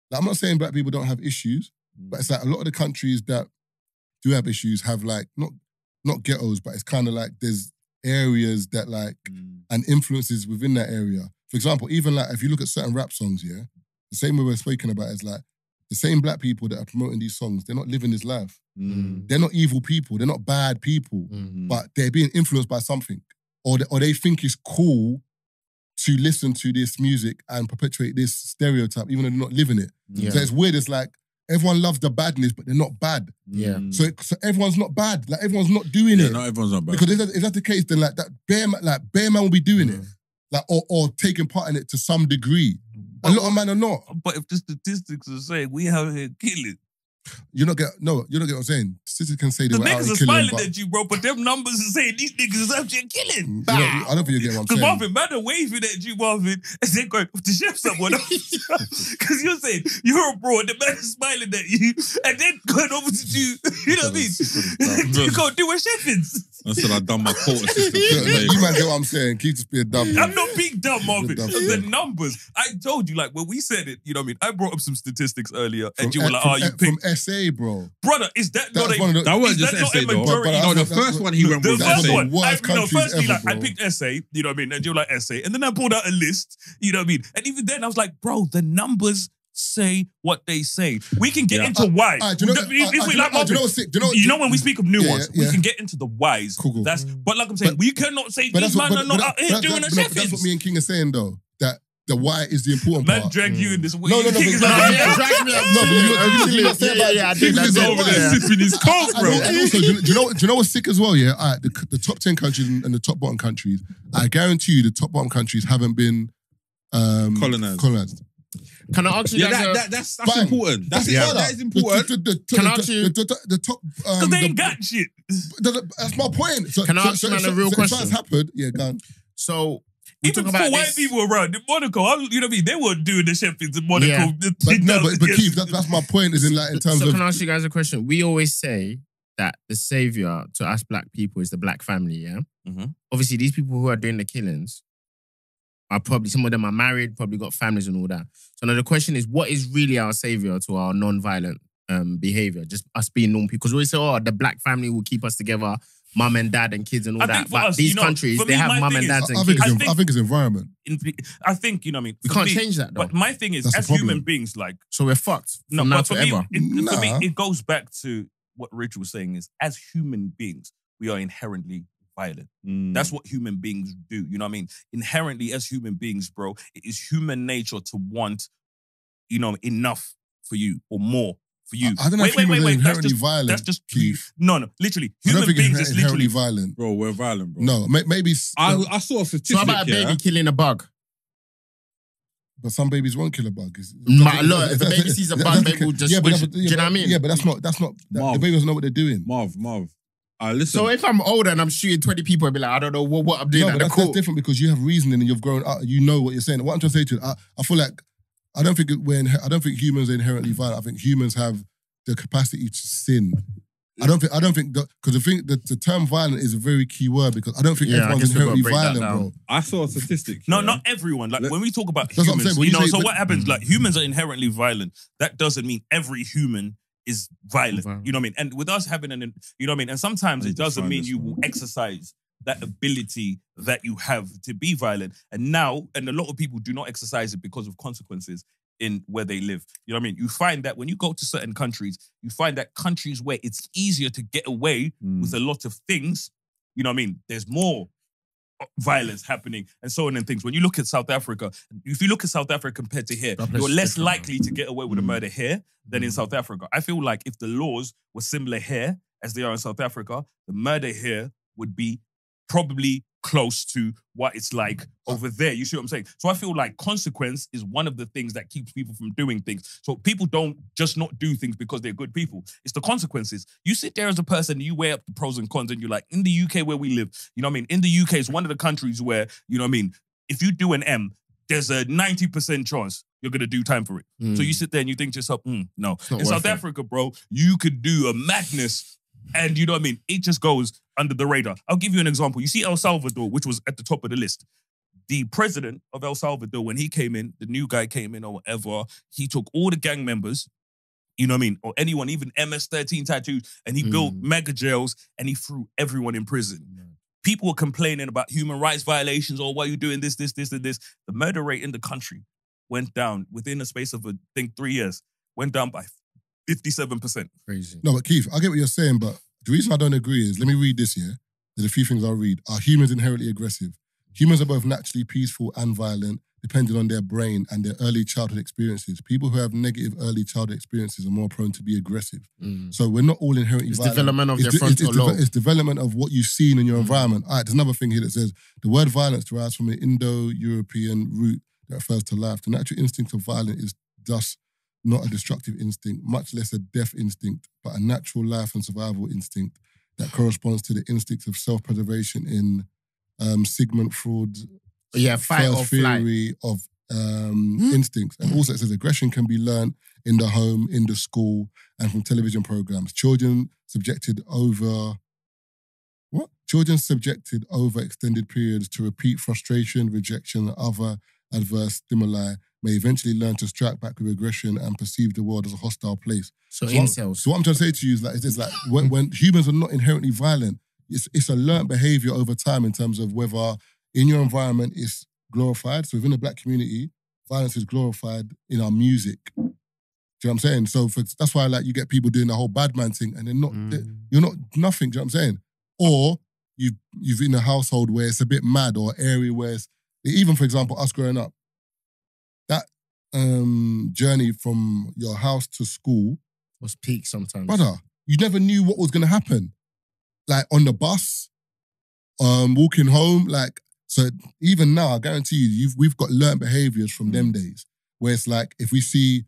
like, I'm not saying black people don't have issues, but it's like a lot of the countries that do have issues have like not not ghettos, but it's kind of like there's areas that like Mm. and influences within that area. For example, even like if you look at certain rap songs, yeah, the same way we're speaking about is like the same black people that are promoting these songs, they're not living this life. Mm. They're not evil people. They're not bad people Mm. but they're being influenced by something, or they, or they think it's cool to listen to this music and perpetuate this stereotype, even though they're not living it. Yeah. So it's weird. It's like everyone loves the badness, but they're not bad. Yeah. Mm. So, so everyone's not bad. Like everyone's not doing yeah, it. not everyone's not bad. because if, that, if that's the case, then like that bear, man- like bear man will be doing it, Mm. like or, or taking part in it to some degree. A lot of men are not. But if the statistics are saying we have here killing, You not get no. You don't get what I'm saying. Sisters can say they the were out niggas here are killing, smiling but at you, bro. But them numbers are saying these niggas is out here killing. Mm, you know, I don't think you get what I'm Because saying. Marvin, man, are waving at you, Marvin, and then going to chef someone else. *laughs* Because you're saying you're abroad, the man is smiling at you, and then going over to you. *laughs* you know what I mean? *laughs* you go do a chefins. I said I've done my quarter system. Yeah, you go. man get what I'm saying. Keep just being dumb. I'm not being dumb, Marvin. Dumb, It's the yeah. numbers. I told you, like, when we said it, you know what I mean? I brought up some statistics earlier, and From, you were like, from, oh, you from picked. SA, bro. Brother, is that That's not a. one of the. That Is wasn't that just not a though. majority? But No, the first one he went The with That's first SA. one, I, worst no, countries firstly, ever, like, I bro. picked SA, you know what I mean? And you were like SA. And then I pulled out a list, you know what I mean? And even then, I was like, bro, the numbers say what they say. We can get Yeah. into why. Do you know? If we do you know- do you know what's sick? Do you know? you know when we speak of nuance, yeah, yeah. we can get into the whys. Cool, cool. That's but like I'm saying, But- we cannot say But these that's what, man but, are not but out here that- doing that- a no, chef. That's what me and King are saying though. That the why is the important Man part. drag you in this way. No, no, no, King is like, yeah. drag me up. No, but you- you- you- you- yeah, yeah, yeah, I did. Keith I over there sipping his coke, bro. and also, do you, know? Do you know what's sick as well? Yeah, All right, the, the top ten countries and and the top bottom countries. I guarantee you, the top bottom countries haven't been um, Colonized. colonized. Can I ask you Yeah, that, a- that, that's that's Bang. important. That's, That's that, that is important. The, the, the, Can I ask the, you- the, the, the top. Um, Because they the- ain't got shit. the- the- that's my point. So, Can I so, ask so, man a real so, question? If that's happened, yeah, go on. So we Even talk for about white this- people around in Monaco, I, you know what I mean? They weren't doing the Sheffields in Monaco. Yeah. *laughs* But no, but, but Keith, that, that's my point. Is in like in terms so of can I ask you guys a question? We always say that the savior to us black people is the black family, yeah? Mhm. Obviously, these people who are doing the killings are probably, some of them are married, probably got families and all that. So now the question is, what is really our savior to our non-violent um, behavior? Just us being normal people. Because we always say, oh, the black family will keep us together, mum and dad and kids and all I that. But us, these you know, countries, for they me, have my mum and dads I, and I kids. think it's I think- I think it's environment. In, I think, you know what I mean? we can't me- change that though. But my thing is, That's as human beings, like, so we're fucked from no, now but for me, forever. it, for me, Nah. it goes back to what Rich was saying is, as human beings, we are inherently violent. Mm. That's what human beings do. You know what I mean? Inherently, as human beings, bro, it is human nature to want, you know, enough for you or more for you. I, I don't know if humans are That's inherently just, violent. that's just Keith. no, no. Literally, I human don't think beings it's is inherently literally. violent. bro. We're violent, bro. No, may, maybe. s- I no, I saw a statistic. how about a baby yeah? killing a bug? but some babies won't kill a bug. It's- Ma- look, if a baby sees a that's- bug, *laughs* that's- baby will just yeah, but squish that's- it. Do you know what I mean? Yeah, but that's not. That's not. that- Marv. the baby doesn't know what they're doing. Marv, Marv. Uh, listen. So if I'm older and I'm shooting 20 people, I'd be like, I don't know what, what I'm doing No, at but that's, that's different because you have reasoning and you've grown up. You know what you're saying. What I'm trying to say to you, I, I feel like I don't think it- we're. inhe- I don't think humans are inherently violent. I think humans have the capacity to sin. I don't think. I don't think because the thing the, the term violent is a very key word because I don't think Yeah, I everyone's guess we've got to inherently break that violent, down. bro. I saw a statistic. No, yeah. not everyone. Like Let- when we talk about That's what I'm humans, saying, when you you know. say- so but- what happens? Like humans are inherently violent. That doesn't mean every human is violent. Violent. You know what I mean? And with us having an, you know what I mean. And sometimes I it to doesn't find mean this you one. will exercise that ability that you have to be violent. And now, and a lot of people do not exercise it because of consequences in where they live. You know what I mean? You find that when you go to certain countries, you find that countries where it's easier to get away Mm. with a lot of things, you know what I mean? There's more violence happening and so on and things. When you look at South Africa, if you look at South Africa compared to here, you're less likely to get away with a Mm. murder here than in Mm. South Africa. I feel like if the laws were similar here as they are in South Africa, the murder here would be probably close to what it's like over there. You see what I'm saying? So I feel like consequence is one of the things that keeps people from doing things. So people don't just not do things because they're good people. It's the consequences. You sit there as a person, you weigh up the pros and cons, and you're like, in the UK where we live, you know what I mean? In the UK, it's one of the countries where, you know what I mean, if you do an M, there's a 90% chance you're gonna do time for it. Mm. So you sit there and you think to yourself, mm, no. In South it. Africa, bro, you could do a madness. And you know what I mean? It just goes under the radar. I'll give you an example. You see El Salvador, which was at the top of the list. The president of El Salvador, when he came in, the new guy came in or whatever, he took all the gang members, you know what I mean? Or anyone, even MS-13 tattoos, and he built Mm. mega jails and he threw everyone in prison. People were complaining about human rights violations or why are you doing this, this, this, and this. The murder rate in the country went down within a space of, I think, three years, went down by 57%. Crazy. No, but Keith, I get what you're saying, but the reason I don't agree is let me read this here. There's a few things I'll read. Are humans inherently aggressive? Humans are both naturally peaceful and violent, depending on their brain and their early childhood experiences. People who have negative early childhood experiences are more prone to be aggressive. Mm. So we're not all inherently It's violent. development of It's their de- frontal it's, deve- lobe. it's development of what you've seen in your Mm. environment. All right, there's another thing here that says the word violence derives from an Indo-European root that refers to life. The natural instinct of violence is thus not a destructive instinct, much less a death instinct, but a natural life and survival instinct that corresponds to the instinct of self-preservation in um, Sigmund Freud's Yeah, fight or first flight. theory of um, Hmm? instincts. And also it says aggression can be learned in the home, in the school, and from television programs. Children subjected over what? Children subjected over extended periods to repeat frustration, rejection, and other adverse stimuli may eventually learn to strike back with aggression and perceive the world as a hostile place. So So what-. So what I'm trying to say to you is that it's like when, when humans are not inherently violent, it's it's a learned behavior over time in terms of whether in your environment it's glorified. So within the black community, violence is glorified in our music. Do you know what I'm saying? So for, that's why like you get people doing the whole bad man thing, and they're not. Mm. they- you're not nothing. Do you know what I'm saying? Or you you've in a household where it's a bit mad, or area where it's even for example us growing up. That um journey from your house to school was peak sometimes. brother, you never knew what was gonna happen. Like on the bus, um, walking home, like so. Even now, I guarantee you, you've we've got learned behaviors from Mm. them days where it's like if we see,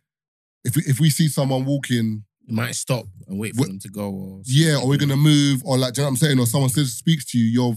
if we if we see someone walking, You might stop and wait for What- them to go. Or yeah, or we're gonna move, or like, do you know what I'm saying, or someone says speaks to you, you're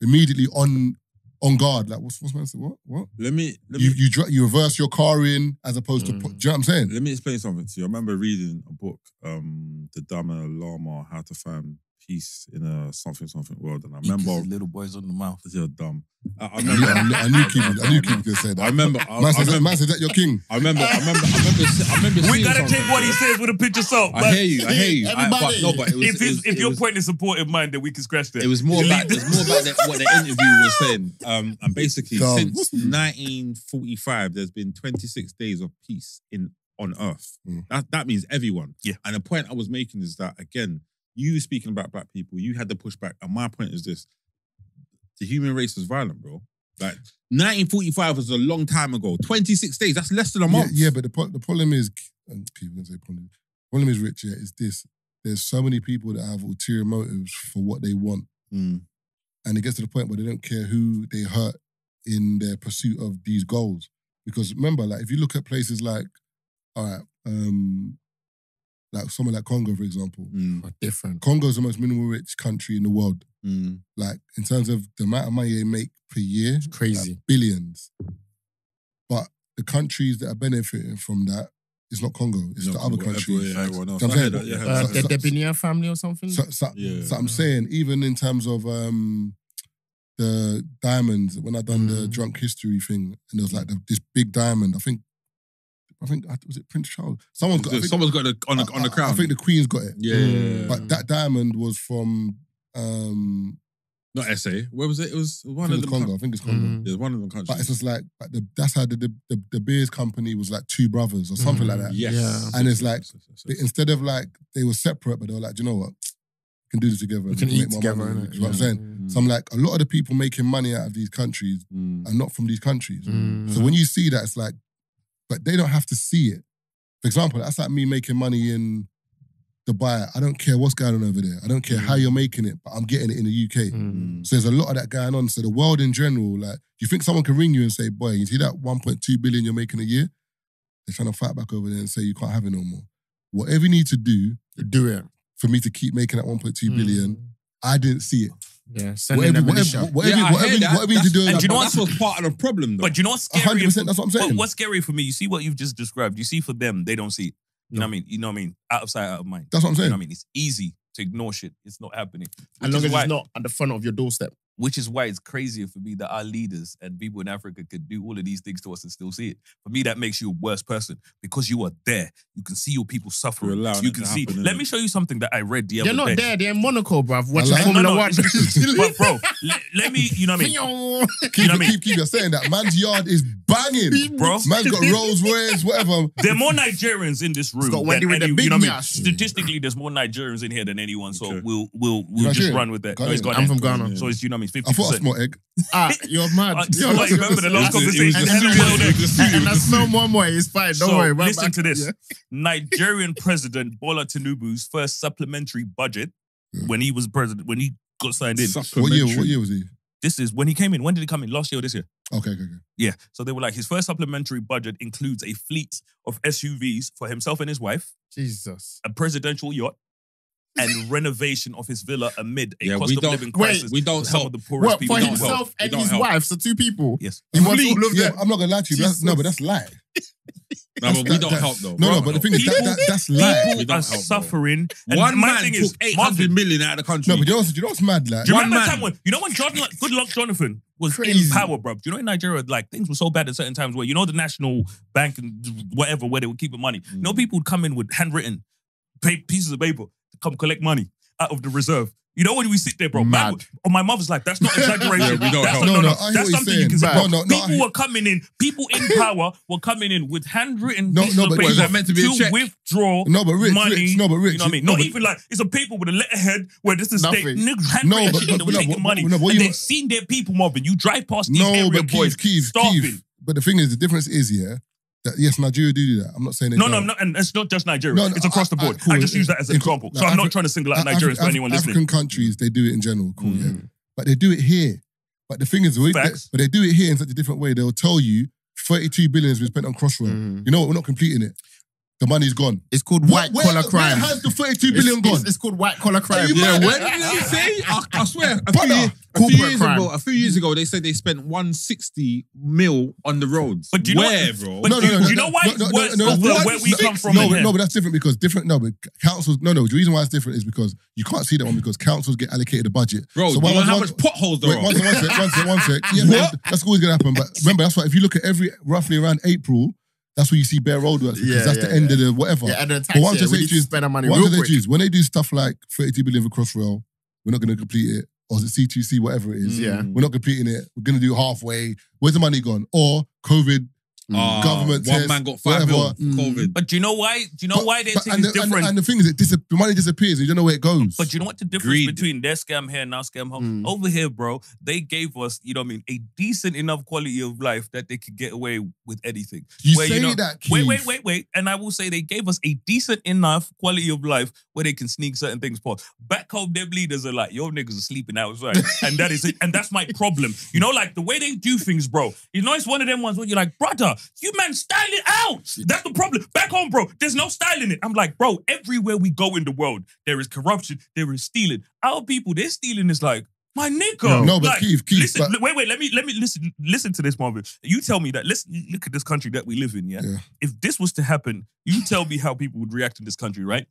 immediately on on guard. Like, what's what's man say? What? What? Let me let You me you you reverse your car in as opposed to. Mm. Put, do you know what I'm saying? let me explain something to you. I remember reading a book, um, The Dalai Lama, How to Find Peace in a something something world, and I remember little boys on the mouth. you're dumb. I, I I knew, remember. I knew, I knew Keith. I knew Keith was say that. I remember. I, Man I said, that, remember. man said that your king. I remember. I remember. I remember. I remember. We gotta something. take what he says with a pinch of salt. I hear you. I hear you. I, but, no, but it was. if it was- if it your was- point is supportive mind, then we can scratch that. It was more about the- it was more about the, what the *laughs* interview was saying. Um, and basically, Dumb. since 1945, there's been 26 days of peace in on Earth. Mm. That that means everyone. Yeah. And the point I was making is that again, you speaking about black people, you had the pushback, and my point is this: the human race is violent, bro. Like 1945 was a long time ago. 26 days, that's less than a month. yeah, but the the problem is, and people can say problem. Problem is, Rich. Yeah, is this? There's so many people that have ulterior motives for what they want, Mm. and it gets to the point where they don't care who they hurt in their pursuit of these goals. Because remember, like if you look at places like, all right, um, like somewhere like Congo, for example. Mm. Are different. Congo is the most mineral rich country in the world. Mm. Like in terms of the amount of money they make per year, Crazy. like billions. But the countries that are benefiting from that is not Congo. It's No, the other whatever, countries. yeah, everyone else. So I'm saying- that, yeah, Uh, So- the so- Debinier family or something? So, so, Yeah. so I'm saying, even in terms of um, the diamonds, when I done the Mm. drunk history thing, and there was like the, this big diamond, I think, I think was it Prince Charles? Someone's got. I think, Someone's got it on the on the I- I- crown. I think the Queen's got it, yeah, yeah, yeah, Mm. yeah. but that diamond was from. Um, not SA. Where was it? It was I one think of it's them. Congo. I think it's Congo. Mm. Yeah, one of them countries. But it's just like, like the, that's how the, the the De Beers company was like two brothers or something Mm. like that. yes. Yeah. And it's like- Yes, yes, yes, They- instead of like they were separate, but they were like, "Do you know what? We can do this together. We can make eat more together, money." innit? You know what I'm Yeah. saying? Mm. So I'm like, a lot of the people making money out of these countries Mm. are not from these countries. Mm. So when you see that, it's like, but they don't have to see it. For example, that's like me making money in Dubai. I don't care what's going on over there. I don't care how you're making it, but I'm getting it in the UK. Mm. So there's a lot of that going on. So the world in general, like, do you think someone can ring you and say, boy, you see that 1.2 billion you're making a year? They're trying to fight back over there and say you can't have it no more. Whatever you need to do Do it. for me to keep making that 1.2 billion, Mm. I didn't see it. Yeah, send Whatever, them a whatever, militia. whatever, Yeah, I whatever, hear that. whatever you need do. And like, you know what? That's what's part of the problem, though. But you know what's scary? hundred percent, that's what I'm saying. What- what's scary for me? You see what you've just described. You see for them, they don't see it. You know what I mean? Out of sight, out of mind. That's what I'm saying. You know what I mean? Out of sight, out of mind. That's what I'm You saying. know what I mean? It's easy to ignore shit. It's not happening. As Which is why- it's not at the front of your doorstep. which is why it's crazier for me that our leaders and people in Africa could do all of these things to us and still see it. For me, that makes you a worse person because you are there. You can see your people suffering. You're you can see. happen, Let innit? me show you something that I read the other day. They're not day. there. They're in Monaco, bruv. Watching like- Formula No, no, One. *laughs* but bro, let, let me. You know what I mean? *laughs* You know what I mean? keep, keep, you're saying that. Man's yard is banging. Bro, Man's got Rolls *laughs* Royce, whatever. there are more Nigerians in this room. got Wendy than with the big you know what I mean? nyash. Statistically, there's more Nigerians in here than anyone. So Okay. we'll we'll we'll just run with that. No, it's Ghanaian. Ghanaian. I'm from Ghana. So it's you know what I mean. I Fifty thought I percent. smelled egg. Ah, *laughs* you're mad. *laughs* Uh, You're like, remember the last It it was conversation? the and, suit, then it was and, the suit, it and I the smell one more. It's fine. Don't so worry. right listen back. to this. Yeah. Nigerian president Bola Tinubu's first supplementary budget when he was president, when he got signed in. What year? What year was he? This is when he came in. When did he come in? Last year or this year? Okay, okay, okay. Yeah. So they were like, his first supplementary budget includes a fleet of SUVs for himself and his wife, Jesus. a presidential yacht, and *laughs* renovation of his villa amid a Yeah, cost we of don't- living wait, crisis. we don't for some help. of the poorest What, people for in the world. himself We and don't his help. wife, so two people. Yes. He wants all of yeah, them. I'm not gonna lie to you. That's, no, but that's lie. *laughs* No, but we that- don't that- help though. No, no, Bro, but the thing is, that, that, that's lie. We People don't are help, bro. suffering. And One my man thing took is, 800 Marvin, million out of the country. No, but you know, what's- you know what's mad, like? Do you One remember the man. time when you know when John, Goodluck Jonathan was in power, bro? Do you know in Nigeria like things were so bad at certain times where you know the national bank and whatever where they would keep the money. You know Mm. people would come in with handwritten pa- pieces of paper to come collect money out of the reserve. You know when we sit there, bro. Man, Mad. would- oh, my mother's like, that's not *laughs* exaggeration. Yeah, we don't that's help. not- No, no, no, no, I hear that's what you're something you saying. can say. No, bro. no, no, people hear- were coming in. People in power were coming in with handwritten No, pieces no, of but paper is that meant to be a check? withdraw No, but Rich, money. Rich, no, but Rich, You know what I mean? no, Not but- even like it's a paper with a letterhead where this is state Nothing. niggas handwritten No, but- shit but- that was no, taking but- money. no, but and you- they've seen their people mobbing. You drive past these No, area but boys Keith, Keith, starving. Keith. But the thing is, the difference is, yeah, that yes, Nigeria do do that. I'm not saying they No, no, don't. I'm not, and it's not just Nigeria. No, no, it's across the I- I- board. I, cool. just use that as an In- example. no, so I'm not trying to single out Af- Nigerians for Af- anyone listening. African countries, they do it in general, cool, yeah. Mm. But they do it here. But the thing is, we- Facts. but they do it here in such a different way. They'll tell you 32 billion has been spent on Crossrail. Mm. You know what? We're not completing it. The money's gone. It's called white Where- collar where, crime. Where has the 32 It's- billion it's, gone? it's called white collar crime. Yeah, mad? when did he say? I, I *laughs* swear, a few, Brother, years, a few years crime. ago, a few years ago, they said they spent 160 mil on the roads. But do you know where, what- bro? but do you- do you know why it's worse no, over what? where we come from No, but, no, but that's different because different. No, but councils. No, no. The reason why it's different is because you can't see that one because councils get allocated a budget. bro, so do one- you know how much potholes there are? one sec, one sec, one sec, one sec. *laughs* Yeah, that's always gonna happen. But remember, that's why if you look at every roughly around April, that's where you see bare roadworks because Yeah, that's yeah, the end of the whatever. Yeah, and But tax once year, I we say need to you- spend our money One real of quick. Jews, when they do stuff like 32 billion for Crossrail, we're not going to complete it. Or is it C2C, whatever it is? Mm. Yeah. We're not completing it. We're going to do halfway. Where's the money gone? Or COVID, Ah, government one test, man got five mil whatever. for COVID. But do you know why? Do you know But- why they but- think and, it's the, and, different? and the thing is, it dis- the money disappears. You don't know where it goes. But you know what the difference Greed. between their scam here and our scam home? Mm. Over here, bro, they gave us, you know what I mean, a decent enough quality of life that they could get away with anything. you where, say you know- that, Keith. Wait, wait, wait, wait. And I will say they gave us a decent enough quality of life where they can sneak certain things past. Back home, their leaders are like, your niggas are sleeping outside. and that is it. And that's my problem. You know, like the way they do things, bro. You know, it's one of them ones where you're like, brother, you man style it out. That's the problem. Back home, bro, there's no style in it. I'm like, bro, everywhere we go in the world, there is corruption, there is stealing. Our people, they're stealing is like, my nigga. No, but Like, Keith, Keith, listen, but- wait, wait. Let me let me listen. Listen to this, Marvin. You tell me that. Listen, look at this country that we live in. Yeah? Yeah. If this was to happen, you tell me how people would react in this country, right?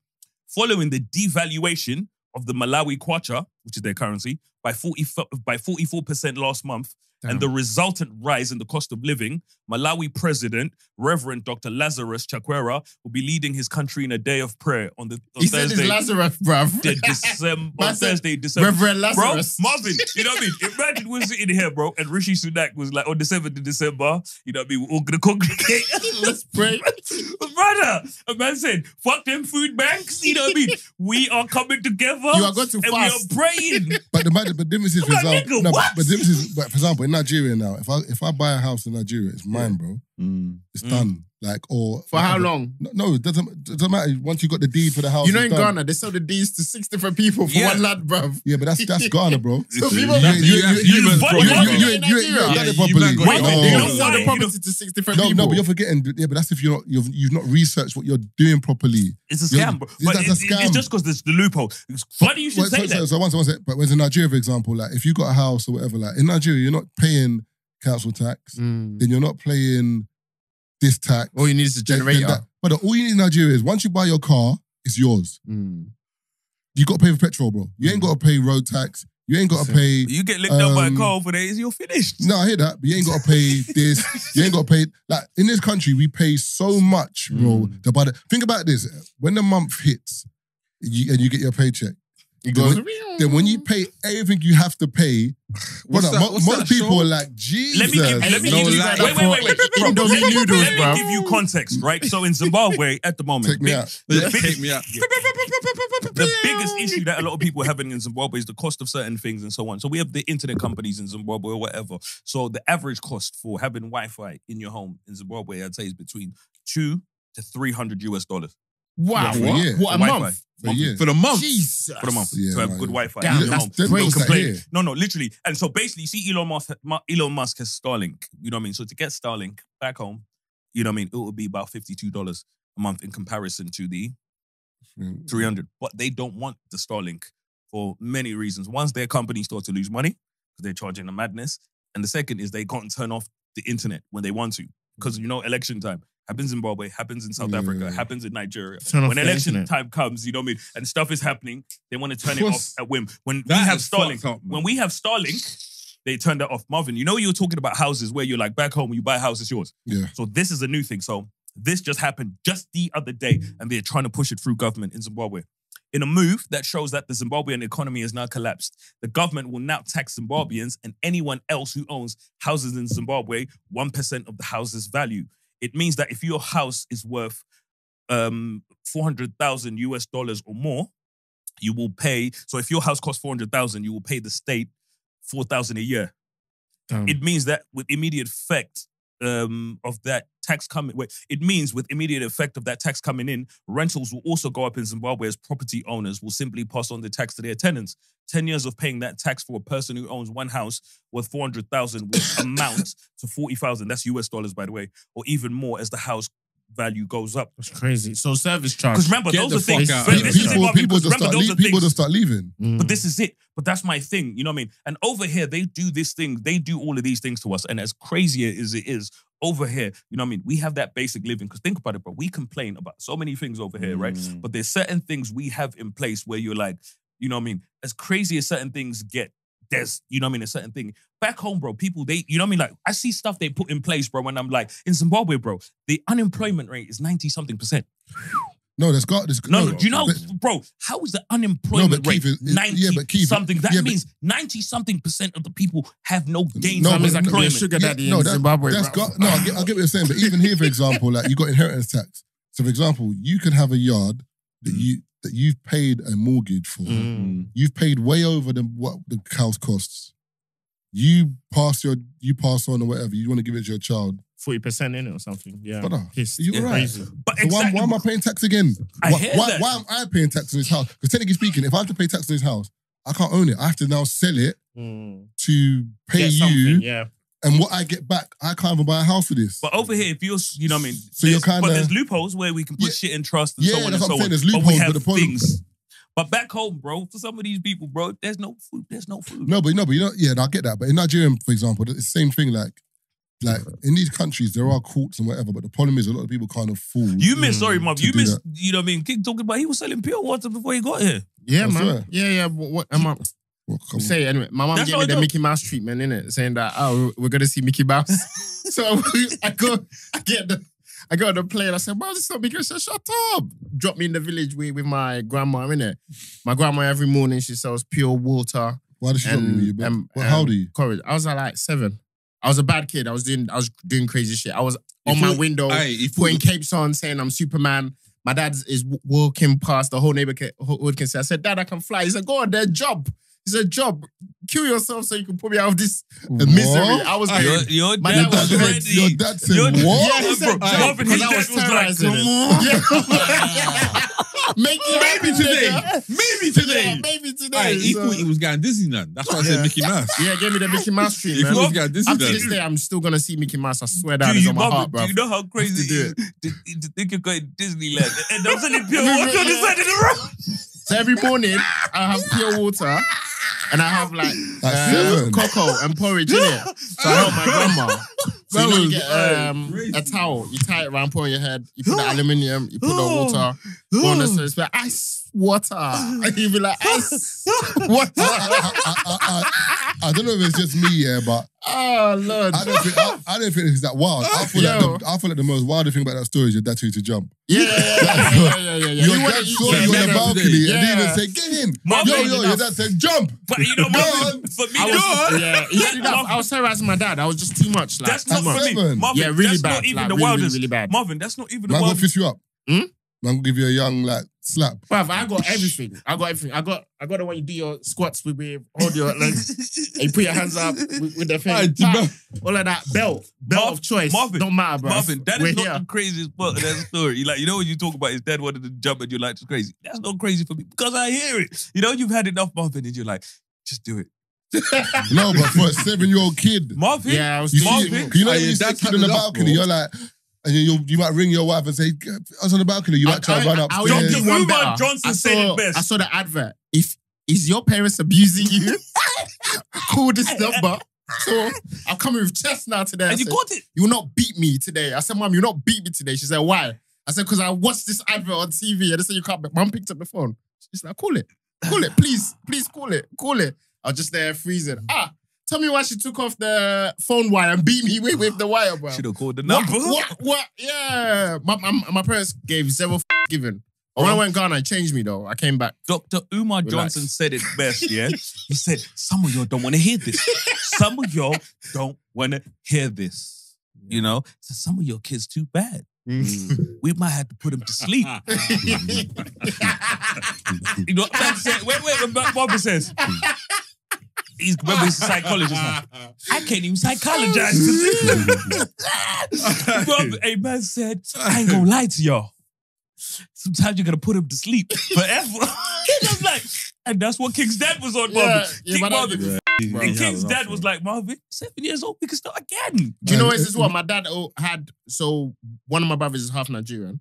Following the devaluation of the Malawi kwacha, which is their currency, by forty by forty four percent last month, and the resultant rise in the cost of living, Malawi President Reverend Dr. Lazarus Chakwera will be leading his country in a day of prayer on the on He said Thursday. it's Lazarus, bruv. the December, on said, Thursday, December. Reverend Bro, Lazarus. Marvin, you know what I mean? *laughs* Imagine we're sitting here, bro, and Rishi Sunak was like on the 7th of December, you know what I mean? We're all gonna congregate. *laughs* Let's pray. *laughs* Brother, a man said, fuck them food banks, you know what I mean? We are coming together You are going to and fast. we are praying. But the matter, but the difference is, for example, no, but, but the difference is, but for example, in Nigeria now, if I if I buy a house in Nigeria, it's mine, bro. Mm. It's Mm. done. Like or For how whatever. long? No, no, it doesn't. It doesn't matter. Once you got the deed for the house, You know, it's in done. Ghana, they sell the deeds to six different people for Yeah. one lad, bruv. Yeah, but that's that's *laughs* Ghana, bro. So You- people, you- You- you- have you- you- humans, you- bro. you- You- you- you- you- you- you ain't Yeah, done it you properly. man got Wait, it wait, wrong. they they don't don't why? sell the You property to six different No, people. no, but you're forgetting. Yeah, but that's if you're not you've you've not researched what you're doing properly. It's a You're- scam, bro. Yeah, But that's a it- it's scam. just because there's the loophole. It's funny you should Well, say so, that. so, so one second, one second. But whereas in Nigeria, for example, like if you got a house or whatever, like in Nigeria, you're not paying council tax, Mm. then you're not paying this tax. All you need is a then- then generator. that- But all you need in Nigeria is once you buy your car, it's yours. Mm. You got to pay for petrol, bro. You ain't got to pay road tax. You ain't got to pay. you get licked up by a um, car for days, you're finished. No, I hear that, but you ain't got to pay *laughs* this. You ain't got to pay. Like in this country, we pay so much, bro. Mm. To buy the, think about this: when the month hits, you, and you get your paycheck, It Then goes. when- then when you pay everything you have to pay, What's brother, that- mo- what's most that people show? are like, Jesus. Let me give, let me No give you, lie. wait, wait, wait, wait, bro, let me- noodles, let me give you context, right? So in Zimbabwe at the moment, Take me big- out. the Yeah, take me out. the biggest issue that a lot of people are having in Zimbabwe is the cost of certain things and so on. So we have the internet companies in Zimbabwe or whatever. So the average cost for having Wi-Fi in your home in Zimbabwe, I'd say, is between two to three hundred US dollars Wow. For a What? year. What, a Wi-Fi. month? For a year. For the month. Jesus. for the month Yeah, to have no, good yeah. Wi-Fi Damn, in that's home. Then crazy. that No, no, literally. And so basically, you see, Elon Musk, Elon Musk has Starlink. You know what I mean? So to get Starlink back home, you know what I mean, it would be about fifty-two dollars a month in comparison to the Mm. 300. But they don't want the Starlink for many reasons. Once their company starts to lose money because they're charging a madness. And the second is they can't turn off the internet when they want to. Because, you know, election time happens in Zimbabwe, happens in South. Africa, happens in Nigeria. Turn when election internet. time comes, you know what I mean? And stuff is happening, they want to turn it off at whim. When we have Starlink, up, when we have Starlink, they turned that off. Marvin, you know you were talking about houses where you're like back home when you buy a house, it's yours. Yeah. So this is a new thing. So this just happened just the other day, and they're trying to push it through government in Zimbabwe. In a move that shows that the Zimbabwean economy has now collapsed, the government will now tax Zimbabweans and anyone else who owns houses in Zimbabwe 1% of the house's value. It means that if your house is worth um, 400,000 US dollars or more, you will pay. So if your house costs 400,000, you will pay the state 4,000 a year Damn. it means that with immediate effect um, of that tax coming, it means with immediate effect of that tax coming in, rentals will also go up in Zimbabwe as property owners will simply pass on the tax to their tenants. 10 years of paying that tax for a person who owns one house worth 400,000 will *laughs* amount to 40,000. That's US dollars, by the way, or even more as the house value goes up. That's crazy. So service charge. Because remember, Get those are things. out but this here. is people, what people, just remember, start those people just start leaving. Mm. But this is it. But that's my thing. You know what I mean? And over here, they do this thing. They do all of these things to us. And as crazy as it is, over here, you know what I mean? We have that basic living. Because think about it, bro. We complain about so many things over here, right? Mm. But there's certain things we have in place where you're like, you know what I mean? As crazy as certain things get, there's, you know what I mean, a certain thing. Back home, bro, people, they, you know what I mean? Like, I see stuff they put in place, bro, when I'm like, in Zimbabwe, bro, the unemployment rate is 90 something percent. No, there's got this. No, no, do you know, but- bro, how is the unemployment but rate Keith, it- it- 90 yeah, but Keith, something? That yeah, means 90 something percent of the people have no gains No, from but- his no, Be a employment. sugar Yeah, no, in that- Zimbabwe. That's bro. got no. I get, I get what you're saying, but even here, for example, like you got inheritance tax. So, for example, you can have a yard that Mm. you that you've paid a mortgage for. Mm. You've paid way over than what the house costs. You pass your you pass on or whatever. You want to give it to your child. Forty percent in it or something. Yeah. Brother, Pissed. you're Yeah, right. Crazy. But So why, exactly, why am I paying tax again? I why, hear why, that. why am I paying tax on his house? Because technically speaking, if I have to pay tax on his house, I can't own it. I have to now sell it Mm. to pay Get you, something, Yeah. And what I get back, I can't even buy a house for this. But over here, if you're, you know what I mean? So you're kinda- But there's loopholes where we can put Yeah. shit in trust and Yeah, so on that's and what so I'm saying, on. there's but we loopholes, have but the problem- things. But back home, bro, for some of these people, bro, there's no food. There's no food. No, but no, but you know, yeah, I get that. But in Nigeria, for example, it's the same thing. Like, like in these countries, there are courts and whatever. But the problem is, a lot of people can't afford. You miss, Mm, sorry, mom. You miss. that. you know what I mean? King talking about he was selling pure water before he got here. Yeah, I man. swear. Yeah, yeah. What, what am I Well, say anyway? My mom That's gave me the. Mickey Mouse treatment, in it, Saying that oh, we're gonna see Mickey Mouse. *laughs* so I go, I get the, I go on the plane. I said, "Mom, this is not Mickey." She said, "Shut up." Drop me in the village with, with my grandma, in it. My grandma every morning she sells pure water. Why did she drop you and, with you? But, um, well, how um, old are you? Courage. I was at like seven. I was a bad kid. I was doing, I was doing crazy shit. I was on If my you- window Aye, putting you- capes on, saying I'm Superman. My dad is walking past the whole neighborhood can say, I said, Dad, I can fly. He said, Go on there, job. He said, Job, kill yourself so you can put me out of this uh, misery. I was Aye, going, Your, your My dad dad was Your dad ready. said, your dad said Your- what? Yeah, he said, Bro, job, Marvin, his I dad was was like, terrorizing come him. on. *laughs* Make you happy Maybe today. nigga. Maybe Yeah, today. maybe today. Aye, he So- thought he was going Disneyland. That's why I said Yeah. Mickey Mouse. yeah, gave me the Mickey *laughs* Mouse treat, He man. thought he was going Up to this Disneyland. day, I'm still gonna see Mickey Mouse. I swear that Do is you, on my Marvin, heart, do you know how crazy do it is to, to think you're going to Disneyland and I'm selling *laughs* pure water on the side of the road? So every morning I have pure water and I have like uh, cocoa and porridge in it. So I help my grandma. So you, know, you get um, a towel, you tie it around, put on your head, you put the *gasps* aluminium, you put the water, *gasps* go on the so it's like ice water. *laughs* And you be like ice water. *laughs* I, I, I, I don't know if it's just me, yeah, but oh lord. I don't think I, I don't think it's that wild. I feel like the, I feel like the most wild thing about that story is your dad told you to jump. Yeah, yeah, yeah, yeah, yeah, yeah, yeah. Your You dad saw you on the balcony and Yeah. didn't even say, "Get in." Marvin, yo, yo, your dad said, "Jump." But you know, Go Marvin, for me, I was, yeah, he had enough. I was terrorizing my dad. I was just too much. Like, that's too not much. for me. Marvin, Yeah, really that's bad. not even like, the really, wildest. really, really bad. Marvin, that's not even the wildest. Man, gonna wildest. fist you up. Hmm? Man, gonna give you a young like slap. Bruv, I got everything. I got everything. I got I got the one you do your squats with, with hold your legs, *laughs* and you put your hands up with, with the thing. Aye, Pap, Jimbo. all of that belt, belt Marv- of choice. Marvin, don't matter, bro. Marvin, that We're is not here. the craziest part of that story. Like, you know when you talk about his dad wanted to jump and you're like, it's crazy. That's not crazy for me because I hear it. You know, you've had enough Marvin and you're like, just do it. *laughs* No, but for a seven-year-old kid, Marvin, Yeah, I was you doing see, Marvin, you know, Aye, when your you see a dad's kid on the had enough, balcony, bro. you're like, and you you might ring your wife and say, "I was on the balcony." You might try to I- run I- I'll upstairs. do one Umar better. Johnson I said saw, it best. I saw the advert. If is your parents abusing you, *laughs* call this number. So I'm coming with chest now today. I and you said, got it. you will not beat me today. I said, Mom, you will not beat me today. She said, Why? I said, Because I watched this advert on TV and they said you can't. Mom picked up the phone. She's like, Call it. Call it. Please. Please call it. Call it. I was just there freezing. Ah, tell me why she took off the phone wire and beat me with, with the wire, bro. Should have called the number. what? What? Yeah. My, my, my parents gave zero f- given. Oh. When I went Ghana, it changed me though. I came back. Dr. Umar Relax. Johnson said it best, *laughs* yeah? he said, Some of y'all don't want to hear this. Some of y'all don't want to hear this. You know? So some of your kids too bad. Mm. We might have to put them to sleep. *laughs* you know what man said? Wait, wait, what Bobby says. *laughs* He's *laughs* remember he's a psychologist now. I can't even psychologize. *laughs* Bob, a man said, I ain't gonna lie to y'all. sometimes you're gonna put him to sleep forever. *laughs* I'm like, and that's what King's dad was on, Marvin. Yeah, King Marvin. And King's dad was like, Marvin, seven years old, we can start again. Do you know what this is what my dad oh, had? So one of my brothers is half Nigerian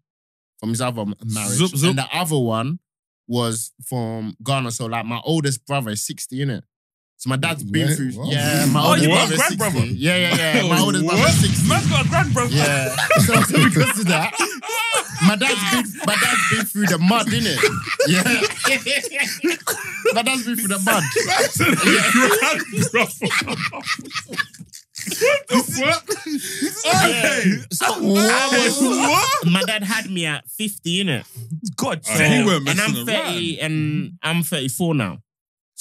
from his other marriage, and the other one was from Ghana. So like my oldest brother is sixty, innit? So my dad's been Wait, through. what? Yeah, my Oh, oldest you got brother grandbrother? Yeah, yeah, yeah. My oh, oldest brother. Sixty. Man's got a grandbrother. Yeah. *laughs* So, so because of that, my dad's been my dad's been through the mud, innit? Yeah. my dad's been through the mud. Yeah. So oh, I was, my dad had me at 50, innit? God, Oh, damn. he weren't and I'm messing 30 and I'm 34 now.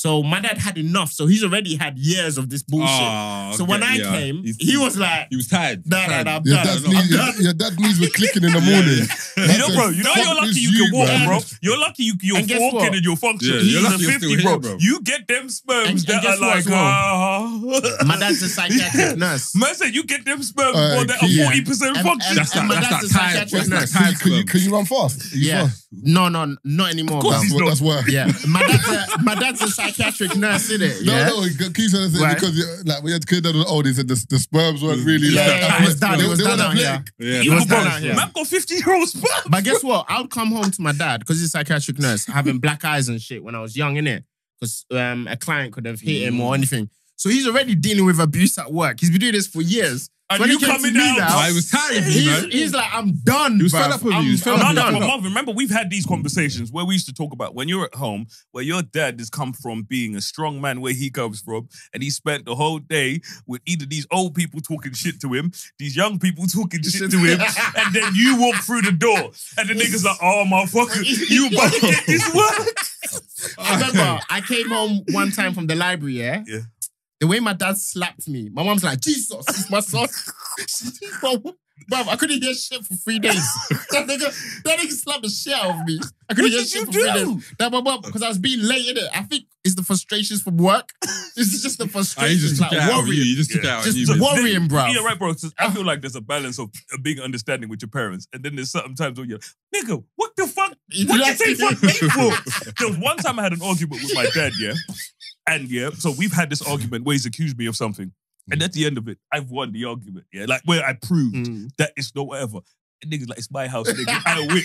So my dad had enough. So he's already had years of this bullshit. Ah, so okay, when I yeah. came, He's- he was like, he was tired. Nah, nah, Tired. nah, I'm Your done. dad's, I'm knees, your, done. your dad's knees were clicking in the *laughs* morning. You know, bro. You know, you're lucky this you can walk, man. bro. You're lucky you, you're And guess walking what? and you're functioning. Yeah, you're He's lucky a you're 50, still bro. here, bro. You get them sperms And- that and guess are what like, as well? ah. My dad's a *laughs* psychiatric nurse. Man said you get them sperms Uh, bro, that are yeah. 40% And- function. That's that. my That's dad's that a tired. psychiatric That's that nurse. Can you, tired. can, you, can you run fast? Are you Yeah. fast? No, no, not anymore. Of course bruv. he's That's, what, not. that's why. Yeah, *laughs* my dad's a, my dad's a psychiatric nurse, isn't it? No, yeah? no, keep saying Right. because you- like we had kid that was old, he said the, the sperms weren't really Yeah, like. yeah, yeah, it was done. They- It was they done weren't out here. Yeah, He that's was done out here. Man got 50 year old sperm. But guess what? I would come home to my dad because he's a psychiatric nurse, having black eyes and shit when I was young, innit? Because um, a client could have hit him Mm. or anything. So he's already dealing with abuse at work. He's been doing this for years. And When you he coming to me down. now, I was tired of you, He's, he's like, I'm done. He was fed up with you. I'm- He was fed I'm up No, with you. done. Marvin, remember we've had these conversations where we used to talk about when you're at home, where your dad has come from being a strong man where he comes from, and he spent the whole day with either these old people talking shit to him, these young people talking shit to him, *laughs* and then you walk through the door, and the niggas like, oh motherfucker, you about to get this work. *laughs* I remember I came home one time from the library, yeah? Yeah. The way my dad slapped me, my mom's like, Jesus, it's my son. *laughs* *laughs* Bro, bruv, I couldn't hear shit for three days. *laughs* that, nigga, that nigga slapped the shit out of me. I couldn't What hear shit you for three do? days. That, but, but, because I was being late in it. I think it's the frustrations from work. *laughs* This is just the *laughs* Ah, he frustrations. just took like it out of you. You just took Yeah. out Just on you. to man. worry- Worrying, bruv. Yeah, right, bro. 'cause I feel like there's a balance of a big understanding with your parents, and then there's certain times where you're, nigga, what the fuck? What you say fuck me for? There was one time I had an argument with my dad, yeah, and yeah, so we've had this argument where he's accused me of something, and at the end of it, I've won the argument, yeah, like where I proved Mm. that it's no whatever. And niggas like it's my house, nigga. *laughs* I win.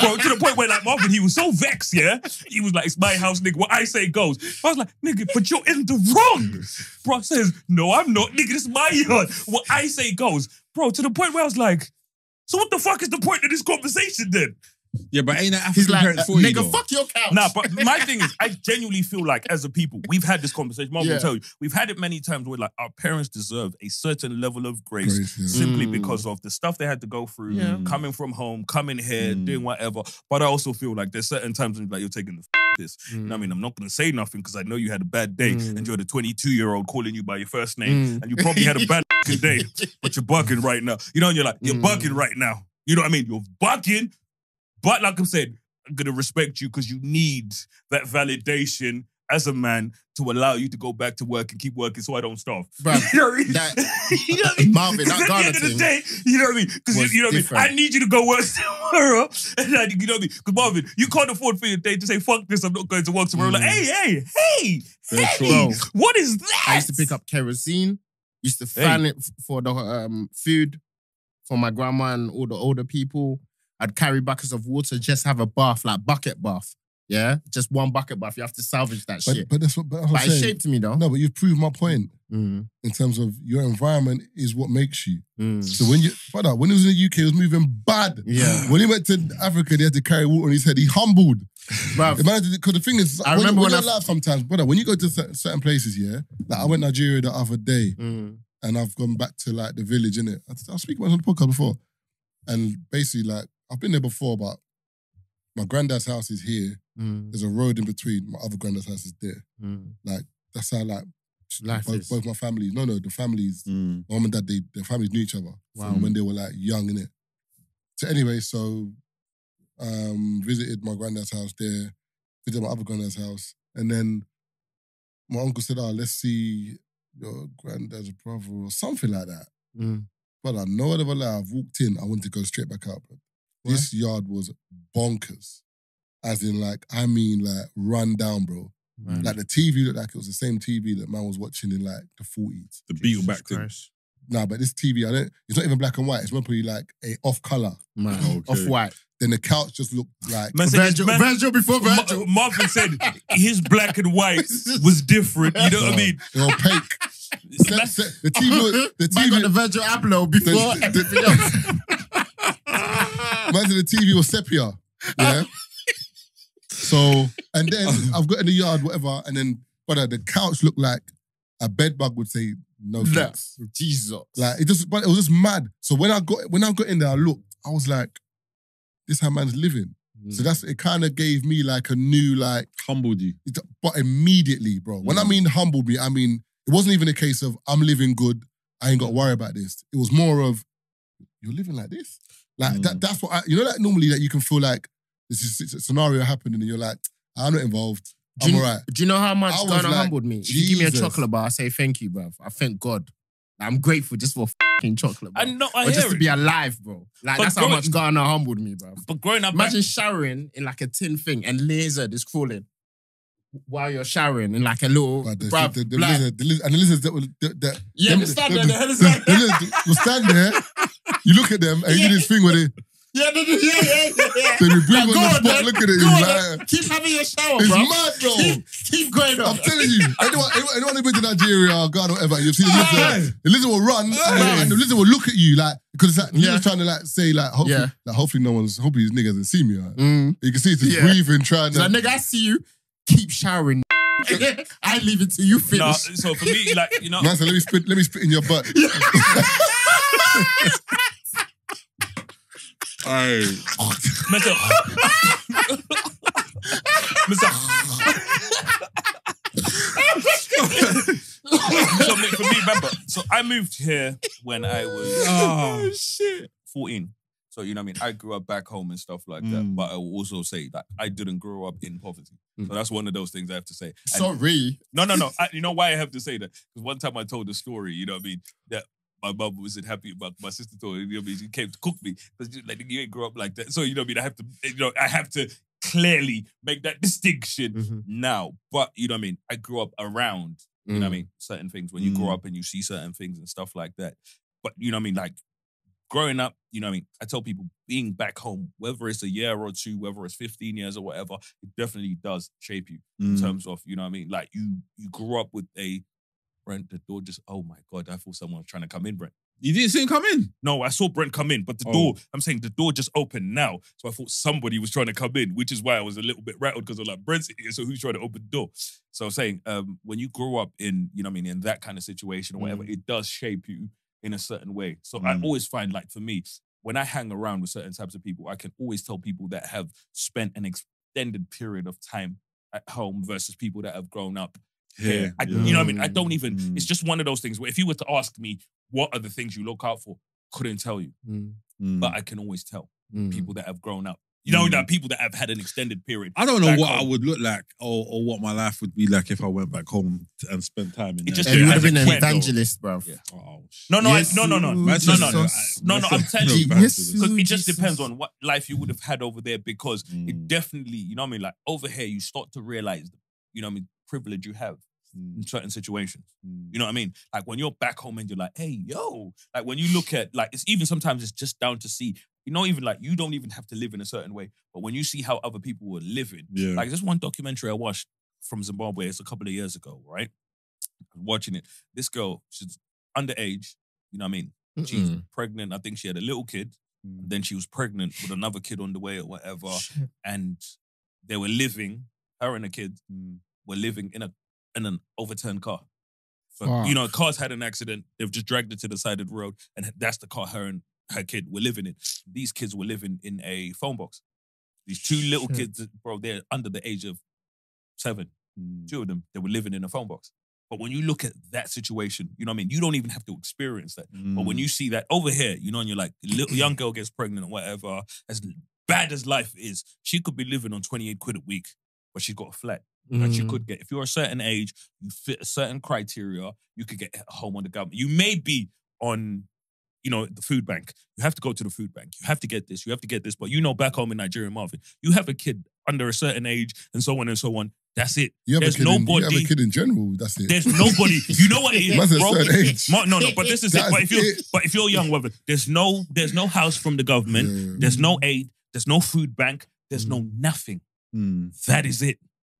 Bro, to the point where like Marvin, he was so vexed, yeah. He was like, "It's my house, nigga. What I say goes." I was like, "Nigga, but you're in the wrong." Bro says, "No, I'm not, nigga. This is my yard. What I say goes." Bro, to the point where I was like, "So what the fuck is the point of this conversation then?" Yeah, but ain't that He's African like, parents uh, for you, nigga, though? fuck your couch. Nah, but my thing is, I genuinely feel like as a people, we've had this conversation. Marvin Yeah. will tell you, we've had it many times where like our parents deserve a certain level of grace. Grace, yeah. Simply Mm. because of the stuff they had to go through, Yeah. coming from home, coming here, Mm. doing whatever. But I also feel like there's certain times when like you're taking the f- this. Mm. You know what I mean, I'm not gonna say nothing because I know you had a bad day Mm. and you're the 22 year old calling you by your first name, Mm. and you probably had a bad f***ing *laughs* day, but you're bugging right now. You know, and you're like, you're Mm. bugging right now. You know what I mean? You're bugging, but like I said, I'm gonna respect you because you need that validation as a man to allow you to go back to work and keep working so I don't starve. *laughs* Bruv, you know what I mean? that- *laughs* you know what I mean? Marvin, that at the end of the day, you know what I mean? Because you, know what I mean? I need you to go work *laughs* tomorrow. And I, you know what I mean? Because Marvin, you can't afford for your day to say, fuck this, I'm not going to work tomorrow. Like, Mm. hey, hey, hey, Very hey, true. what is that? I used to pick up kerosene, used to fan it for the um, food for my grandma and all the older people. I'd carry buckets of water, just have a bath, like bucket bath. Yeah, just one bucket bath. You have to salvage that But, shit. but that's what, but that's what But it saying. shaped me though. No, but you've proved my point Mm, in terms of your environment is what makes you. mm. So when you, brother, when he was in the UK, he was moving bad. Yeah. When he went to Africa, they had to carry water on his head. He humbled. Bruv, Because the thing is, I when, remember when when I- alive sometimes, brother, when you go to certain places, yeah, like I went to Nigeria the other day mm, and I've gone back to like the village, innit? I, I was speaking about it on the podcast before. And basically, like, I've been there before, but my granddad's house is here. mm, There's a road in between. My other granddad's house is there. mm. That's how, like, Life both, is. both my families, no, no, the families, Mm. my mom and dad, they, their families knew each other Wow. from when they were like young, innit? So anyway, so um visited my granddad's house there, visited my other granddad's house, and then my uncle said, "Oh, let's see your granddad's brother or something like that." Mm. But I know whatever lie, I've walked in, I wanted to go straight back out. But This yard was bonkers. As in, like, I mean, like, run down, bro. Man. Like, the TV looked like it was the same TV that man was watching in, like, the 40s. The beetle back thing. Christ. Nah, but this TV, I don't, it's not even black and white. It's probably like a off color. Man, *laughs* Okay. off white. Then the couch just looked like, Man said his- Virgil, man- Virgil before Ma- Marvin said *laughs* his black and white was different. You know what I mean? you know, opaque. Set- set- the TV, was- *laughs* the Man got TV, the Virgil Abloh before The- everything else. Man said the TV was sepia. Yeah. so, and then I've got in the yard, whatever, and then, brother, the couch looked like a bed bug would say, no Nah. thanks. Jesus. Like, it just, but it was just mad. So when I got, when I got in there, I looked, I was like, this how man's living. Mm. So that's, it kind of gave me like a new, like, Humbled you. it- but immediately, bro. When I Mm. mean humbled me, I mean, it wasn't even a case of I'm living good, I ain't got to worry about this. It was more of, you're living like this? Like, Mm. that, that's what I, you know, like normally that you can feel like this is a scenario happening and you're like, I'm not involved. Do I'm you, all right. do you know how much Ghana like, humbled me? If you give me a chocolate bar, I say thank you, bruv. I thank God. I'm grateful just for fucking chocolate, I bro. know, I Or just hear to be alive, bro. Like But that's how much Ghana humbled me, bro. But growing up, Imagine showering in like a tin thing and lizard is crawling while you're showering in like a little But the, bruv, the, the, black- lizard, the lizard, and the lizards that will, that, that Yeah, them- they stand the- there, *laughs* the- the head is the- the lizards will stand there. You look at them and you do this thing where they, Yeah, they do- yeah, yeah, yeah, yeah. they be breathing Like, on the on, spot. man. Look at it. Go on, like. Keep having your shower, it's bro. mad, bro. Keep, keep going I'm telling you, anyone, anyone, anyone who's been to Nigeria or Ghana or whatever, you'll see the lizard. The lizard will run and, the- and the lizard will look at you like because it's like the Yeah. lizard's trying to like say like hopefully, Yeah. like hopefully no one's hopefully these niggas didn't see me. Right? Mm. You can see it's just Yeah. breathing, trying It's to. like, nigga, I see you. Keep showering. *laughs* I leave it till you no, finish. so for me, like you know, Man said, let me spit, let me spit in your butt. *laughs* *laughs* Aye. Mr. Mr. so me- for me, remember, so I moved here when I was Oh, shit 14. So you know what I mean? I grew up back home and stuff like that. Mm. But I will also say that I didn't grow up in poverty. So that's one of those things I have to say. And- Sorry. no, no, no. I, you know why I have to say that? Because one time I told a story, you know what I mean, that my mum wasn't happy about my sister told her, you know what I mean, she came to cook me. Because like you ain't grow up like that. So you know what I mean? I have to, you know, I have to clearly make that distinction Mhm. now. But you know what I mean? I grew up around, you know what I mean, certain things. When you grow Mm. up and you see certain things and stuff like that. But you know what I mean? Like growing up, you know what I mean? I tell people being back home, whether it's a year or two, whether it's 15 years or whatever, it definitely does shape you in Mm. terms of, you know what I mean? Like you you grew up with a Brent, the door just, oh my God, I thought someone was trying to come in, Brent. You didn't see him come in. No, I saw Brent come in, but the Oh. door, I'm saying the door just opened now. So I thought somebody was trying to come in, which is why I was a little bit rattled because I was like, Brent's here, so who's trying to open the door? So I'm saying, um, when you grow up in, you know what I mean, in that kind of situation or whatever, it does shape you in a certain way. So I Mm. always find, like, for me, when I hang around with certain types of people, I can always tell people that have spent an extended period of time at home versus people that have grown up here. I, yeah. You know what I mean? I don't even, Mm. it's just one of those things where if you were to ask me, what are the things you look out for? Couldn't tell you, Mm. Mm. but I can always tell Mm. people that have grown up. You know, Mm. that people that have had an extended period. I don't know back what I would look like or, or what my life would be like if I went back home t- and spent time in It just you would have been an kid, though. evangelist, bruv. Yeah. Oh, shit. No, no, Yes, I, no, no, no, no, no, no, no. No, no, I'm telling you. evangelist. Because it just depends on what life you would have had over there. Because it Mm. definitely, you know what I mean? Like over here, you start to realize, you know what I mean, privilege you have in Mm. certain situations. Mm. You know what I mean? Like when you're back home and you're like, hey, yo. Like when you look at, like, it's even sometimes it's just down to see, you know, even like you don't even have to live in a certain way. But when you see how other people were living, Yeah. like this one documentary I watched from Zimbabwe, it's a couple of years ago, right? Watching it. This girl, she's underage, you know what I mean? She's Mm-mm. pregnant. I think she had a little kid. Mm. Then she was pregnant with another kid on the way or whatever. *laughs* And they were living, her and the kid Mm. Were living in a in an overturned car. Fuck. you know, cars had an accident. They've just dragged it to the side of the road, and that's the car her and her kid were living in. These kids were living in a phone box. These two little Shit. kids, bro, they're under the age of seven. Mm. Two of them, they were living in a phone box. But when you look at that situation, you know what I mean? You don't even have to experience that. But when Mm. you see that over here, you know, and you're like, little young girl gets pregnant or whatever, as bad as life is, she could be living on 28 quid a week, but she's got a flat that you Mm. could get. If you're a certain age, you fit a certain criteria, you could get a home on the government. You may be on you know, the food bank. You have to go to the food bank. You have to get this. You have to get this. But you know, back home in Nigeria, Marvin, you have a kid under a certain age and so on and so on. That's it. You have, a There's kid in, you have a kid in general. That's it. There's nobody. *laughs* You know what it is, Man's a bro? certain age. No, no, but this is it. But if you're, it. but if you're young, whether there's no, there's no house from the government. Yeah. There's no aid. There's no food bank. There's no nothing. Mm. That is it.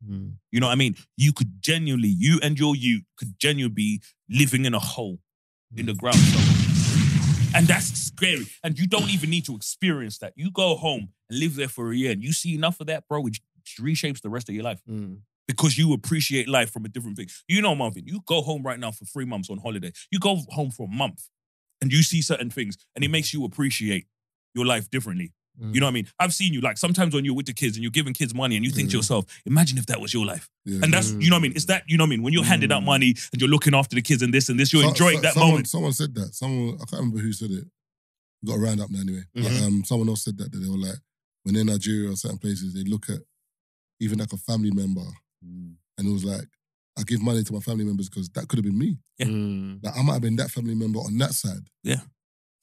Mm. You know what I mean? You could genuinely, you and your you could genuinely be living in a hole in the ground somewhere. And that's scary. And you don't even need to experience that. You go home and live there for a year and you see enough of that, bro, which reshapes the rest of your life Mm. because you appreciate life from a different thing. You know, Marvin, you go home right now for three months on holiday. You go home for a month and you see certain things and it makes you appreciate your life differently. Mm. You know what I mean? I've seen you like sometimes when you're with the kids and you're giving kids money and you think to yourself, imagine if that was your life. Yeah. And that's, you know what I mean? It's that, you know what I mean? When you're handing out Mm. money and you're looking after the kids and this and this, you're So- enjoying so- that someone, moment. Someone said that. Someone I can't remember who said it. We got a round up now anyway. Mm-hmm. Mhm. um, someone else said that, that they were like, when they're in Nigeria or certain places, they look at even like a family member, Mm. and it was like, I give money to my family members because that could have been me. Yeah. Mm. Like I might have been that family member on that side. Yeah.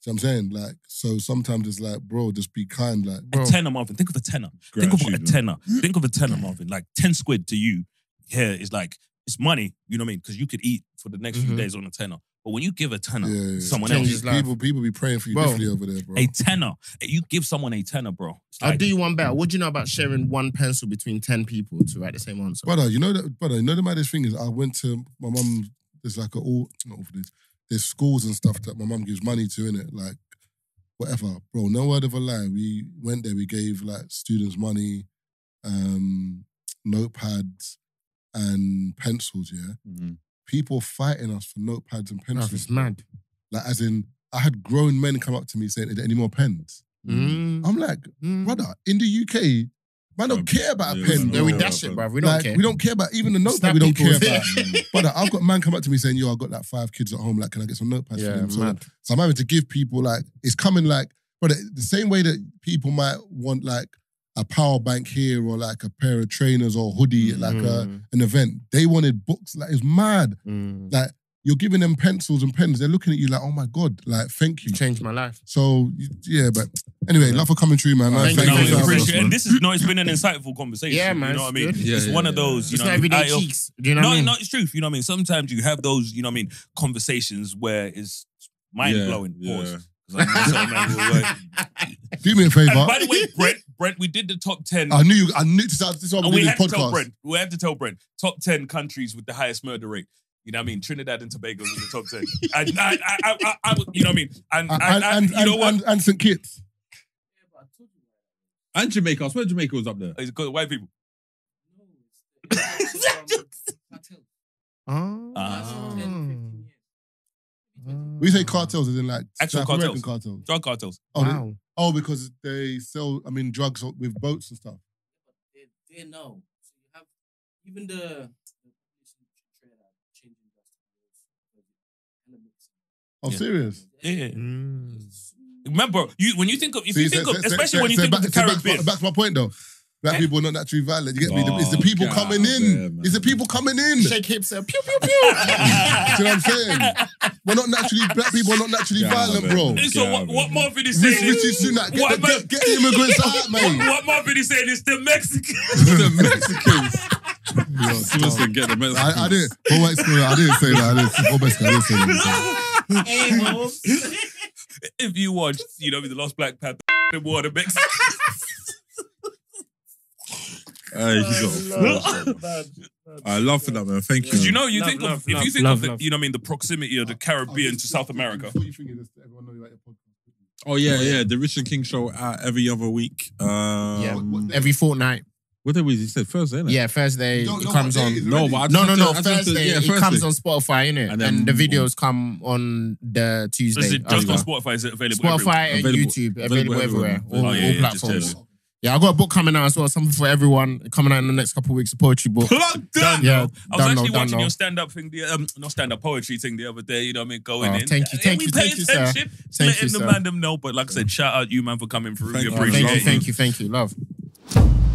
See what I'm saying? Like, so sometimes it's like, bro, just be kind. Like, A Bro. tenner, Marvin. Think of a tenner. Think of a tenner. Think of a tenner, Marvin. Like 10 squid to you here is like, it's money, you know what I mean? Because you could eat for the next few Mhm. days on a tenner. But when you give a tenner yeah, yeah. someone else, his life. people, people be praying for you Bro. differently over there, bro. a tenner, you give someone a tenner, bro. It's I'll do you one better. What do you know about sharing one pencil between 10 people to write the same answer? Brother, you know that, brother, you know the maddest thing is I went to my mum, there's like a all, not all for this, there's schools and stuff that my mum gives money to, in it, like whatever. Bro, no word of a lie. We went there, we gave like students money, um, notepads and pencils, yeah. Mm. People fighting us for notepads and pencils. it's mad. Like as in, I had grown men come up to me saying, "Are there any more pens?" Mm. I'm like, Mm. brother, in the UK, man don't care about a yeah, pen. man, Yeah, we bro. dash it, bruv. We don't like, care. We don't care about even the notepad. Snap We don't people. care about. Brother, *laughs* I've got man come up to me saying, "Yo, I got like five kids at home. Like, can I get some notepads for yeah, them?" So, mad. so I'm having to give people like it's coming like, but the same way that people might want like a power bank here or like a pair of trainers or hoodie at like a, Mm. an event. They wanted books. Like it's mad. Mm. Like you're giving them pencils and pens. They're looking at you like, "Oh my god!" Like, thank you. You changed my life. So yeah, but anyway, love for coming through, man. Thank Thank, you, you we for for having us, appreciate it. And this is no, it's been an *laughs* insightful conversation. Yeah, man, You know what I mean? it's. Yeah, it's yeah, one of those, you It's know, not everyday eye of- cheeks. Do you know no, what I mean? no, it's truth. You know what I mean? Sometimes you have those, you know what I mean, conversations where it's mind blowing. Pause. yeah. 'Cause I'm so mad with work. *laughs* Do me a favor. And by the way, Brent, Brent, we did the top 10. I knew you. I knew this. This is why and we we did had this to tell podcast. Brent, we had to tell Brent, top 10 countries with the highest murder rate. You know what I mean? Trinidad and Tobago in the top 10. and *laughs* I, I, I, I, I, you know what I mean? And, And, and, and, you know what? and, and St. Kitts. And Jamaica. I swear Jamaica was up there. It's because white people. Oh. *laughs* Ah. We say cartels as in like Actual South American cartels. Drug cartels. Oh, they- oh, because they sell. I mean, drugs with boats and stuff. They, they know. So you have even the, the population trade are changing drastically. Oh, Yeah. serious. Yeah. Mm. Remember, you when you think of, if See, you so- think of, so- so- especially so- when you so think back, of the so back- Caribbean. Back to my point though. Black Eh? people are not naturally violent. You get me? It's the Oh, people get coming out in. there, man. it's the people coming in. Shake hips and pew pew pew. *laughs* See what I'm saying? We're not naturally black people are not naturally Get out violent, of bro. And so Get what, out what. Marvin is Rich, saying Rishi is, Sunak, get, what, the, get, get the immigrants *laughs* out, mate. what Marvin is saying is the Mexicans. *laughs* the Mexicans. Yo, Supposed get the Mexicans. I, I didn't. For what school, I didn't say that. I didn't. For Mexico, I didn't say that. *laughs* if you watched, you know, the Lost Black Panther, the war the Mexicans. Hey, he's got I love for that, man. Thank you. Because you know, you Love, think love, of, if you love, think love, of the, love. you know, what I mean, the proximity of the Caribbean to South America. What you think of? Everyone know you like your podcast. Oh yeah, yeah. The Rich and King show out every other week. Um, Yeah. What- what day? Every fortnight. What day was he said Thursday? Innit? Yeah, Thursday You don't it know comes what day on. it is No, already? but I No, no, no. have to- I just have to- Thursday yeah, it Thursday. comes on Spotify, innit? And And, then- the videos come on the So Tuesday. is it just on after. Spotify? Is it available? Spotify everywhere? and Available- YouTube, available available everywhere, everywhere. all, Oh, yeah, all yeah, just platforms. tell Yeah, I got a book coming out as well, something for everyone coming out in the next couple of weeks. A poetry book. Plug done. Yeah, I was done actually now, done watching now. your stand up thing, the um, not stand up poetry thing the other day. You know what I mean? Going Oh, in. thank you, Yeah, thank we you, pay thank you, sir. attention, Thank letting you, the sir. man them know. But like I said, shout out you man for coming through. Thank we you. Oh, appreciate thank you, thank you, thank you, love.